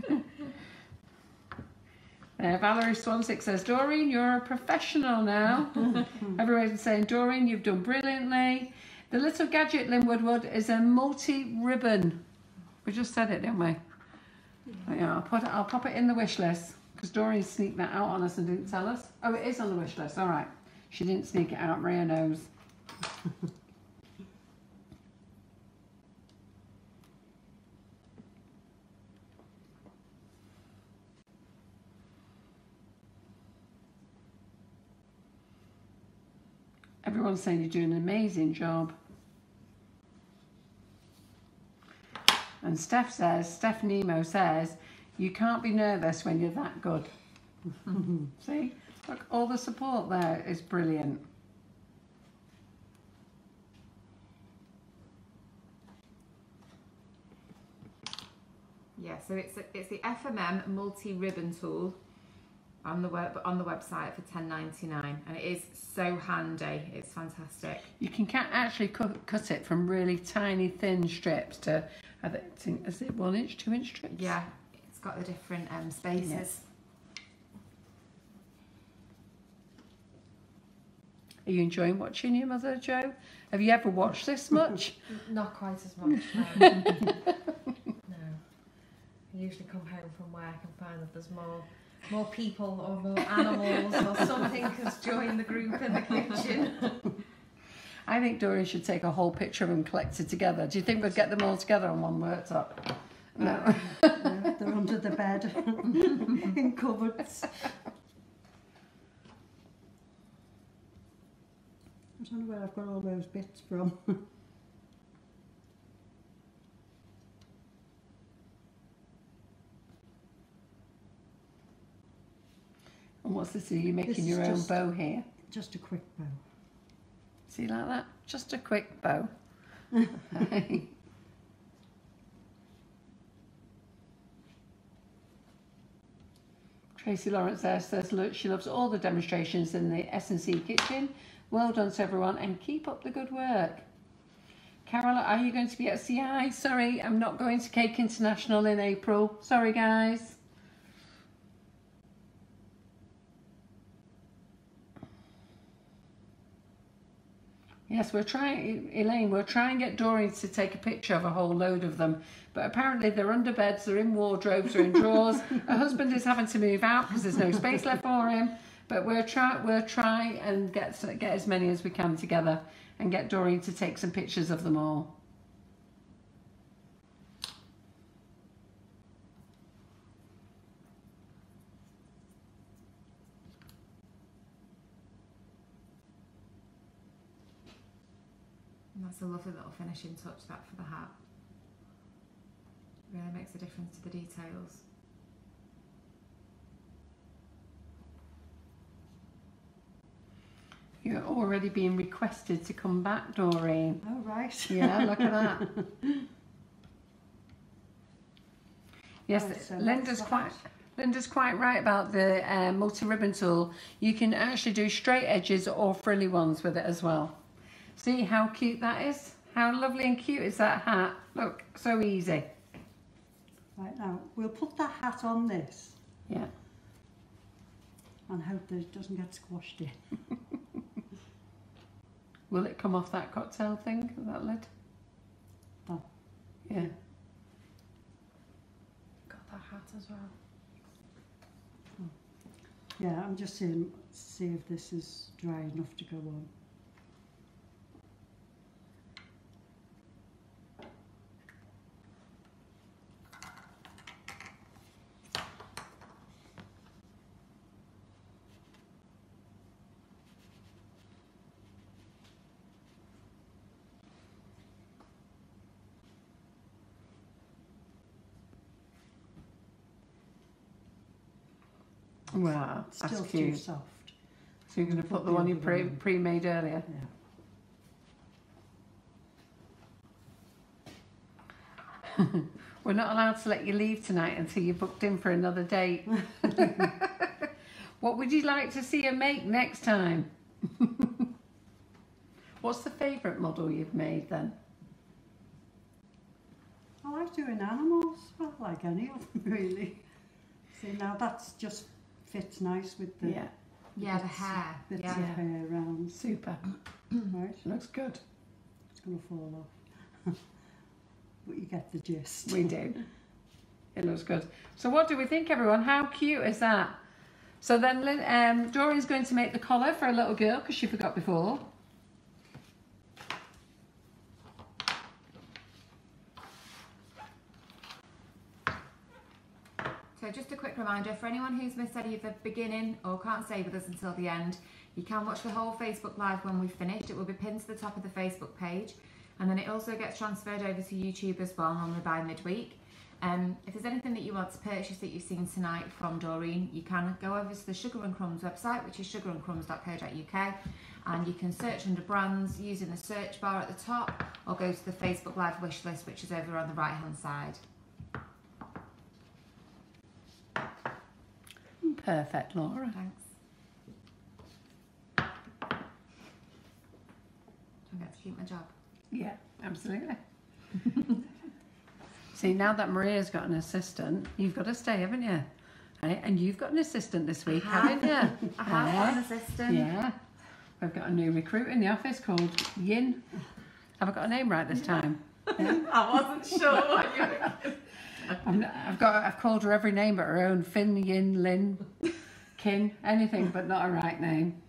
A: Uh, Valerie Swansik says, Doreen, you're a professional now. *laughs* Everyone's saying, Doreen, you've done brilliantly. The little gadget Lynn Woodward is a multi-ribbon. We just said it, didn't we? Yeah, I'll put it, I'll pop it in the wish list because Doreen sneaked that out on us and didn't tell us. Oh, it is on the wish list. All right. She didn't sneak it out. Maria knows. Everyone's saying you're doing an amazing job. And Steph says, Steph Nemo says, you can't be nervous when you're that good. *laughs* See? Look, all the support there is brilliant.
B: Yeah, so it's it's the FMM multi ribbon tool on the web on the website for ten ninety nine, and it is so handy. It's fantastic.
A: You can actually cut, cut it from really tiny, thin strips to, I think, is it one inch, two inch strips?
B: Yeah, it's got the different um, spaces.
A: Yes. Are you enjoying watching your mother, Joe? Have you ever watched this *laughs* much?
C: Not quite as much, no. *laughs* no. I usually come home from work and find that there's more more people or more animals or *laughs* something has joined the group in the kitchen. *laughs*
A: I think Doreen should take a whole picture of them collected together. Do you think we'd get them all together on one worktop? No.
D: Yeah, they're under the bed *laughs* in cupboards. I don't know where I've got all those bits from.
A: And what's this? Are you making your own
D: just-
A: bow here?
D: Just a quick bow.
A: See like that? Just a quick bow. *laughs* Tracy Lawrence there says, look, she loves all the demonstrations in the S&C kitchen. Well done to everyone and keep up the good work. Carol, are you going to be at CI? Sorry, I'm not going to Cake International in April. Sorry, guys. Yes, we're trying, Elaine, we're trying to get Doreen to take a picture of a whole load of them. But apparently they're under beds, they're in wardrobes, they're in drawers. Her *laughs* husband is having to move out because there's no space left for him. But we're try, we're try and get, get as many as we can together and get Doreen to take some pictures of them all.
B: That's a lovely little finishing touch that for the hat. Really makes a difference to the details.
A: You're already being requested to come back, Doreen.
D: Oh, right.
A: Yeah, look at that. *laughs* Yes,
D: Oh, so
A: Linda's quite. Linda's quite right about the uh, multi-ribbon tool. You can actually do straight edges or frilly ones with it as well. See how cute that is? How lovely and cute is that hat? Look, so easy.
D: Right now, we'll put that hat on this
A: Yeah.
D: and hope that it doesn't get squashed in. *laughs*
A: Will it come off that cocktail thing, that lid?
D: Oh.
A: Yeah.
C: Got that hat as well. Hmm.
D: Yeah, I'm just seeing, see if this is dry enough to go on.
A: Wow,
D: It's
A: that's
D: still too soft.
A: So you're going to
D: Put
A: put the one you pre
D: pre
A: made earlier?
D: Yeah. *laughs*
A: We're not allowed to let you leave tonight until you're booked in for another date. *laughs* what would you like to see her make next time? *laughs* What's the favourite model you've made then?
D: I like doing animals, well, like any of them really. See, now that's just fits nice with the
A: Yeah,
B: Yeah, the hair.
D: bits
B: Yeah.
D: of hair around.
A: super.
D: Right, *clears throat*
A: Looks good.
D: it's going to fall off. *laughs* but you get the gist.
A: We do. It looks good. So what do we think, everyone? How cute is that? So then um, Doreen's going to make the collar for a little girl because she forgot before.
B: So just a quick reminder for anyone who's missed any of the beginning or can't stay with us until the end, you can watch the whole Facebook Live when we've finished. It will be pinned to the top of the Facebook page and then it also gets transferred over to YouTube as well normally by midweek. Um, if there's anything that you want to purchase that you've seen tonight from Doreen, you can go over to the Sugar and Crumbs website, which is sugarandcrumbs.co.uk, and you can search under brands using the search bar at the top, or go to the Facebook Live wish list, which is over on the right hand side.
A: Perfect, Laura.
B: Thanks. I get to keep my job.
A: Yeah, absolutely. *laughs* See, now that Maria's got an assistant, you've got to stay, haven't you? Right? And you've got an assistant this week,
B: have.
A: haven't you?
B: I have got an
A: Yeah.
B: assistant.
A: Yeah. We've got a new recruit in the office called Yin. Have I got a name right this time? *laughs*
B: I wasn't sure *laughs* what you were
A: I'm not, I've got. I've called her every name but her own. Finn, Yin, Lin, *laughs* Kin, anything but not a right name.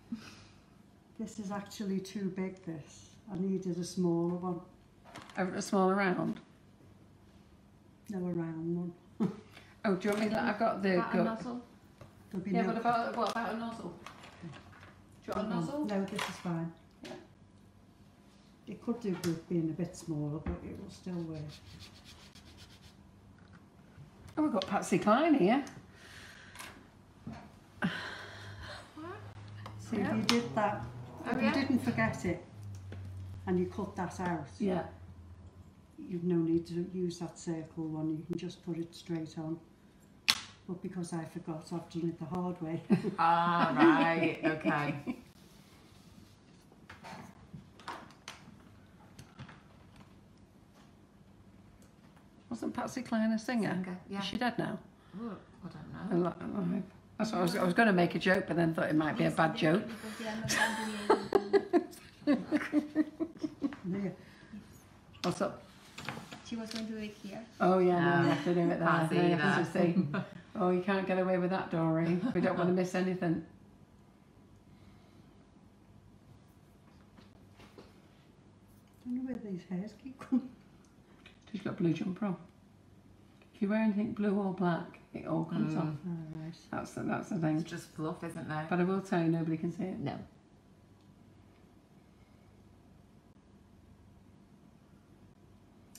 D: This is actually too big, this. I needed a smaller one,
A: Over a smaller round.
D: no a round one. *laughs*
A: Oh, do you want me to, I've got the
B: That a nozzle?
D: Be
A: Yeah,
D: no,
A: what about, what about a nozzle? Do you want a nozzle?
D: No, this is fine.
A: Yeah.
D: It could do with being a bit smaller, but it will still work.
A: Oh, we've got Patsy Cline here.
D: So
A: Yeah.
D: if you did that,
B: Oh,
D: if
B: yeah?
D: you didn't forget it, and you cut that out,
A: Yeah.
D: you've no need to use that circle one, you can just put it straight on. But because I forgot, I've done it the hard way.
B: Ah, right, okay. *laughs*
A: Wasn't Patsy Cline a singer?
B: Singer, yeah.
A: Is she dead now?
B: Ooh, I don't know.
A: Alive. That's what I was, I was going to make a joke, but then thought it might be a bad joke. *laughs* What's up?
E: She was going to do it here.
A: Oh yeah, no, you have to do it there.
B: can't see
A: Yeah, you have to
B: that.
A: see. Oh, you can't get away with that, Doreen. We don't want to miss anything.
D: I don't know where these hairs keep coming.
A: She's got a blue jumper on. If you wear anything blue or black, it all comes
B: Mm.
A: off.
D: All right.
A: That's the, that's the thing.
B: It's just fluff, isn't it?
A: But I will tell you, nobody can see it.
B: No.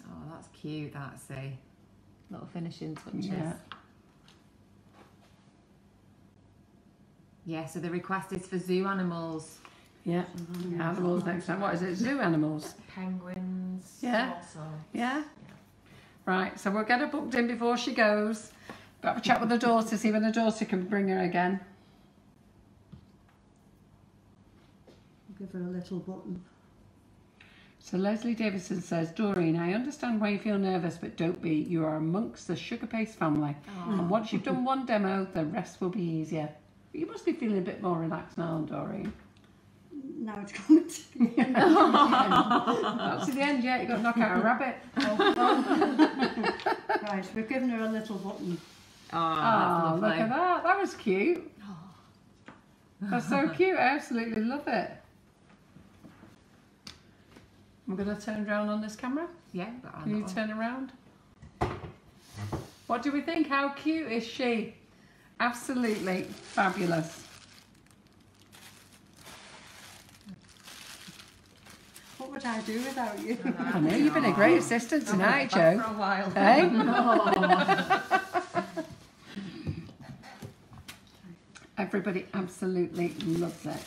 B: Oh, that's cute, that's a little finishing touches.
A: Yeah.
B: Yeah, so the request is for zoo animals.
A: Yeah. Animals next time. What is it? Zoo animals.
C: Penguins.
A: Yeah.
C: Also.
A: Yeah. Right. So we'll get her booked in before she goes. Got a chat with her daughter, see when her daughter can bring her again.
D: Give her a little button.
A: So Leslie Davison says, Doreen, I understand why you feel nervous, but don't be. You are amongst the Sugar Paste family. And once you've done one demo, the rest will be easier. But you must be feeling a bit more relaxed now, Doreen.
D: Now it's coming to the end. *laughs*
A: That's to the end, yeah. You've got to knock out a rabbit. *laughs*
D: Right, we've given her a little button.
B: Oh,
A: Oh, look at that. That was cute. Ah. That's so *laughs* cute. I absolutely love it. I'm going to turn around on this camera.
B: Yeah, but on
A: Can you
B: one.
A: turn around? What do we think? How cute is she? Absolutely fabulous.
D: Would I do without you?
A: I know you've been a great assistant tonight, Joe.
C: For a while.
A: Hey? *laughs* Everybody absolutely loves it.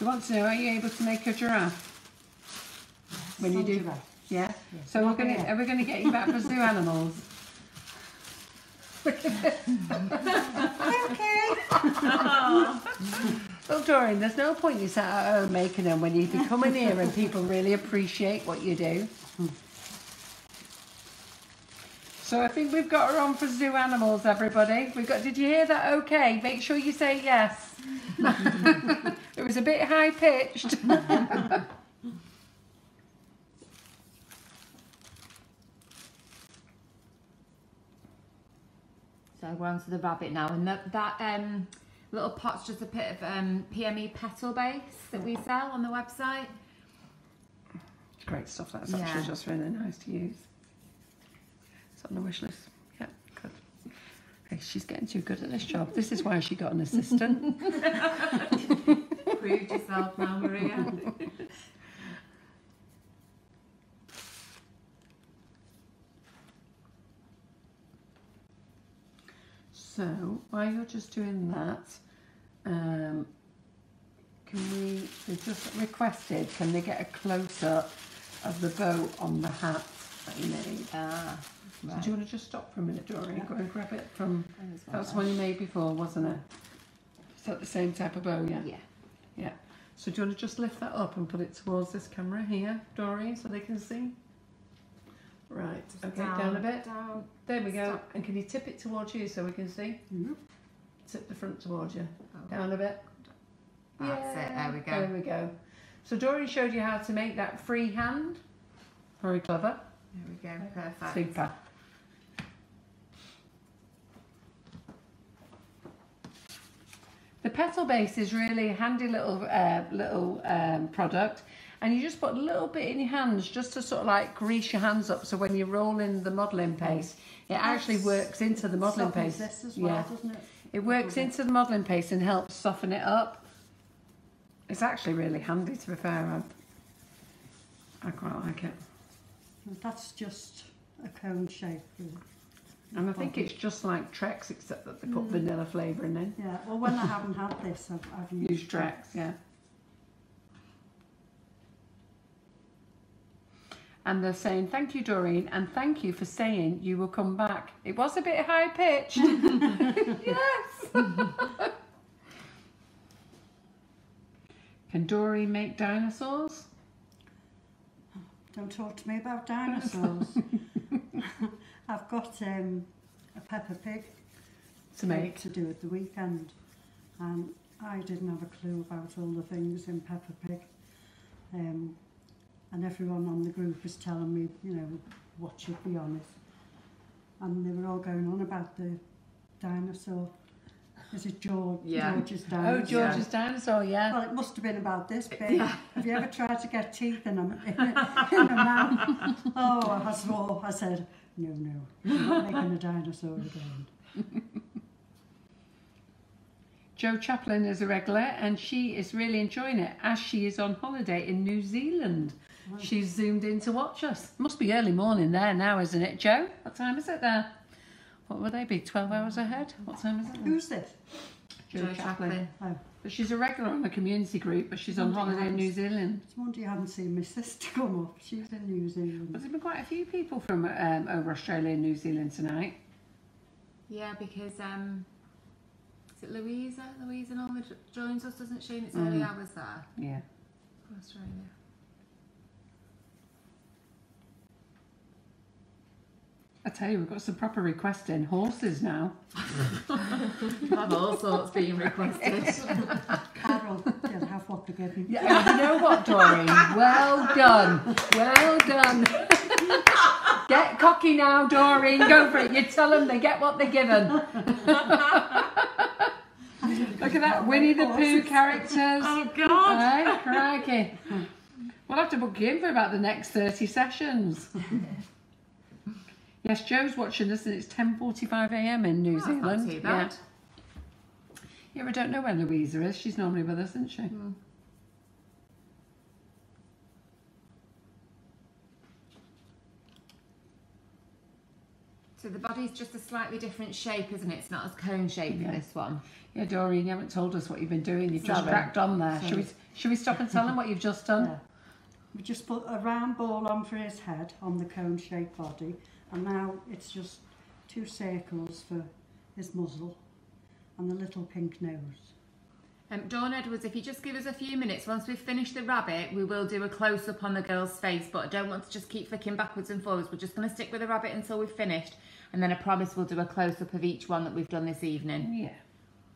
A: You want to know, are you able to make a giraffe? When you
D: Some
A: do,
D: giraffe.
A: yeah. So we're gonna, are we gonna get you back for *laughs* zoo animals?
D: Okay.
A: Well, Doreen, there's no point you sat at home making them when you can come in here and people really appreciate what you do. So I think we've got her on for zoo animals, everybody. We've got. Did you hear that? Okay, make sure you say yes. *laughs* it was a bit high pitched. *laughs*
B: So we're on to the rabbit now, and that, that um, little pot's just a bit of um, PME petal base that we sell on the website.
A: Great stuff. That's
B: Yeah.
A: actually just really nice to use. It's on the wish list. Yeah, good. Okay, she's getting too good at this job. This is why she got an assistant. *laughs*
B: Prove yourself now, Maria. *laughs*
A: So while you're just doing that, um, can we? They just requested. Can they get a close up of the bow on the hat that you made?
B: Ah,
A: So do you want to just stop for a minute, Dory?
D: Yeah.
A: Go and grab it from.
B: One
A: That's one you made before, wasn't it? Is that the same type of bow? Yeah.
B: Yeah.
A: Yeah. So do you want to just lift that up and put it towards this camera here, Doreen, so they can see? Right. Okay. Down, a bit.
B: Down.
A: There we go.
B: Stop.
A: And can you tip it towards you so we can see?
D: Mhm.
A: Tip the front towards you.
B: Oh,
A: Down a bit.
B: That's it. There we go.
A: There we go. So Doreen showed you how to make that free hand. Very clever.
B: There we go. Perfect.
A: Super. The petal base is really a handy little uh, little um, product, and you just put a little bit in your hands just to sort of like grease your hands up. So when you roll in the modelling paste, it actually works into the modelling paste.
D: this as well,
A: yeah,
D: doesn't it?
A: it works into the modelling paste and helps soften it up. It's actually really handy. To be fair, I, I quite like it,
D: That's just a cone shape. really.
A: and I think it's just like Trex except that they put
D: Mm.
A: vanilla flavouring in.
D: Yeah, well, when I haven't had this, I've, I've used,
A: Use Trex, yeah. And they're saying, thank you, Doreen, and thank you for saying you will come back. It was a bit high pitched. *laughs* yes. *laughs* Can Doreen make dinosaurs?
D: Don't talk to me about dinosaurs. *laughs* I've got um, a Peppa Pig
A: To make.
D: to do at the weekend, and I didn't have a clue about all the things in Peppa Pig. Um, and everyone on the group was telling me, you know, what should be on it. And they were all going on about the dinosaur. Is it George?
B: Yeah.
D: George's
A: Oh,
D: dinosaur.
A: George's dinosaur, yeah.
D: Well, it must have been about this *laughs* big.
B: Yeah.
D: Have you ever tried to get teeth in a, *laughs* in a, in a mouth? Oh, I swore. I said, no, no, I'm not making a dinosaur again. *laughs*
A: Joe Chaplin is a regular and she is really enjoying it as she is on holiday in New Zealand. She's zoomed in to watch us. Must be early morning there now, isn't it, Joe? What time is it there? What would they be? 12 hours ahead? What time is it? there?
D: Who's this?
B: Joe Chaplin.
D: Oh,
A: But she's a regular on the community group, but she's on holiday in New Zealand.
D: it's a wonder you haven't seen my sister come up. She's in New
A: But
D: Zealand.
A: there's been quite a few people from um, over Australia and New Zealand tonight.
B: Yeah, because um, is it Louisa? Louisa normally jo- joins us, doesn't she? And it's early
A: Mm.
B: hours there
A: Yeah.
B: for Australia.
A: I tell you, we've got some proper requesting horses now. *laughs*
B: have all sorts being requested.
D: Carol, they'll have what they're given.
A: Yeah, you know what, Doreen? Well done. Well done. Get cocky now, Doreen. Go for it. You tell them they get what they're given. Look at that Winnie the Pooh characters.
B: oh God!
A: Hey, crikey. We'll have to book you in for about the next 30 sessions. Yes, Joe's watching us and it's 10.45am in New ah,
B: Oh, that's not
A: Zealand.
B: too bad.
A: Yeah. yeah, I don't know where Louisa is. She's normally with us, isn't she? Hmm.
B: So the body's just a slightly different shape, isn't it? It's not as cone shaped
A: Yeah.
B: this one.
A: Yeah, Doreen, you haven't told us what you've been doing. You've just
D: Sorry.
A: cracked on there. Should we, should we stop and tell them what you've just done? *laughs*
D: Yeah. We just put a round ball on for his head on the cone-shaped body, and now it's just two circles for his muzzle and the little pink nose.
B: Um, Dawn Edwards, if you just give us a few minutes, once we've finished the rabbit, we will do a close up on the girl's face. But I don't want to just keep flicking backwards and forwards. We're just going to stick with the rabbit until we've finished, and then I promise we'll do a close up of each one that we've done this evening.
A: Yeah,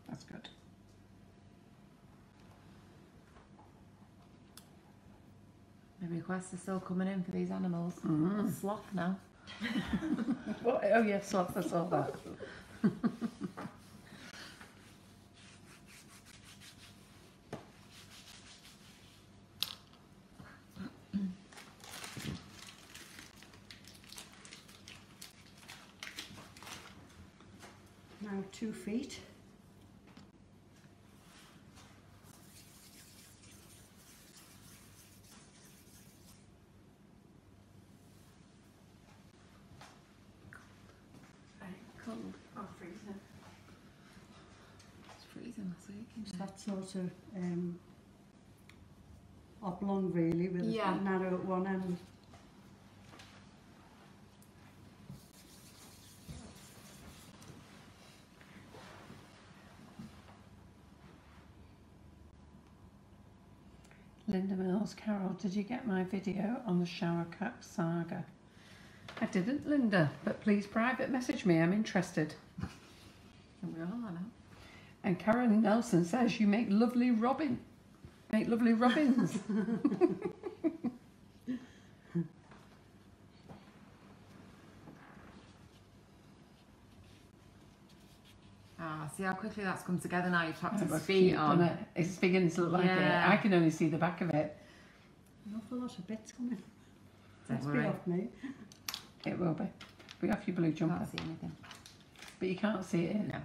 A: that's good.
B: The requests are still coming in for these animals.
A: Mm.
B: Sloth now.
A: What? Oh, yes, I saw that.
D: Now two feet.
A: Cold. Oh, freezing.
B: It's freezing last week.
D: It's that sort of um, oblong really with
B: Yeah.
D: a narrow at one end.
A: Linda Mills, Carol, did you get my video on the shower cap saga? I didn't, Linda, but please private message me. I'm interested.
B: And we're all on it.
A: And Karen Nelson says you make lovely robin. Make lovely robins. *laughs*
B: Ah, see how quickly that's come together now. You've tapped
A: It
B: his feet
A: cute,
B: on.
A: it? It's beginning to look like
B: Yeah.
A: it. I can only see the back of it.
D: An awful lot of bits coming.
B: Don't *laughs*
D: Must be
B: worry.
D: off me.
A: It will be. Be off your blue jumper.
B: Can't see anything.
A: But you can't see it in.
B: No.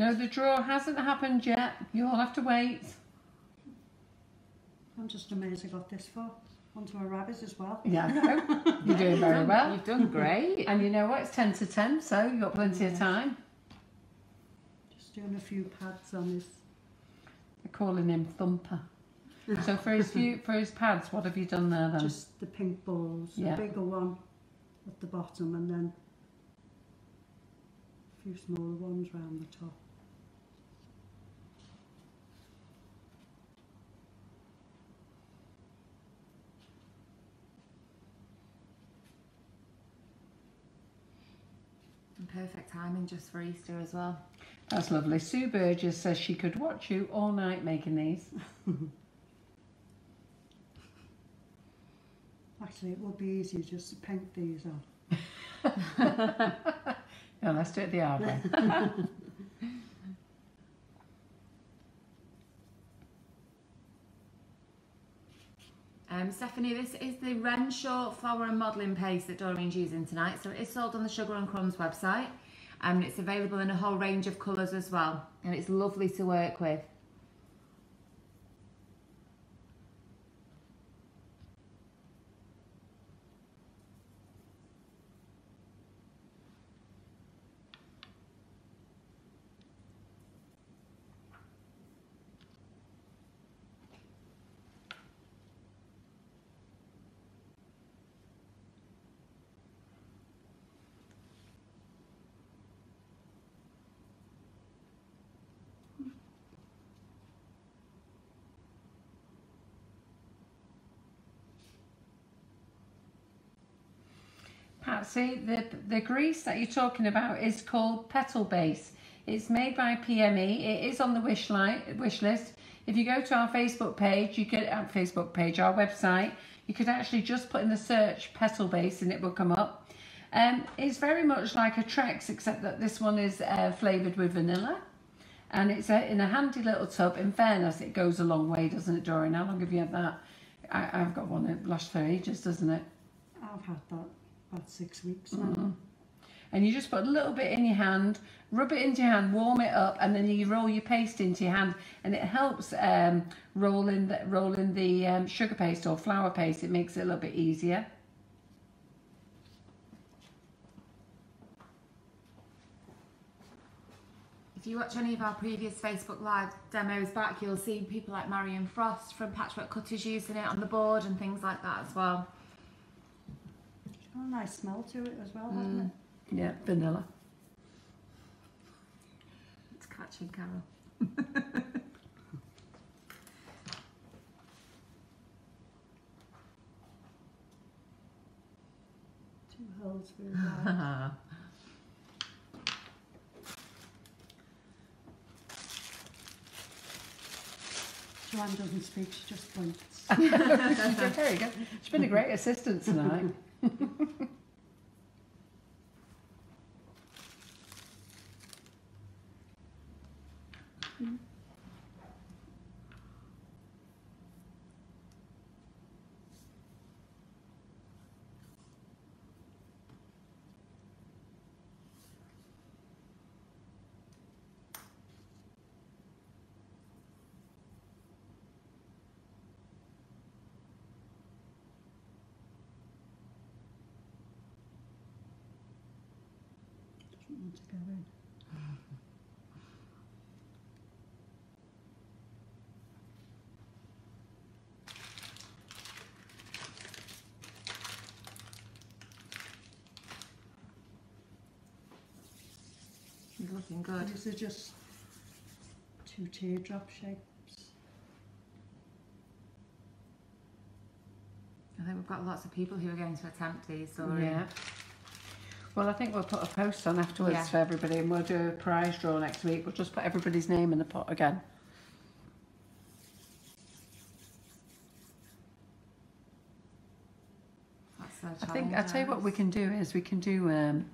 A: No, the draw hasn't happened yet. You all have to wait.
D: I'm just amazed I got this far. Onto a rabbit as well.
A: Yeah, I know. *laughs* You're doing very well.
B: You've done great.
A: And you know what? It's 10 to 10, so you've got plenty of time.
D: Just doing a few pads on his.
A: They're calling him Thumper. *laughs* so for his few, for his pads, what have you done there then?
D: Just the pink balls.
A: Yeah.
D: A bigger one at the bottom and then a few smaller ones round the top.
B: And perfect timing just for Easter as well.
A: That's lovely. Sue Burgess says she could watch you all night making these. *laughs*
D: Actually, it would be easy just to paint these on. *laughs*
A: Yeah, let's do it the hard way. *laughs*
B: Um, Stephanie, this is the Renshaw flower and modelling paste that Doreen's using tonight. So it is sold on the Sugar and Crumbs website. And it's available in a whole range of colours as well. And it's lovely to work with.
A: Patsy, the, the grease that you're talking about is called Petal Base. It's made by PME. It is on the wish, li- wish list. If you go to our Facebook page, you could, our Facebook page, our website, you could actually just put in the search Petal Base and it will come up. Um, it's very much like a Trex, except that this one is uh, flavoured with vanilla. And it's a, in a handy little tub. In fairness, it goes a long way, doesn't it, Doreen? How long have you had that? I, I've got one that lasts for ages, doesn't it?
D: I've had that about six weeks now.
A: Mm. And you just put a little bit in your hand, rub it into your hand, warm it up, and then you roll your paste into your hand, and it helps um, roll in the, roll in the um, sugar paste or flower paste. It makes it a little bit easier.
B: If you watch any of our previous Facebook Live demos back, you'll see people like Marion Frost from Patchwork Cutters using it on the board and things like that as well.
D: Got a nice smell to it as well, hasn't mm. it?
A: Yeah, vanilla.
B: It's catching Carol. *laughs*
D: Two holes for your. Joanne doesn't speak, she just points.
A: Very good. She's been a great assistant tonight. *laughs*
D: Doesn't *laughs* want
B: You're looking good.
D: These are just two teardrop shapes.
B: I think we've got lots of people who are going to attempt these. Sorry.
A: Yeah. Well, I think we'll put a post on afterwards
B: Yeah.
A: for everybody, and we'll do a prize draw next week. We'll just put everybody's name in the pot again. I think I tell you what we can do is we can do um,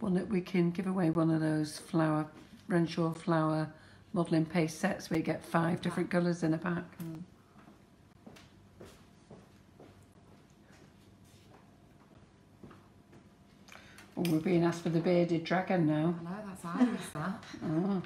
A: one that we can give away one of those flower Renshaw flower modelling paste sets where you get five different colours in a pack. Oh, we're being asked for the bearded dragon now.
B: I know, that's Iris, that.
A: Oh.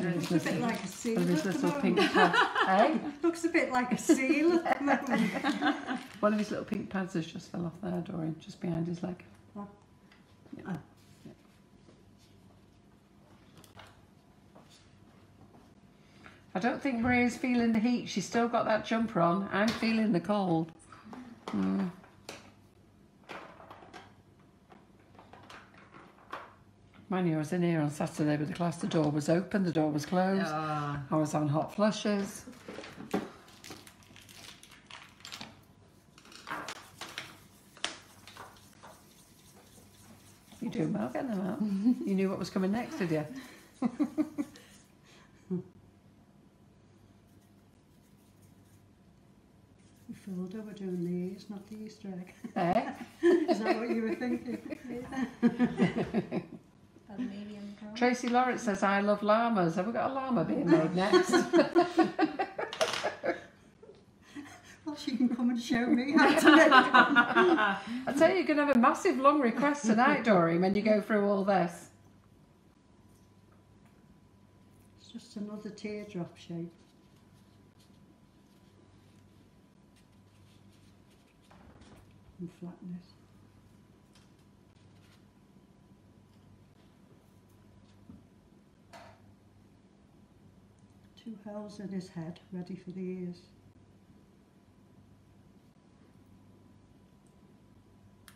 B: Iris
D: Looks a bit *laughs* like a seal
A: One of his little pink pads. *laughs* hey?
D: Looks a bit like a seal at the moment. *laughs*
A: One of his little pink pads has just fell off there, Dorian, just behind his leg. Yeah.
D: Oh.
A: Yeah. I don't think Maria's feeling the heat. She's still got that jumper on. I'm feeling the cold. Mm. Mind you, I was in here on Saturday with the class. The door was open, the door was closed.
B: Oh,
A: I was on hot flushes. You're doing well getting them out. *laughs* you knew what was coming next, did you?
D: We fooled her, we're doing the ears, not the Easter egg.
A: Eh? *laughs*
D: Is that what you were thinking? *laughs*
E: Medium.
A: Tracy Lawrence says, I love llamas. Have we got a llama being made next? *laughs*
D: Well, she can come and show me how to make. *laughs*
A: I tell you, you're going to have a massive long request tonight, Doreen, when you go through all this.
D: It's just another teardrop shape. And flatten Two holes in his head, ready for the ears.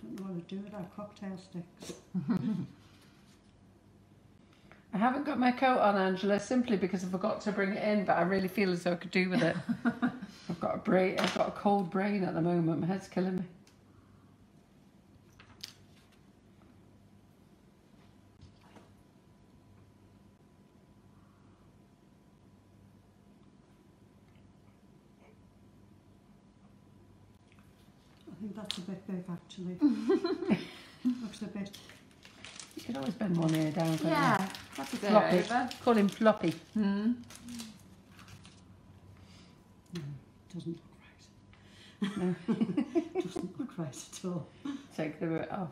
D: Don't know what to do with our cocktail sticks. *laughs*
A: I haven't got my coat on, Angela, simply because I forgot to bring it in, but I really feel as though I could do with it. *laughs* I've got a brain, I've got a cold brain at the moment. My head's killing me.
D: I think actually. *laughs* Looks a bit
A: You could always bend one ear down. you?
B: yeah, that's a bit
A: Floppy.
B: over.
A: Call him floppy.
B: Hmm.
D: doesn't look right. *laughs* No, doesn't look right at all.
A: Take the bit off.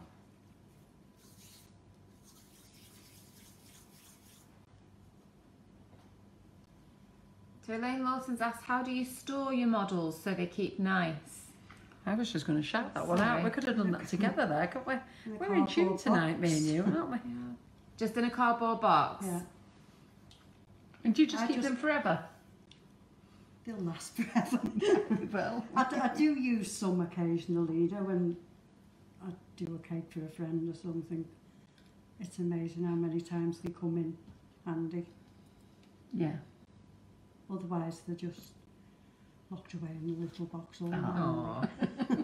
B: So Elaine Lawson's asked, how do you store your models so they keep nice?
A: I was just going to shout that one out. We could have done that together there, couldn't we? *laughs*
D: In
A: We're in tune
D: cardboard
A: tonight, me and you, aren't we?
B: Just in a cardboard box?
D: Yeah,
A: And do you just
D: I
A: keep
D: just-
A: them forever?
D: they'll last forever. *laughs*
A: well,
D: I, d- I do use some occasionally, you know, when I do a cake for a friend or something. It's amazing how many times they come in handy.
A: yeah.
D: Otherwise, they're just locked away in the little box all *laughs*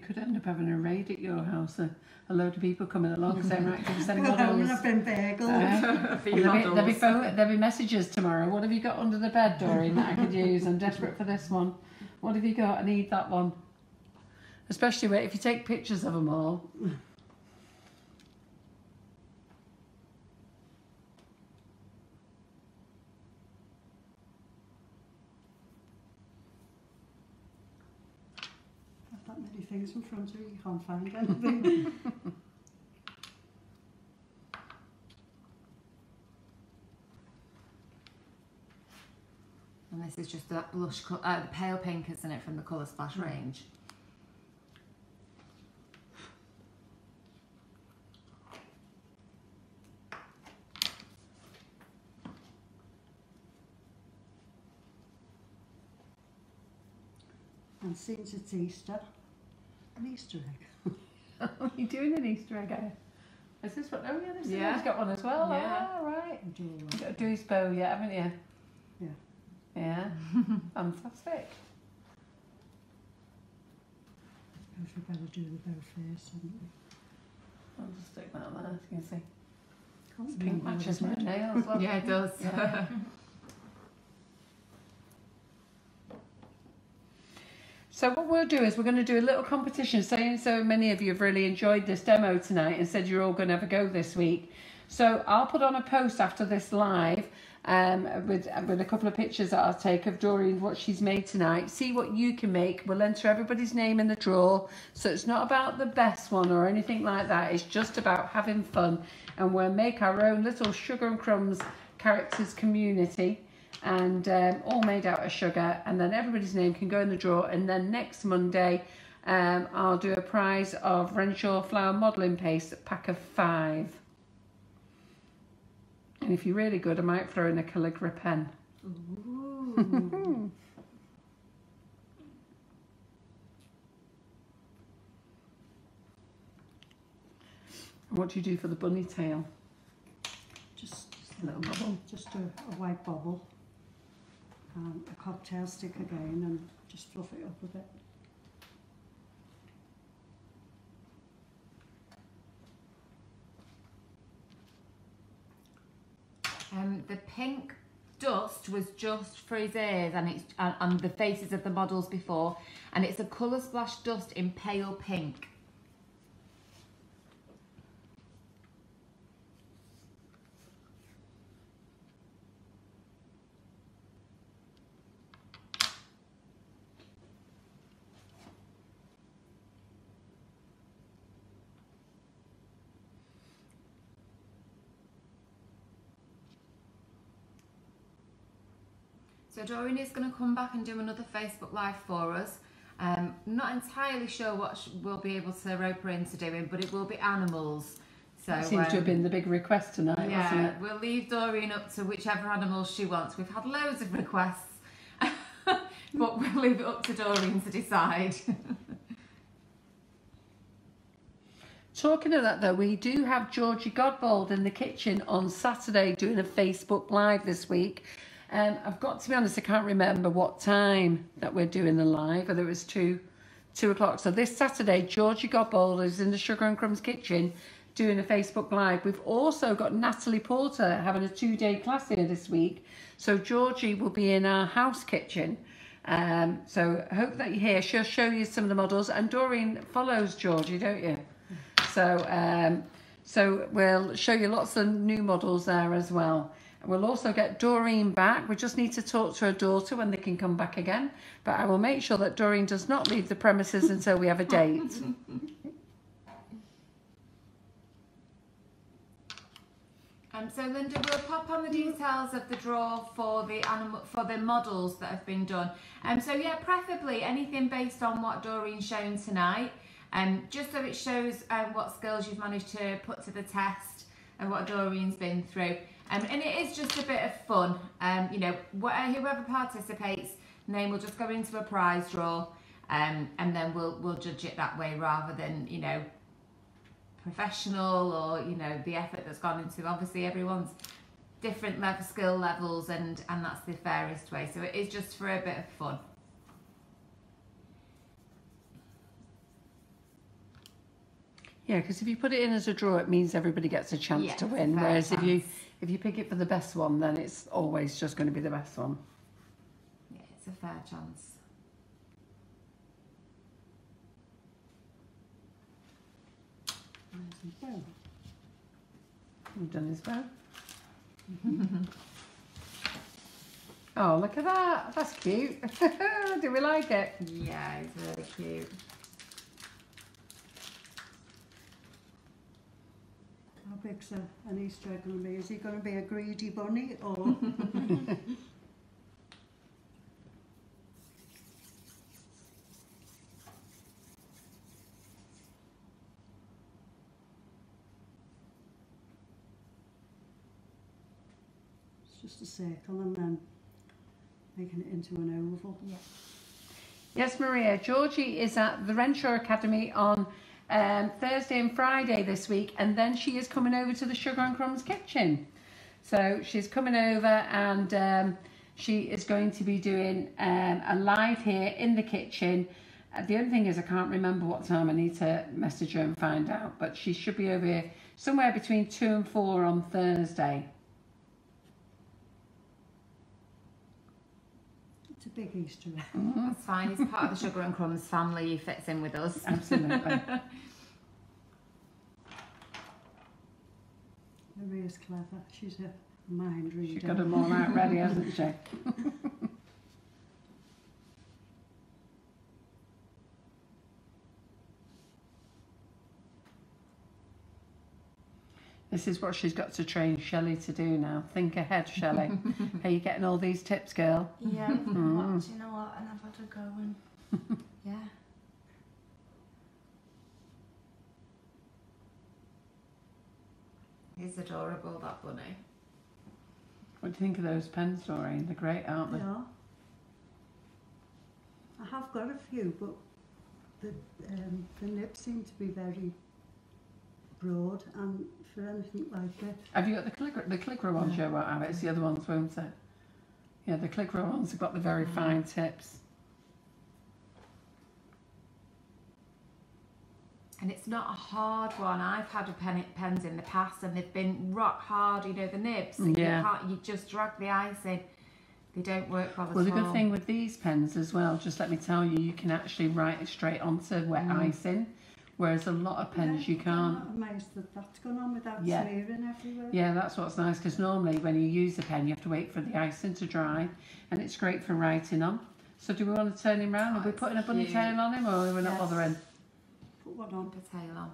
A: could end up having a raid at your house. A, a load of people coming along *laughs* saying, right, give us any
D: Well, I mean,
A: models.
D: I've been bagelled.
A: Uh, *laughs*
B: For
A: there'll, be, there'll, be
B: models.
A: pho- there'll be messages tomorrow. What have you got under the bed, Doreen, that I could use? I'm desperate for this one. What have you got? I need that one. Especially if you take pictures of them all.
D: I've that many things in front of you, you can't find anything. *laughs*
B: And this is just that blush, co- uh, the pale pink, isn't it, from the Colour Splash range?
D: And since it's Easter, *laughs* an Easter egg.
A: Are you doing an Easter egg? eh? Is this what? Oh yeah, this
B: Yeah.
A: has got one as well.
B: Yeah.
A: Ah, right.
D: And all
A: You've
D: that.
A: got a Dewey's bow yet, haven't you?
D: Yeah.
A: Yeah. *laughs* Fantastic.
D: Suppose we better do the bow first, haven't we?
A: I'll just stick that there. You can see.
D: Can't
A: Pink matches my
D: it
A: nails. *laughs* Look.
B: Yeah, it does.
A: Yeah. So what we'll do is we're going to do a little competition, saying so many of you have really enjoyed this demo tonight and said you're all going to have a go this week. So I'll put on a post after this live um, with with a couple of pictures that I'll take of Doreen what she's made tonight. See what you can make. We'll enter everybody's name in the draw. So it's not about the best one or anything like that. It's just about having fun, and we'll make our own little sugar and crumbs characters community and um, all made out of sugar and then everybody's name can go in the drawer and then next Monday um, I'll do a prize of Renshaw flower modelling paste pack of five and if you're really good I might throw in a calligraphy pen
B: Ooh. *laughs*
A: what do you do for the bunny tail
D: Just
A: a little bubble
D: Just a, a white bubble. Um, a cocktail stick again and just fluff it up a bit.
B: Um, the pink dust was just for his ears and it's on, the faces of the models before, and it's a colour splash dust in pale pink. So Doreen is going to come back and do another Facebook Live for us. Um, not entirely sure what we'll be able to rope her into doing, but it will be animals. So
A: that seems to
B: um,
A: have been the big request tonight wasn't
B: yeah, we'll leave Doreen up to whichever animals she wants. We've had loads of requests, *laughs* but we'll leave it up to Doreen to decide. *laughs*
A: Talking of that though, we do have Georgie Godbold in the kitchen on Saturday doing a Facebook Live this week. Um, I've got to be honest, I can't remember what time that we're doing the live, whether it was two, two o'clock. So this Saturday, Georgie Godbold is in the Sugar and Crumbs kitchen doing a Facebook Live. We've also got Natalie Porter having a two-day class here this week. So Georgie will be in our house kitchen. Um, so hope that you're here. She'll show you some of the models. And Doreen follows Georgie, don't you? So, um, so we'll show you lots of new models there as well. We'll also get Doreen back. We just need to talk to her daughter when they can come back again. But I will make sure that Doreen does not leave the premises until we have a date. *laughs*
B: Um, so Linda, we'll pop on the details of the draw for the animal for the models that have been done. Um, so yeah, preferably anything based on what Doreen's shown tonight, um, just so it shows um, what skills you've managed to put to the test and what Doreen's been through. Um, and it is just a bit of fun. Um, you know, wh- whoever participates, name will just go into a prize draw, um, and then we'll we'll judge it that way rather than you know professional or you know the effort that's gone into obviously everyone's different level skill levels and and that's the fairest way so it is just for a bit of fun
A: Yeah, because if you put it in as a draw, it means everybody gets a chance to win. Whereas if you
B: chance.
A: If you pick it for the best one, then it's always just going to be the best one.
B: yeah it's a fair chance
D: Where's the bow?
A: You've done his bow. *laughs* oh, look at that! That's cute. *laughs* Do we like it?
B: yeah it's really cute
D: How big's a, an Easter egg to be? Is he going to be a greedy bunny or? *laughs* it's just a circle and then making it into an oval.
B: yeah
A: Yes, Maria. Georgie is at the Renshaw Academy on um, Thursday and Friday this week, and then she is coming over to the Sugar and Crumbs kitchen. So she's coming over and um, she is going to be doing um, a live here in the kitchen. Uh, the only thing is, I can't remember what time. I need to message her and find out, but she should be over here somewhere between two and four on Thursday.
D: It's a big Easter egg.
B: Mm, that's fine. He's part of the Sugar and Crumbs family. He fits in with us.
A: Absolutely. *laughs*
D: Maria's clever. She's a mind reader.
A: She's got them all out ready, hasn't she? *laughs* This is what she's got to train Shelley to do now. Think ahead, Shelley. *laughs* Are you getting all these tips, girl?
E: Yeah, *laughs*
A: Mm.
E: watching a lot and I've had to go and *laughs* yeah.
B: He's adorable, that bunny.
A: What do you think of those pens, Doreen? They're great, aren't they?
D: Yeah. I have got a few, but the um, the nibs seem to be very broad, and for anything like this,
A: Have you got the clicker? The clicker ones you won't have it. It's the other ones, won't it? Yeah, the clicker ones have got the very fine tips.
B: And it's not a hard one. I've had a pen, pens in the past and they've been rock hard, you know, the nibs.
A: Yeah.
B: You, can't, you just drag the ice in. They don't work well
A: Well, the
B: at all.
A: good thing with these pens as well, just let me tell you, you can actually write it straight onto wet
B: Mm.
A: icing, whereas a lot of pens you can't.
D: I'm amazed that that's gone on without
A: Yeah.
D: smearing everywhere.
A: Yeah, that's what's nice because normally when you use a pen, you have to wait for the icing to dry, and it's great for writing on. So, do we want to turn him round? Are we putting a bunny
B: cute.
A: tail on him, or are we not
B: Yes.
A: bothering?
D: Put one on.
B: Put a tail on.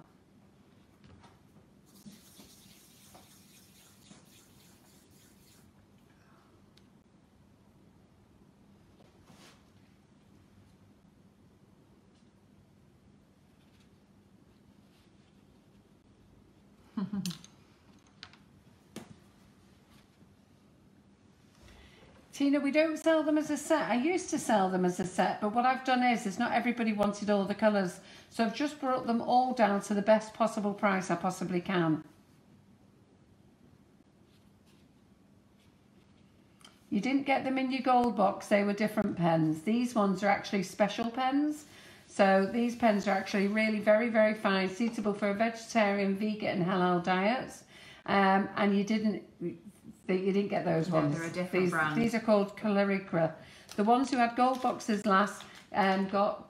A: Tina, we don't sell them as a set. I used to sell them as a set, but what I've done is, is not everybody wanted all the colours, so I've just brought them all down to the best possible price I possibly can. You didn't get them in your gold box, they were different pens. These ones are actually special pens. So these pens are actually really very, very fine, suitable for a vegetarian, vegan and halal diets. Um, and you didn't, you didn't get those
B: No,
A: ones.
B: they're a different
A: these,
B: brand.
A: These are called Colorica. The ones who had gold boxes last um, got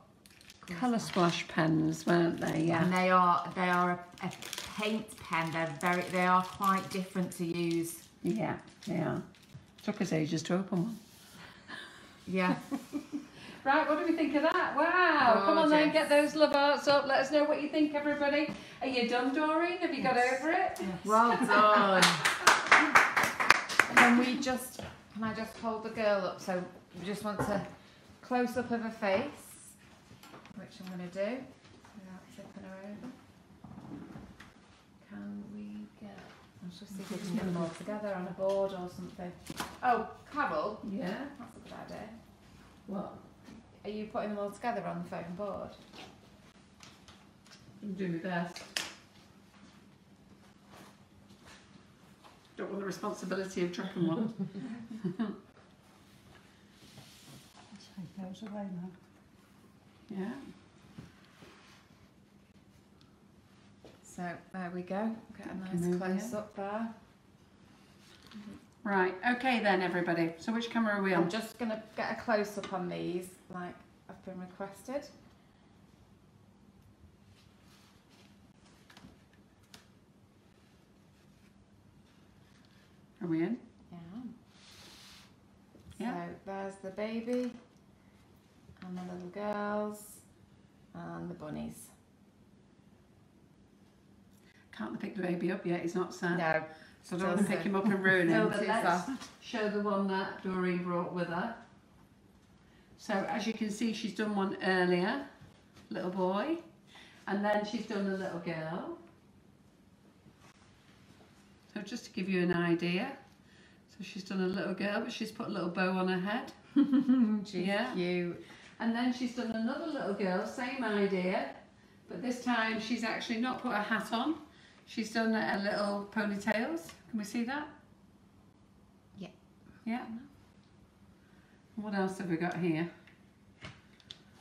A: colour splash pens, weren't they? Yeah.
B: And they are they are a, a paint pen. They're very they are quite different to use.
A: Yeah, they are. Took us ages to open one.
B: Yeah. *laughs*
A: Right, what do we think of that? Wow, come on then, get those love arts up. Let us know what you think, everybody. Are you done, Doreen? Have you got over it?
B: Well done. *laughs* Can we just, can I just hold the girl up? So we just want to close up of her face, which I'm going to do without tipping her over. Can we get, I'm just see if we can get them all together on a board or something. Oh, Carol,
A: Yeah.
B: that's a good idea.
A: What?
B: Are you putting them all together on the foam board?
A: Do that. Don't want the responsibility of dropping *laughs* one.
D: Take those away now.
A: yeah.
B: So there we go. Get a nice close up there.
A: Right, okay then, everybody. So which camera are we
B: I'm
A: on?
B: just going to get a close up on these, like I've been requested.
A: Are we in?
B: Yeah.
A: Yeah.
B: So there's the baby, and the little girls, and the bunnies.
A: Can't pick the baby up yet, he's not sad.
B: No,
A: So I don't want to pick him up and ruin him.
B: No,
A: him.
B: but let's-
A: let's show the one that Doreen brought with her. So as you can see, she's done one earlier, little boy, and then she's done a little girl. So just to give you an idea, so she's done a little girl, but she's put a little bow on her head. *laughs*
B: she's
A: Yeah.
B: cute.
A: And then she's done another little girl, same idea, but this time she's actually not put a hat on. She's done a little ponytails. Can we see that?
B: Yeah.
A: Yeah. What else have we got here?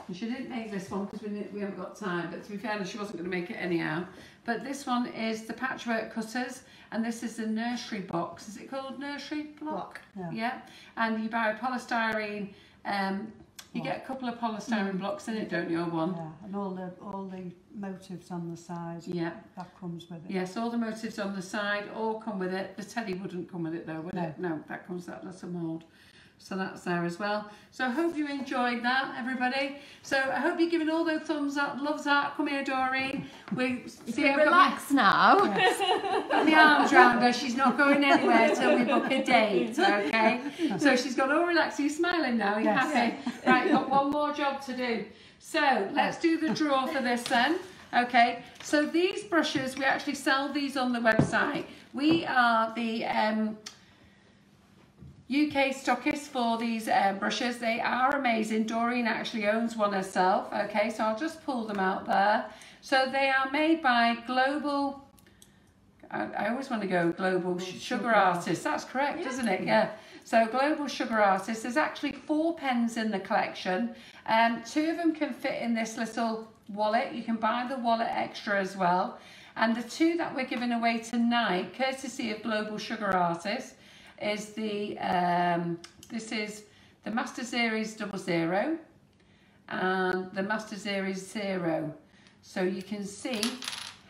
A: And she didn't make this one because we, we haven't got time, but to be fair, she wasn't going to make it anyhow. But this one is the patchwork cutters, and this is the nursery box. Is it called nursery block?
D: Yeah.
A: Yeah. And you buy polystyrene, um, you
D: Block.
A: get a couple of polystyrene blocks in it, don't you, or one?
D: Yeah, and all the all the motives on the side
A: Yeah.
D: that comes with it.
A: Yes, all the motives on the side all come with it. The teddy wouldn't come with it though, would
D: No.
A: it? No, that comes that little mould. So that's there as well. So I hope you enjoyed that, everybody. So I hope you're giving all those thumbs up. Loves that. Come here, Doreen. We see I've got my,
B: relax now.
A: got the arms round her. She's not going anywhere till we book a date, okay? So she's got all relaxed. Are you smiling now? Are you
D: Yes.
A: happy? Right, got one more job to do. So let's do the draw for this then. Okay, so these brushes, we actually sell these on the website. We are the um, UK stockist for these um, brushes. They are amazing. Doreen actually owns one herself. Okay, so I'll just pull them out there. So they are made by Global. I, I always want to go Global Sh- Sugar Artists. That's correct, isn't it? Yeah. So Global Sugar Artists. There's actually four pens in the collection. Um, two of them can fit in this little wallet. You can buy the wallet extra as well. And the two that we're giving away tonight, courtesy of Global Sugar Artists, is the um, this is the Master Series Double Zero and the Master Series Zero. So you can see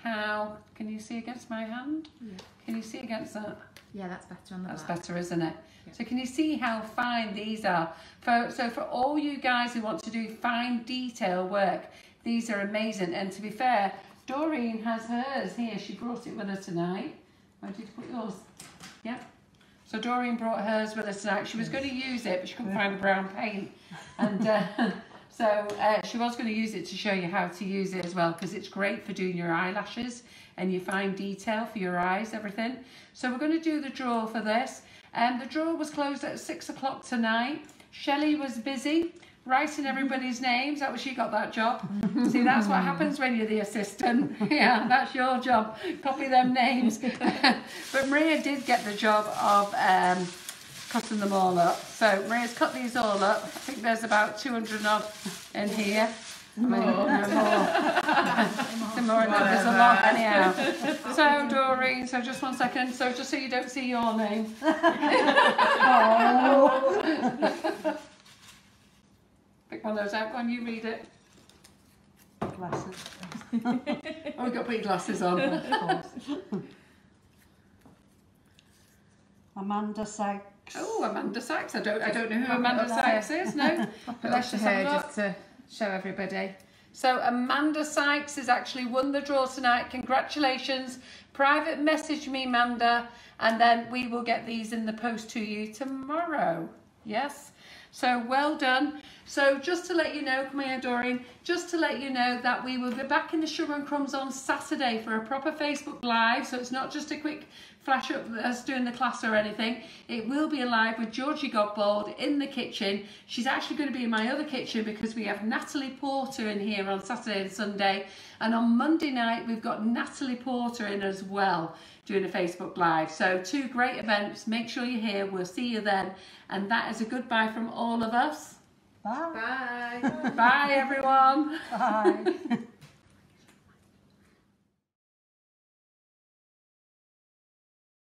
A: how can you see against my hand?
B: Yeah.
A: Can you see against that?
B: Yeah, that's better on the
A: That's
B: back.
A: better, isn't it?
B: Yeah.
A: So can you see how fine these are? For so for all you guys who want to do fine detail work, these are amazing. And to be fair, Doreen has hers here. She brought it with her tonight. Where did you put yours? Yep. So Doreen brought hers with her tonight. She was going to use it, but she couldn't find the brown paint, and uh, *laughs* so uh, she was going to use it to show you how to use it as well because it's great for doing your eyelashes and you find detail for your eyes, everything. So we're going to do the draw for this. And the draw was closed at six o'clock tonight. Shelley was busy writing everybody's names. That was she got that job. *laughs* See, that's what happens when you're the assistant. *laughs* yeah, that's your job. Copy them names. *laughs* but Maria did get the job of um, cutting them all up. So Maria's cut these all up. I think there's about 200 odd in here. I mean, no more. the more that, there's a lot anyhow. So Doreen, so just one second. So just so you don't see your name. Pick one of those out. Go on, you read it.
D: Glasses, *laughs*
A: Oh, we've got to put glasses on.
D: Amanda Sykes.
A: Oh, Amanda Sykes. I don't, I don't know who Amanda Sykes is. No, *laughs* but let's
B: to
A: just have a look.
B: just to show everybody.
A: So Amanda Sykes has actually won the draw tonight. Congratulations. Private message me, Amanda, and then we will get these in the post to you tomorrow. Yes. So well done. So just to let you know, come here, Doreen, just to let you know that we will be back in the Sugar and Crumbs on Saturday for a proper Facebook Live. So it's not just a quick flash up us doing the class or anything. It will be live with Georgie Godbold in the kitchen. She's actually going to be in my other kitchen because we have Natalie Porter in here on Saturday and Sunday. And on Monday night, we've got Natalie Porter in as well doing a Facebook Live. So two great events. Make sure you're here. We'll see you then. And that is a goodbye from all of us.
D: Bye.
B: Bye.
A: Bye, everyone.
D: Bye. *laughs*